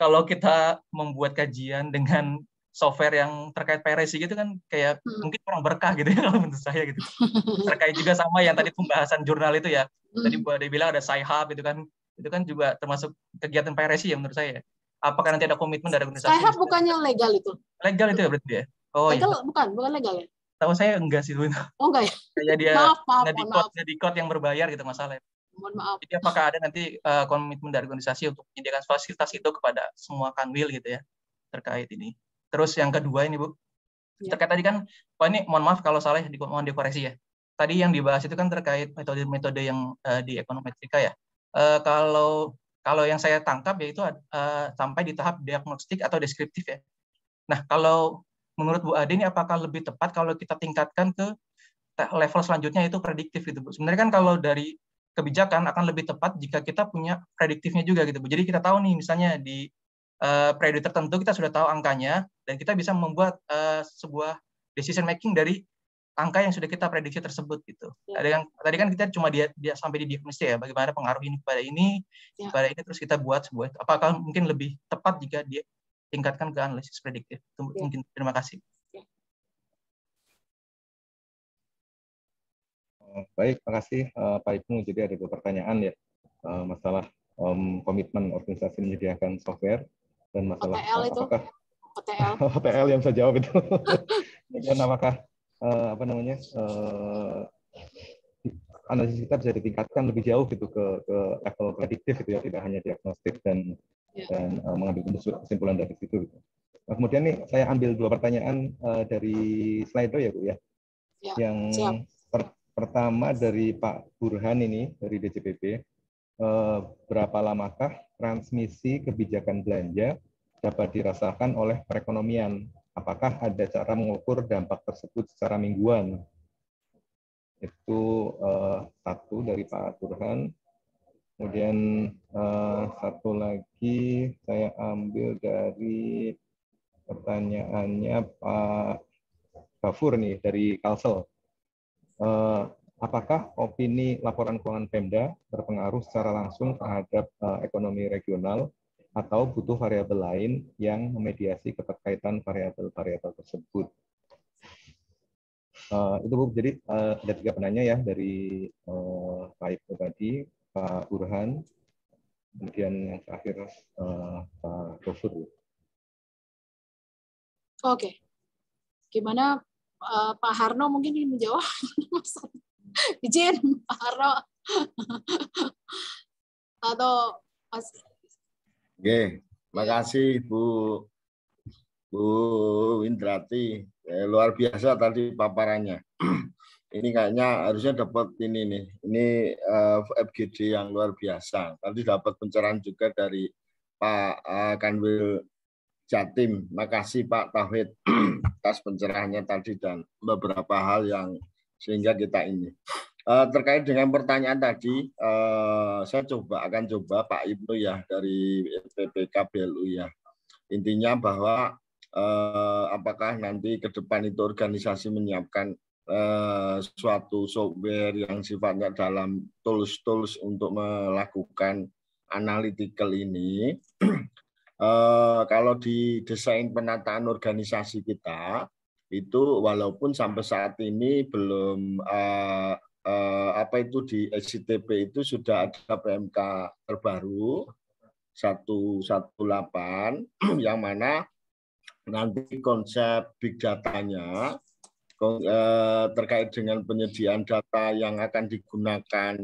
kalau kita membuat kajian dengan software yang terkait PRSI gitu kan kayak hmm. mungkin kurang berkah gitu ya kalau menurut saya gitu. terkait juga sama yang tadi pembahasan jurnal itu ya. Hmm. Tadi Bu Ade bilang ada Sci-Hub itu kan itu kan juga termasuk kegiatan PRSI ya menurut saya. Apakah nanti ada komitmen dari organisasi? Sci-Hub bukannya legal itu? Legal itu ya berarti ya? Oh, legal iya. bukan, bukan legal ya? tahu saya enggak sih itu. Oh enggak ya? Kayak dia maaf, maaf, ngedikot, ngedikot yang berbayar gitu masalahnya. Mohon maaf. Jadi apakah ada nanti uh, komitmen dari organisasi untuk menyediakan fasilitas itu kepada semua kanwil gitu ya terkait ini. Terus yang kedua ini Bu, ya. terkait tadi kan, Pak ini mohon maaf kalau salah, di, mohon dikoreksi ya. Tadi yang dibahas itu kan terkait metode-metode yang uh, di ekonometrika ya. Uh, kalau kalau yang saya tangkap yaitu uh, sampai di tahap diagnostik atau deskriptif ya. Nah, kalau menurut Bu Ade ini apakah lebih tepat kalau kita tingkatkan ke level selanjutnya itu prediktif gitu Bu. Sebenarnya kan kalau dari kebijakan akan lebih tepat jika kita punya prediktifnya juga gitu Bu. Jadi kita tahu nih misalnya di uh, periode tertentu kita sudah tahu angkanya dan kita bisa membuat uh, sebuah decision making dari angka yang sudah kita prediksi tersebut gitu. Ya. Tadi kan tadi kan kita cuma dia dia sampai di diagnosis ya bagaimana pengaruh ini kepada ini ya. kepada ini terus kita buat sebuah apakah mungkin lebih tepat jika dia tingkatkan ke analisis prediktif. Ya. Mungkin terima kasih. Baik, terima kasih uh, Pak Ibnu. Jadi ada dua pertanyaan ya uh, masalah um, komitmen organisasi menyediakan software dan masalah OTL itu. apakah OTL. OTL yang saya jawab itu. dan apakah uh, apa namanya uh, analisis kita bisa ditingkatkan lebih jauh gitu ke, ke level prediktif gitu ya tidak hanya diagnostik dan ya. dan uh, mengambil kesimpulan dari situ. Gitu. Nah, kemudian nih saya ambil dua pertanyaan uh, dari slide ya bu ya. ya yang per, pertama dari Pak Burhan ini dari DJPP. Uh, berapa lamakah transmisi kebijakan belanja dapat dirasakan oleh perekonomian apakah ada cara mengukur dampak tersebut secara mingguan? Itu uh, satu dari Pak Turhan. Kemudian uh, satu lagi saya ambil dari pertanyaannya Pak Gafur nih dari Kalsel. Uh, apakah opini laporan keuangan Pemda berpengaruh secara langsung terhadap uh, ekonomi regional atau butuh variabel lain yang memediasi keterkaitan variabel-variabel tersebut. Uh, itu Bu, jadi uh, ada tiga penanya ya dari uh, Pak Ibu tadi, Pak Burhan, kemudian yang terakhir uh, Pak Gofur. Oke, okay. gimana uh, Pak Harno mungkin ingin menjawab? Izin Pak Harno atau Mas Oke, makasih Bu Bu Windrati. Eh, luar biasa tadi paparannya. ini kayaknya harusnya dapat ini nih. Ini uh, eh, FGD yang luar biasa. Tadi dapat pencerahan juga dari Pak uh, Kanwil Jatim. Makasih Pak Tauhid atas pencerahannya tadi dan beberapa hal yang sehingga kita ini. Uh, terkait dengan pertanyaan tadi, uh, saya coba akan coba Pak Ibnu ya dari PPK BLU ya. Intinya bahwa uh, apakah nanti ke depan itu organisasi menyiapkan suatu software yang sifatnya dalam tools-tools untuk melakukan analytical ini. uh, kalau di desain penataan organisasi kita itu walaupun sampai saat ini belum uh, eh, apa itu di SCTP itu sudah ada PMK terbaru 118 yang mana nanti konsep big datanya eh, terkait dengan penyediaan data yang akan digunakan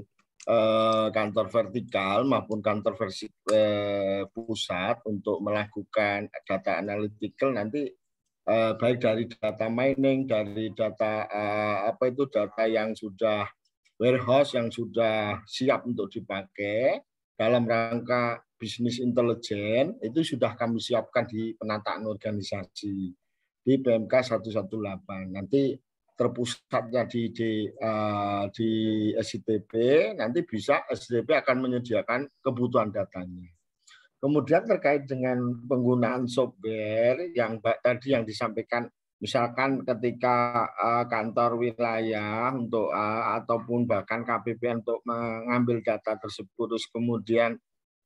eh, kantor vertikal maupun kantor versi eh, pusat untuk melakukan data analytical nanti uh, baik dari data mining, dari data apa itu data yang sudah warehouse yang sudah siap untuk dipakai dalam rangka bisnis intelijen itu sudah kami siapkan di penataan organisasi di PMK 118. Nanti terpusatnya di di, uh, di SITP, nanti bisa SITP akan menyediakan kebutuhan datanya. Kemudian terkait dengan penggunaan software yang tadi yang disampaikan misalkan ketika uh, kantor wilayah untuk uh, ataupun bahkan KPP untuk mengambil data tersebut terus kemudian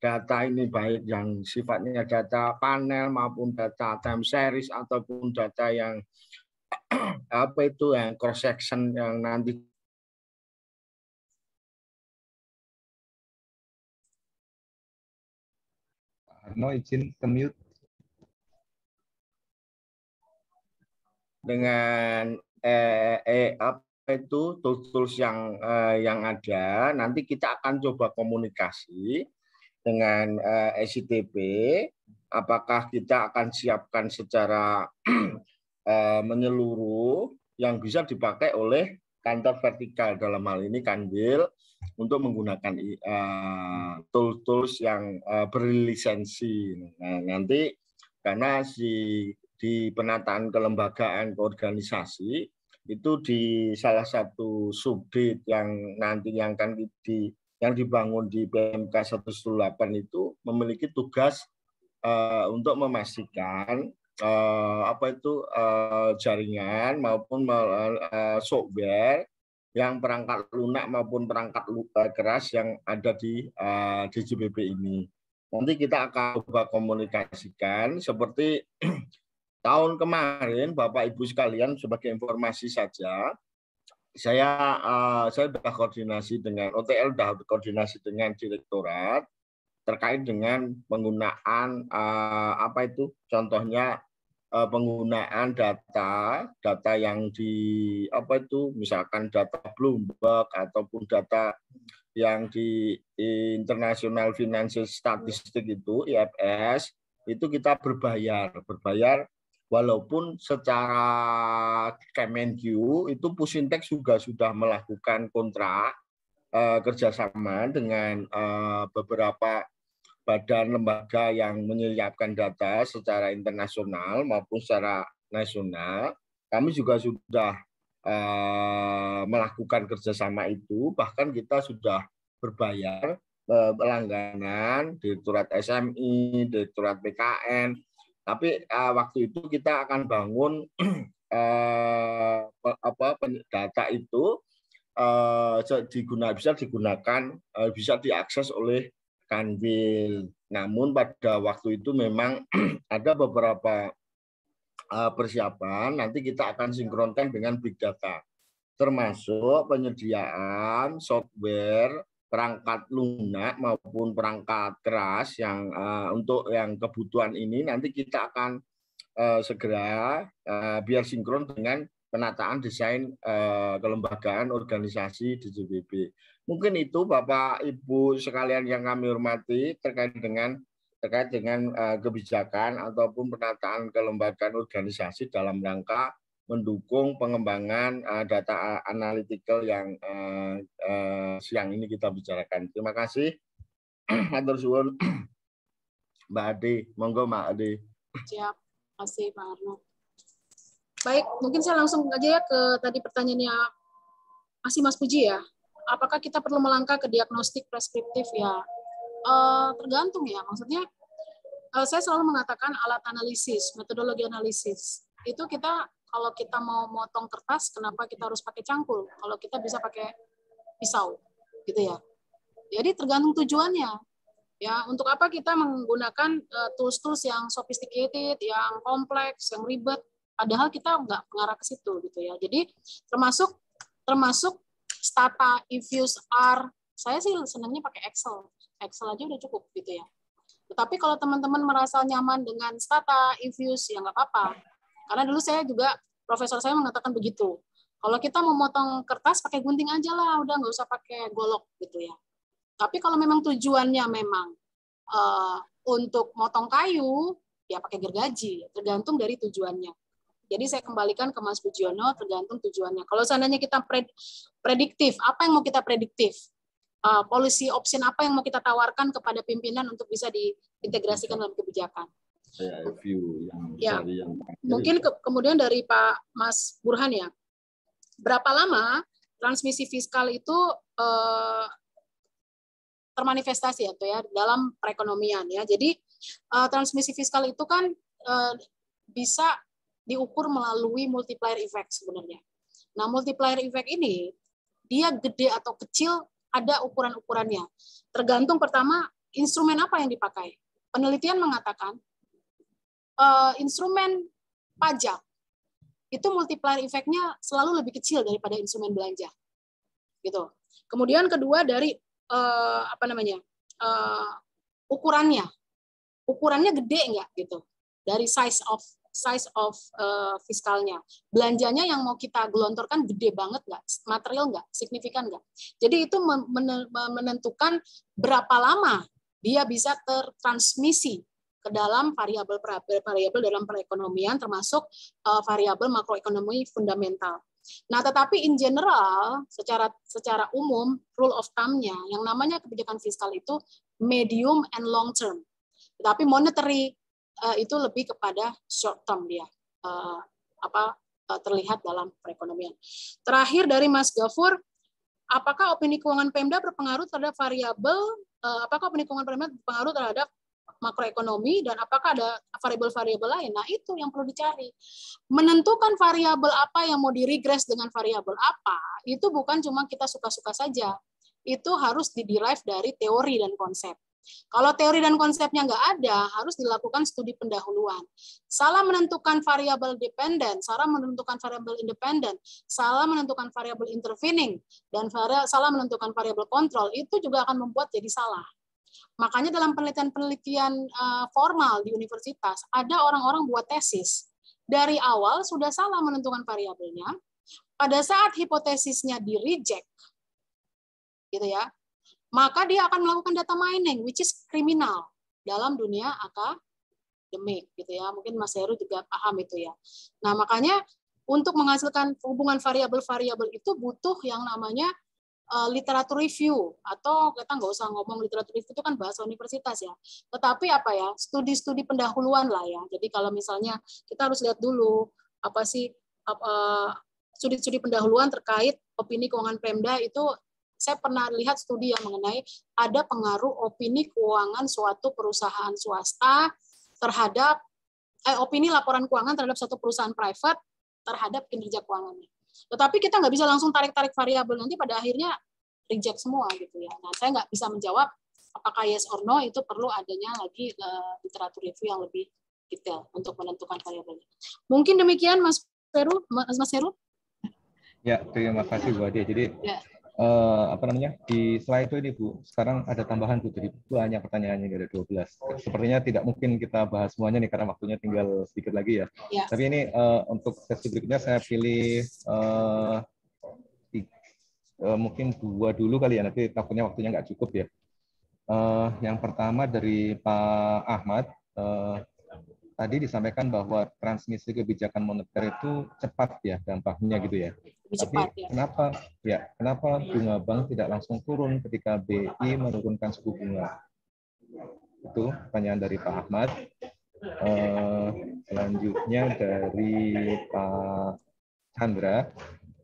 data ini baik yang sifatnya data panel maupun data time series ataupun data yang apa itu yang cross section yang nanti Arno izin ke mute. Dengan eh, eh apa itu tools-tools yang eh, yang ada, nanti kita akan coba komunikasi dengan eh, apakah kita akan siapkan secara menyeluruh yang bisa dipakai oleh kantor vertikal dalam hal ini Kanwil untuk menggunakan uh, tools-tools yang uh, berlisensi. Nah, nanti karena si di penataan kelembagaan organisasi itu di salah satu subdit yang nanti yang akan di yang dibangun di PMK 118 itu memiliki tugas uh, untuk memastikan uh, apa itu uh, jaringan maupun uh, software yang perangkat lunak maupun perangkat keras yang ada di uh, ini. Nanti kita akan coba komunikasikan seperti tahun kemarin Bapak Ibu sekalian sebagai informasi saja saya saya sudah koordinasi dengan OTL sudah koordinasi dengan direktorat terkait dengan penggunaan apa itu contohnya penggunaan data data yang di apa itu misalkan data Bloomberg ataupun data yang di International Financial Statistic itu IFS itu kita berbayar berbayar. Walaupun secara Kemenq itu Pusintek juga sudah melakukan kontrak uh, kerjasama dengan uh, beberapa badan lembaga yang menyiapkan data secara internasional maupun secara nasional. Kami juga sudah uh, melakukan kerjasama itu, bahkan kita sudah berbayar uh, langganan, direkturat SMI, direkturat PKN, tapi uh, waktu itu kita akan bangun uh, apa data itu uh, diguna, bisa digunakan uh, bisa diakses oleh Kanwil. Namun pada waktu itu memang ada beberapa uh, persiapan. Nanti kita akan sinkronkan dengan big data. Termasuk penyediaan software perangkat lunak maupun perangkat keras yang uh, untuk yang kebutuhan ini. Nanti kita akan uh, segera uh, biar sinkron dengan penataan desain uh, kelembagaan organisasi di JBB. Mungkin itu Bapak Ibu sekalian yang kami hormati terkait dengan terkait dengan uh, kebijakan ataupun penataan kelembagaan organisasi dalam rangka mendukung pengembangan uh, data analytical yang uh, uh, siang ini kita bicarakan. Terima kasih. Suwun. Mbak Ade, monggo Mbak Ade. Siap, kasih Pak Arno. Baik, mungkin saya langsung aja ya ke tadi pertanyaannya masih Mas Puji ya. Apakah kita perlu melangkah ke diagnostik preskriptif ya? Uh, tergantung ya, maksudnya uh, saya selalu mengatakan alat analisis, metodologi analisis itu kita kalau kita mau motong kertas, kenapa kita harus pakai cangkul? Kalau kita bisa pakai pisau, gitu ya. Jadi tergantung tujuannya. Ya, untuk apa kita menggunakan eh, tools-tools yang sophisticated, yang kompleks, yang ribet, padahal kita nggak mengarah ke situ, gitu ya. Jadi termasuk termasuk Stata, Infuse, R, saya sih senangnya pakai Excel. Excel aja udah cukup, gitu ya. Tetapi kalau teman-teman merasa nyaman dengan Stata, Infuse, ya nggak apa-apa karena dulu saya juga profesor saya mengatakan begitu. Kalau kita mau motong kertas pakai gunting aja lah, udah nggak usah pakai golok gitu ya. Tapi kalau memang tujuannya memang uh, untuk motong kayu, ya pakai gergaji, tergantung dari tujuannya. Jadi saya kembalikan ke Mas Bujiono, tergantung tujuannya. Kalau seandainya kita prediktif, apa yang mau kita prediktif? Uh, policy option apa yang mau kita tawarkan kepada pimpinan untuk bisa diintegrasikan dalam kebijakan? saya view yang ya. yang mungkin ke, kemudian dari Pak Mas Burhan ya berapa lama transmisi fiskal itu eh, termanifestasi atau ya dalam perekonomian ya jadi eh, transmisi fiskal itu kan eh, bisa diukur melalui multiplier effect sebenarnya. Nah multiplier effect ini dia gede atau kecil ada ukuran-ukurannya. Tergantung pertama instrumen apa yang dipakai. Penelitian mengatakan uh, instrumen pajak itu multiplier efeknya selalu lebih kecil daripada instrumen belanja gitu. Kemudian kedua dari uh, apa namanya uh, ukurannya. Ukurannya gede enggak gitu. Dari size of size of uh, fiskalnya belanjanya yang mau kita gelontorkan gede banget nggak material nggak signifikan nggak jadi itu menentukan berapa lama dia bisa tertransmisi ke dalam variabel variabel dalam perekonomian termasuk uh, variabel makroekonomi fundamental. Nah, tetapi in general secara secara umum rule of thumb-nya yang namanya kebijakan fiskal itu medium and long term. Tetapi monetary uh, itu lebih kepada short term dia. Uh, apa uh, terlihat dalam perekonomian. Terakhir dari Mas Gafur, apakah opini keuangan Pemda berpengaruh terhadap variabel uh, apakah opini keuangan Pemda berpengaruh terhadap makroekonomi dan apakah ada variabel-variabel lain. Nah, itu yang perlu dicari. Menentukan variabel apa yang mau diregres dengan variabel apa, itu bukan cuma kita suka-suka saja. Itu harus diderive dari teori dan konsep. Kalau teori dan konsepnya nggak ada, harus dilakukan studi pendahuluan. Salah menentukan variabel dependen, salah menentukan variabel independen, salah menentukan variabel intervening, dan salah menentukan variabel kontrol, itu juga akan membuat jadi salah. Makanya dalam penelitian-penelitian uh, formal di universitas, ada orang-orang buat tesis. Dari awal sudah salah menentukan variabelnya, pada saat hipotesisnya di reject, gitu ya, maka dia akan melakukan data mining, which is kriminal dalam dunia akademik, gitu ya. Mungkin Mas Heru juga paham itu ya. Nah, makanya untuk menghasilkan hubungan variabel-variabel itu butuh yang namanya uh, literatur review atau kita nggak usah ngomong literatur review itu kan bahasa universitas ya. Tetapi apa ya studi-studi pendahuluan lah ya. Jadi kalau misalnya kita harus lihat dulu apa sih uh, studi-studi pendahuluan terkait opini keuangan Pemda itu saya pernah lihat studi yang mengenai ada pengaruh opini keuangan suatu perusahaan swasta terhadap eh, opini laporan keuangan terhadap suatu perusahaan private terhadap kinerja keuangannya. Tetapi kita nggak bisa langsung tarik-tarik variabel nanti pada akhirnya reject semua gitu ya. Nah, saya nggak bisa menjawab apakah yes or no itu perlu adanya lagi uh, literatur review yang lebih detail untuk menentukan variabelnya. Mungkin demikian Mas Peru, Mas, Mas Heru. Ya, terima kasih Bu Ade. Jadi ya uh, apa namanya? Di slide itu ini Bu. Sekarang ada tambahan Bu. Jadi banyak pertanyaannya ada 12 sepertinya tidak mungkin kita bahas semuanya nih karena waktunya tinggal sedikit lagi ya, ya. tapi ini uh, untuk sesi berikutnya saya pilih uh, di, uh, mungkin dua dulu kali ya. Nanti takutnya waktunya nggak cukup ya. Uh, yang pertama dari Pak Ahmad uh, tadi disampaikan bahwa transmisi kebijakan moneter itu cepat ya dampaknya gitu ya. Tapi cepat, ya. kenapa ya kenapa bunga bank tidak langsung turun ketika BI menurunkan suku bunga? Itu pertanyaan dari Pak Ahmad. Uh, selanjutnya dari Pak Chandra,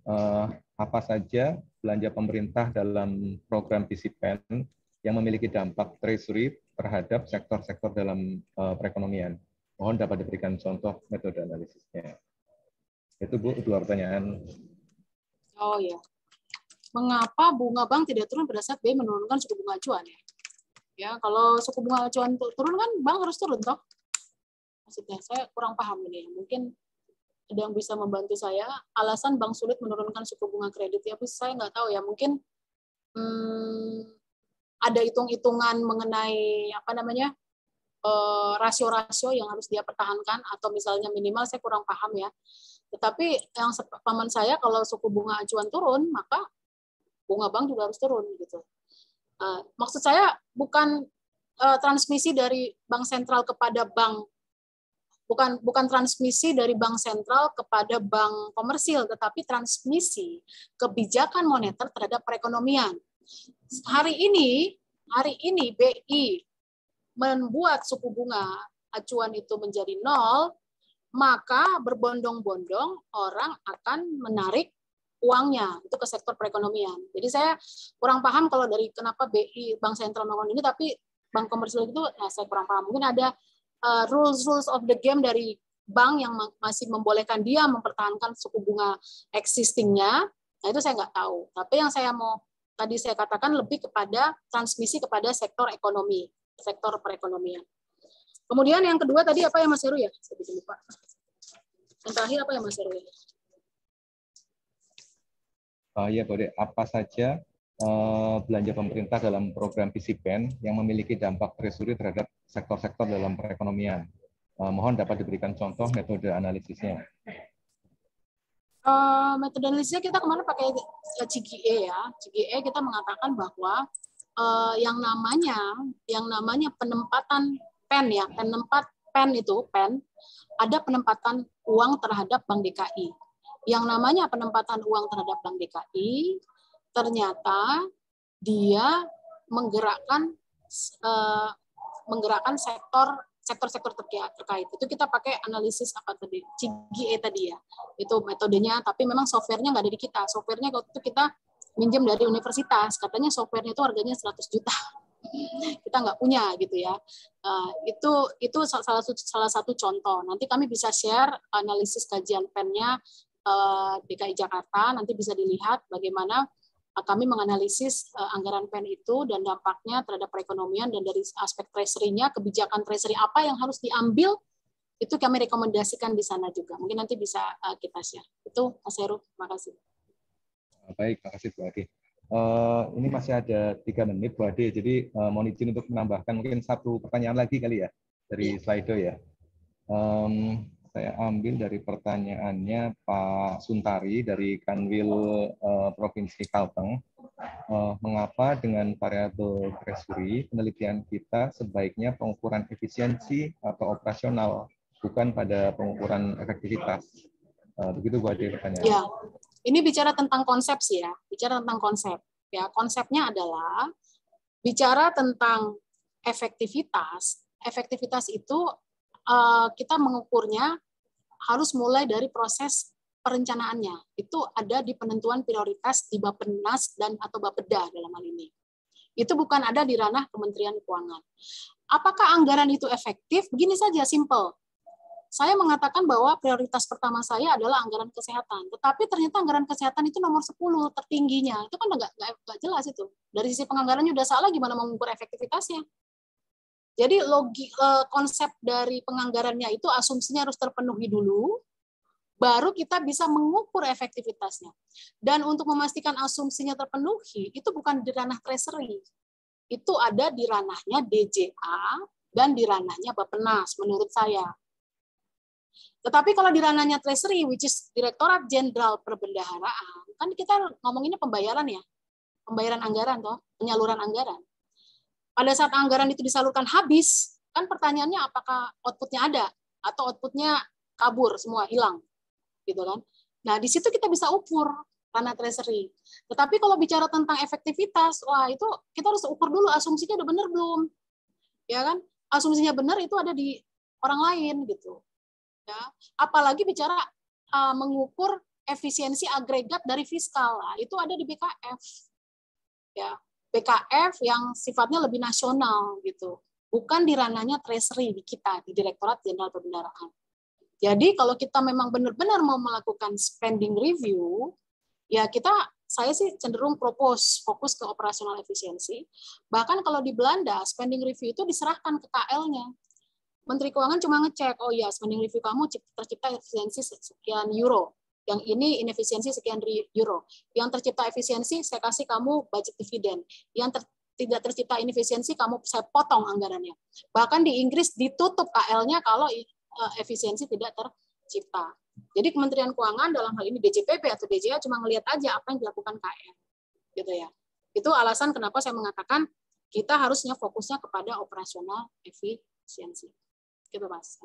uh, apa saja belanja pemerintah dalam program PCPEN yang memiliki dampak treasury terhadap sektor-sektor dalam uh, perekonomian? Mohon dapat diberikan contoh metode analisisnya. Itu Bu, dua pertanyaan. Oh ya. Mengapa bunga bank tidak turun pada saat BI menurunkan suku bunga acuan ya? Ya, kalau suku bunga acuan turun kan bank harus turun toh. Maksudnya saya kurang paham ini. Mungkin ada yang bisa membantu saya. Alasan bank sulit menurunkan suku bunga kredit ya, saya nggak tahu ya. Mungkin hmm, ada hitung-hitungan mengenai apa namanya rasio-rasio yang harus dia pertahankan atau misalnya minimal saya kurang paham ya. Tetapi yang paman saya kalau suku bunga acuan turun maka bunga bank juga harus turun gitu. Uh, maksud saya bukan uh, transmisi dari bank sentral kepada bank bukan bukan transmisi dari bank sentral kepada bank komersil tetapi transmisi kebijakan moneter terhadap perekonomian. Hari ini hari ini BI membuat suku bunga acuan itu menjadi nol, maka berbondong-bondong orang akan menarik uangnya itu ke sektor perekonomian. Jadi saya kurang paham kalau dari kenapa BI Bank Sentral melakukan ini, tapi bank komersial itu nah saya kurang paham. Mungkin ada uh, rules rules of the game dari bank yang masih membolehkan dia mempertahankan suku bunga existingnya. Nah itu saya nggak tahu. Tapi yang saya mau tadi saya katakan lebih kepada transmisi kepada sektor ekonomi sektor perekonomian. Kemudian yang kedua tadi apa ya Mas Heru ya? Saya bisa lupa. Yang terakhir apa ya Mas Heru ya? Uh, ya, Bode. Apa saja uh, belanja pemerintah dalam program PCPEN yang memiliki dampak treasury terhadap sektor-sektor dalam perekonomian? Uh, mohon dapat diberikan contoh metode analisisnya. Uh, metode analisisnya kita ke mana pakai CGE ya. CGE kita mengatakan bahwa uh, yang namanya yang namanya penempatan pen ya penempat pen itu pen ada penempatan uang terhadap Bank DKI. Yang namanya penempatan uang terhadap Bank DKI ternyata dia menggerakkan uh, menggerakkan sektor sektor-sektor terkait. Itu kita pakai analisis apa tadi? CGE tadi ya. Itu metodenya, tapi memang softwarenya nggak ada di kita. Softwarenya waktu itu kita minjem dari universitas. Katanya softwarenya itu harganya 100 juta. kita nggak punya gitu ya. Uh, itu itu salah satu salah satu contoh. Nanti kami bisa share analisis kajian pennya uh, DKI Jakarta. Nanti bisa dilihat bagaimana uh, kami menganalisis uh, anggaran pen itu dan dampaknya terhadap perekonomian dan dari aspek treasury-nya kebijakan treasury apa yang harus diambil itu kami rekomendasikan di sana juga. Mungkin nanti bisa uh, kita share. Itu Mas Heru, terima kasih. Baik, terima kasih Bu Ade. Uh, ini masih ada tiga menit Bu Ade, jadi uh, mohon izin untuk menambahkan mungkin satu pertanyaan lagi kali ya dari ya. Slido ya. Um, saya ambil dari pertanyaannya Pak Suntari dari Kanwil uh, Provinsi Kalteng. Uh, mengapa dengan variabel treasury penelitian kita sebaiknya pengukuran efisiensi atau operasional bukan pada pengukuran efektivitas. Uh, begitu Bu Ade pertanyaan. Ya, ini bicara tentang konsep sih ya, bicara tentang konsep. Ya, konsepnya adalah bicara tentang efektivitas. Efektivitas itu uh, kita mengukurnya harus mulai dari proses perencanaannya. Itu ada di penentuan prioritas di Bappenas dan atau Bapeda dalam hal ini. Itu bukan ada di ranah Kementerian Keuangan. Apakah anggaran itu efektif? Begini saja, simple saya mengatakan bahwa prioritas pertama saya adalah anggaran kesehatan. Tetapi ternyata anggaran kesehatan itu nomor 10 tertingginya. Itu kan nggak, jelas itu. Dari sisi penganggarannya udah salah, gimana mengukur efektivitasnya? Jadi logi, eh, konsep dari penganggarannya itu asumsinya harus terpenuhi dulu, baru kita bisa mengukur efektivitasnya. Dan untuk memastikan asumsinya terpenuhi, itu bukan di ranah treasury. Itu ada di ranahnya DJA dan di ranahnya Bapenas, menurut saya. Tetapi kalau di ranahnya Treasury, which is Direktorat Jenderal Perbendaharaan, kan kita ngomonginnya pembayaran ya, pembayaran anggaran toh, penyaluran anggaran. Pada saat anggaran itu disalurkan habis, kan pertanyaannya apakah outputnya ada atau outputnya kabur semua hilang, gitu kan? Nah di situ kita bisa ukur ranah Treasury. Tetapi kalau bicara tentang efektivitas, wah itu kita harus ukur dulu asumsinya udah benar belum, ya kan? Asumsinya benar itu ada di orang lain gitu ya apalagi bicara uh, mengukur efisiensi agregat dari fiskal nah, itu ada di BKF ya BKF yang sifatnya lebih nasional gitu bukan di ranahnya treasury di kita di Direktorat Jenderal Perbendaraan jadi kalau kita memang benar-benar mau melakukan spending review ya kita saya sih cenderung propose fokus ke operasional efisiensi. Bahkan kalau di Belanda, spending review itu diserahkan ke KL-nya. Menteri Keuangan cuma ngecek, oh ya spending review kamu tercipta efisiensi sekian euro, yang ini inefisiensi sekian euro. Yang tercipta efisiensi, saya kasih kamu budget dividen. Yang ter, tidak tercipta inefisiensi, kamu saya potong anggarannya. Bahkan di Inggris ditutup KL-nya kalau eh, efisiensi tidak tercipta. Jadi Kementerian Keuangan dalam hal ini DJPP atau DJA cuma ngelihat aja apa yang dilakukan KL. Gitu ya. Itu alasan kenapa saya mengatakan kita harusnya fokusnya kepada operasional efisiensi. Gitu Mas.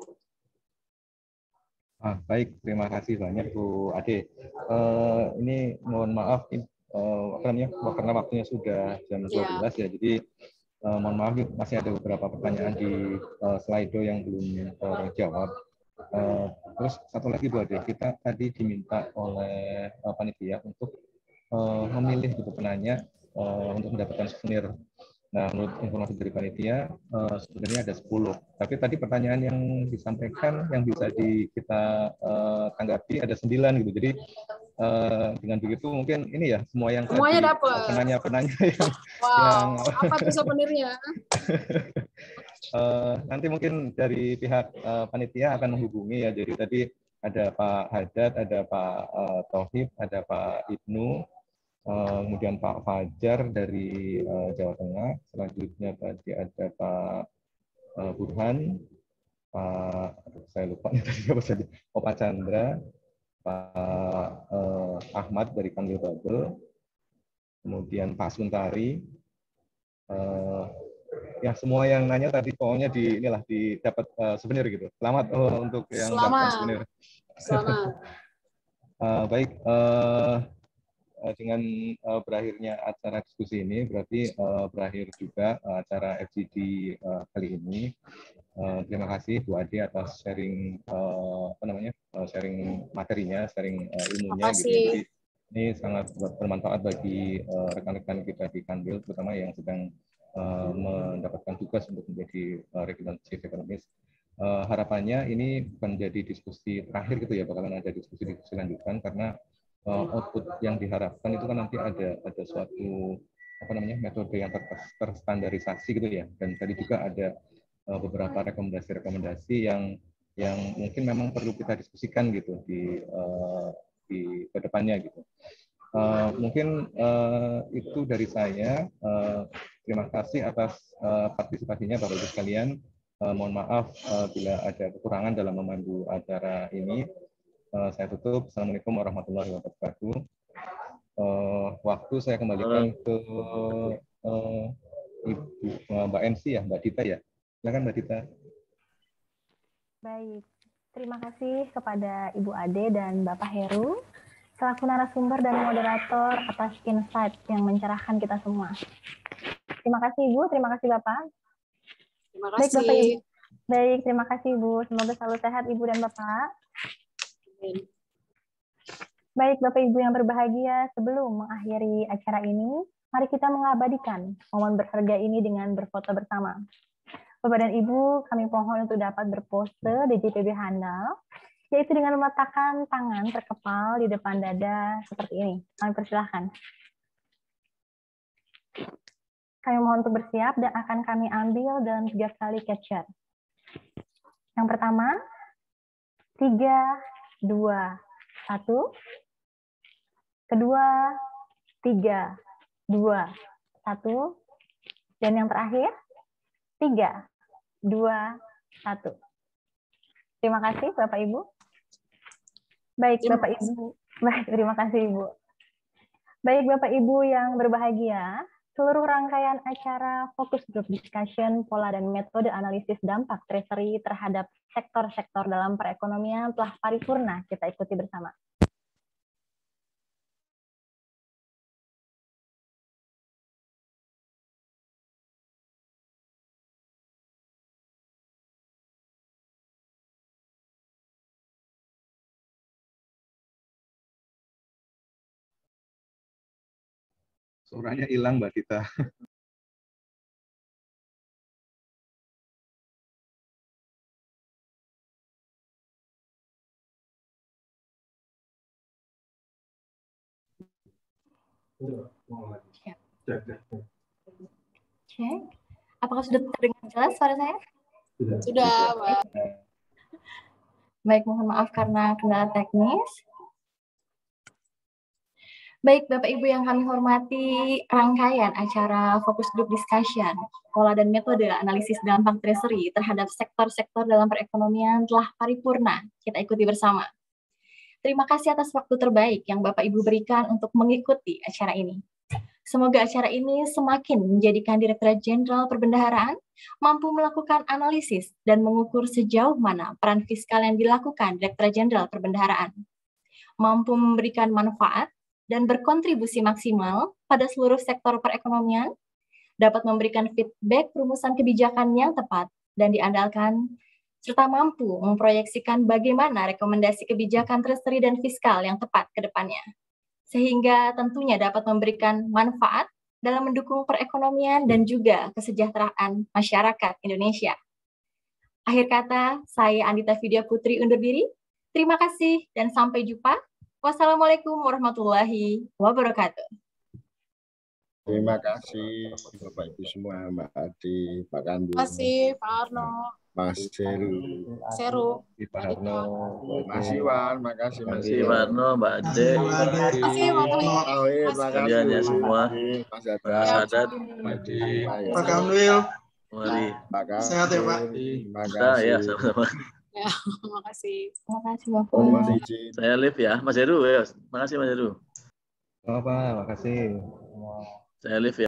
Ah, baik, terima kasih banyak Bu Ade. Uh, ini mohon maaf, uh, karena waktunya sudah jam 12 yeah. ya, jadi uh, mohon maaf masih ada beberapa pertanyaan di uh, Slido yang belum terjawab. Uh, terus satu lagi Bu Ade, kita tadi diminta oleh uh, panitia untuk uh, memilih gitu penanya uh, untuk mendapatkan souvenir Nah, menurut informasi dari panitia, uh, sebenarnya ada 10. Tapi tadi pertanyaan yang disampaikan, yang bisa di, kita uh, tanggapi ada 9 gitu. Jadi uh, dengan begitu mungkin ini ya, semua yang Semuanya dapat. Penanya-penanya yang... Wow, yang, apa tuh souvenirnya? uh, nanti mungkin dari pihak uh, panitia akan menghubungi ya. Jadi tadi ada Pak Haddad, ada Pak uh, Tauhid, ada Pak Ibnu, kemudian Pak Fajar dari uh, Jawa Tengah, selanjutnya tadi ada Pak uh, Burhan, Pak saya lupa nih tadi apa saja, oh, Pak Chandra, Pak Ahmad dari Kanwil Babel, kemudian Pak Suntari, ya semua yang nanya tadi pokoknya di inilah didapat uh, souvenir gitu. Selamat uh, untuk yang dapat souvenir. Selamat. uh, baik. Uh, Eh, dengan uh, berakhirnya acara diskusi ini berarti uh, berakhir juga uh, acara FGD uh, kali ini. Uh, terima kasih Bu Ade atas sharing uh, apa namanya uh, sharing materinya, sharing uh, ilmunya. Gitu. Jadi, ini sangat bermanfaat bagi rekan-rekan uh, kita di Kanwil, terutama yang sedang uh, mendapatkan tugas untuk menjadi uh, regional chief economist. Uh, harapannya ini menjadi diskusi terakhir gitu ya, bakalan ada diskusi-diskusi lanjutan karena output yang diharapkan itu kan nanti ada ada suatu apa namanya metode yang ter terstandarisasi gitu ya, dan tadi juga ada uh, beberapa rekomendasi-rekomendasi yang yang mungkin memang perlu kita diskusikan gitu di uh, di ke depannya gitu. Uh, mungkin uh, itu dari saya. Uh, terima kasih atas uh, partisipasinya Bapak Ibu sekalian. Uh, mohon maaf uh, bila ada kekurangan dalam memandu acara ini. Uh, saya tutup. Assalamualaikum warahmatullahi wabarakatuh. Uh, waktu saya kembalikan ke uh, Ibu uh, Mbak MC ya, Mbak Dita ya. Silakan Mbak Dita. Baik, terima kasih kepada Ibu Ade dan Bapak Heru selaku narasumber dan moderator atas insight yang mencerahkan kita semua. Terima kasih Ibu, terima kasih Bapak. Terima Baik, kasih. Bapak Ibu. Baik, terima kasih Ibu. Semoga selalu sehat Ibu dan Bapak. Baik, Bapak Ibu yang berbahagia, sebelum mengakhiri acara ini, mari kita mengabadikan momen berharga ini dengan berfoto bersama. Bapak dan Ibu, kami mohon untuk dapat berpose di JPB Handal, yaitu dengan meletakkan tangan terkepal di depan dada seperti ini. Kami persilahkan. Kami mohon untuk bersiap dan akan kami ambil dalam tiga kali capture. Yang pertama, tiga, dua, satu. Kedua, tiga, dua, satu. Dan yang terakhir, tiga, dua, satu. Terima kasih Bapak Ibu. Baik Bapak Ibu. Baik, terima kasih Ibu. Baik Bapak Ibu yang berbahagia, seluruh rangkaian acara fokus group discussion pola dan metode analisis dampak treasury terhadap sektor-sektor dalam perekonomian telah paripurna kita ikuti bersama. Suaranya hilang Mbak Dita. Cek. Apakah sudah terdengar jelas suara saya? Sudah, Mbak. Baik, mohon maaf karena kendala teknis. Baik, Bapak Ibu yang kami hormati, rangkaian acara fokus group discussion, pola dan metode analisis dampak treasury terhadap sektor-sektor dalam perekonomian telah paripurna. Kita ikuti bersama. Terima kasih atas waktu terbaik yang Bapak Ibu berikan untuk mengikuti acara ini. Semoga acara ini semakin menjadikan Direktorat Jenderal Perbendaharaan mampu melakukan analisis dan mengukur sejauh mana peran fiskal yang dilakukan Direktorat Jenderal Perbendaharaan, mampu memberikan manfaat dan berkontribusi maksimal pada seluruh sektor perekonomian, dapat memberikan feedback rumusan kebijakan yang tepat dan diandalkan, serta mampu memproyeksikan bagaimana rekomendasi kebijakan treasury dan fiskal yang tepat ke depannya. Sehingga tentunya dapat memberikan manfaat dalam mendukung perekonomian dan juga kesejahteraan masyarakat Indonesia. Akhir kata, saya Andita Vidya Putri undur diri. Terima kasih dan sampai jumpa. Wassalamualaikum warahmatullahi wabarakatuh. Terima kasih Bapak Ibu semua, Mbak Adi, Pak Kandu, Terima kasih, Pak Arno. Mas Seru, Seru. Pak Harno. Mas Iwan, makasih Mas Terima kasih Iwan. Mbak Ade, Terima kasih, Mas makasih. Kalian ya semua. Mas Sadat, Pak Di, Pak Kamil, mari. Sehat ya, Pak? Terima ya, kasih. sama-sama. Ya, terima kasih. Terima kasih Bapak. Izin. Saya live ya, Mas Heru. Ya. Makasih Mas Heru. Pak, makasih. Saya live ya.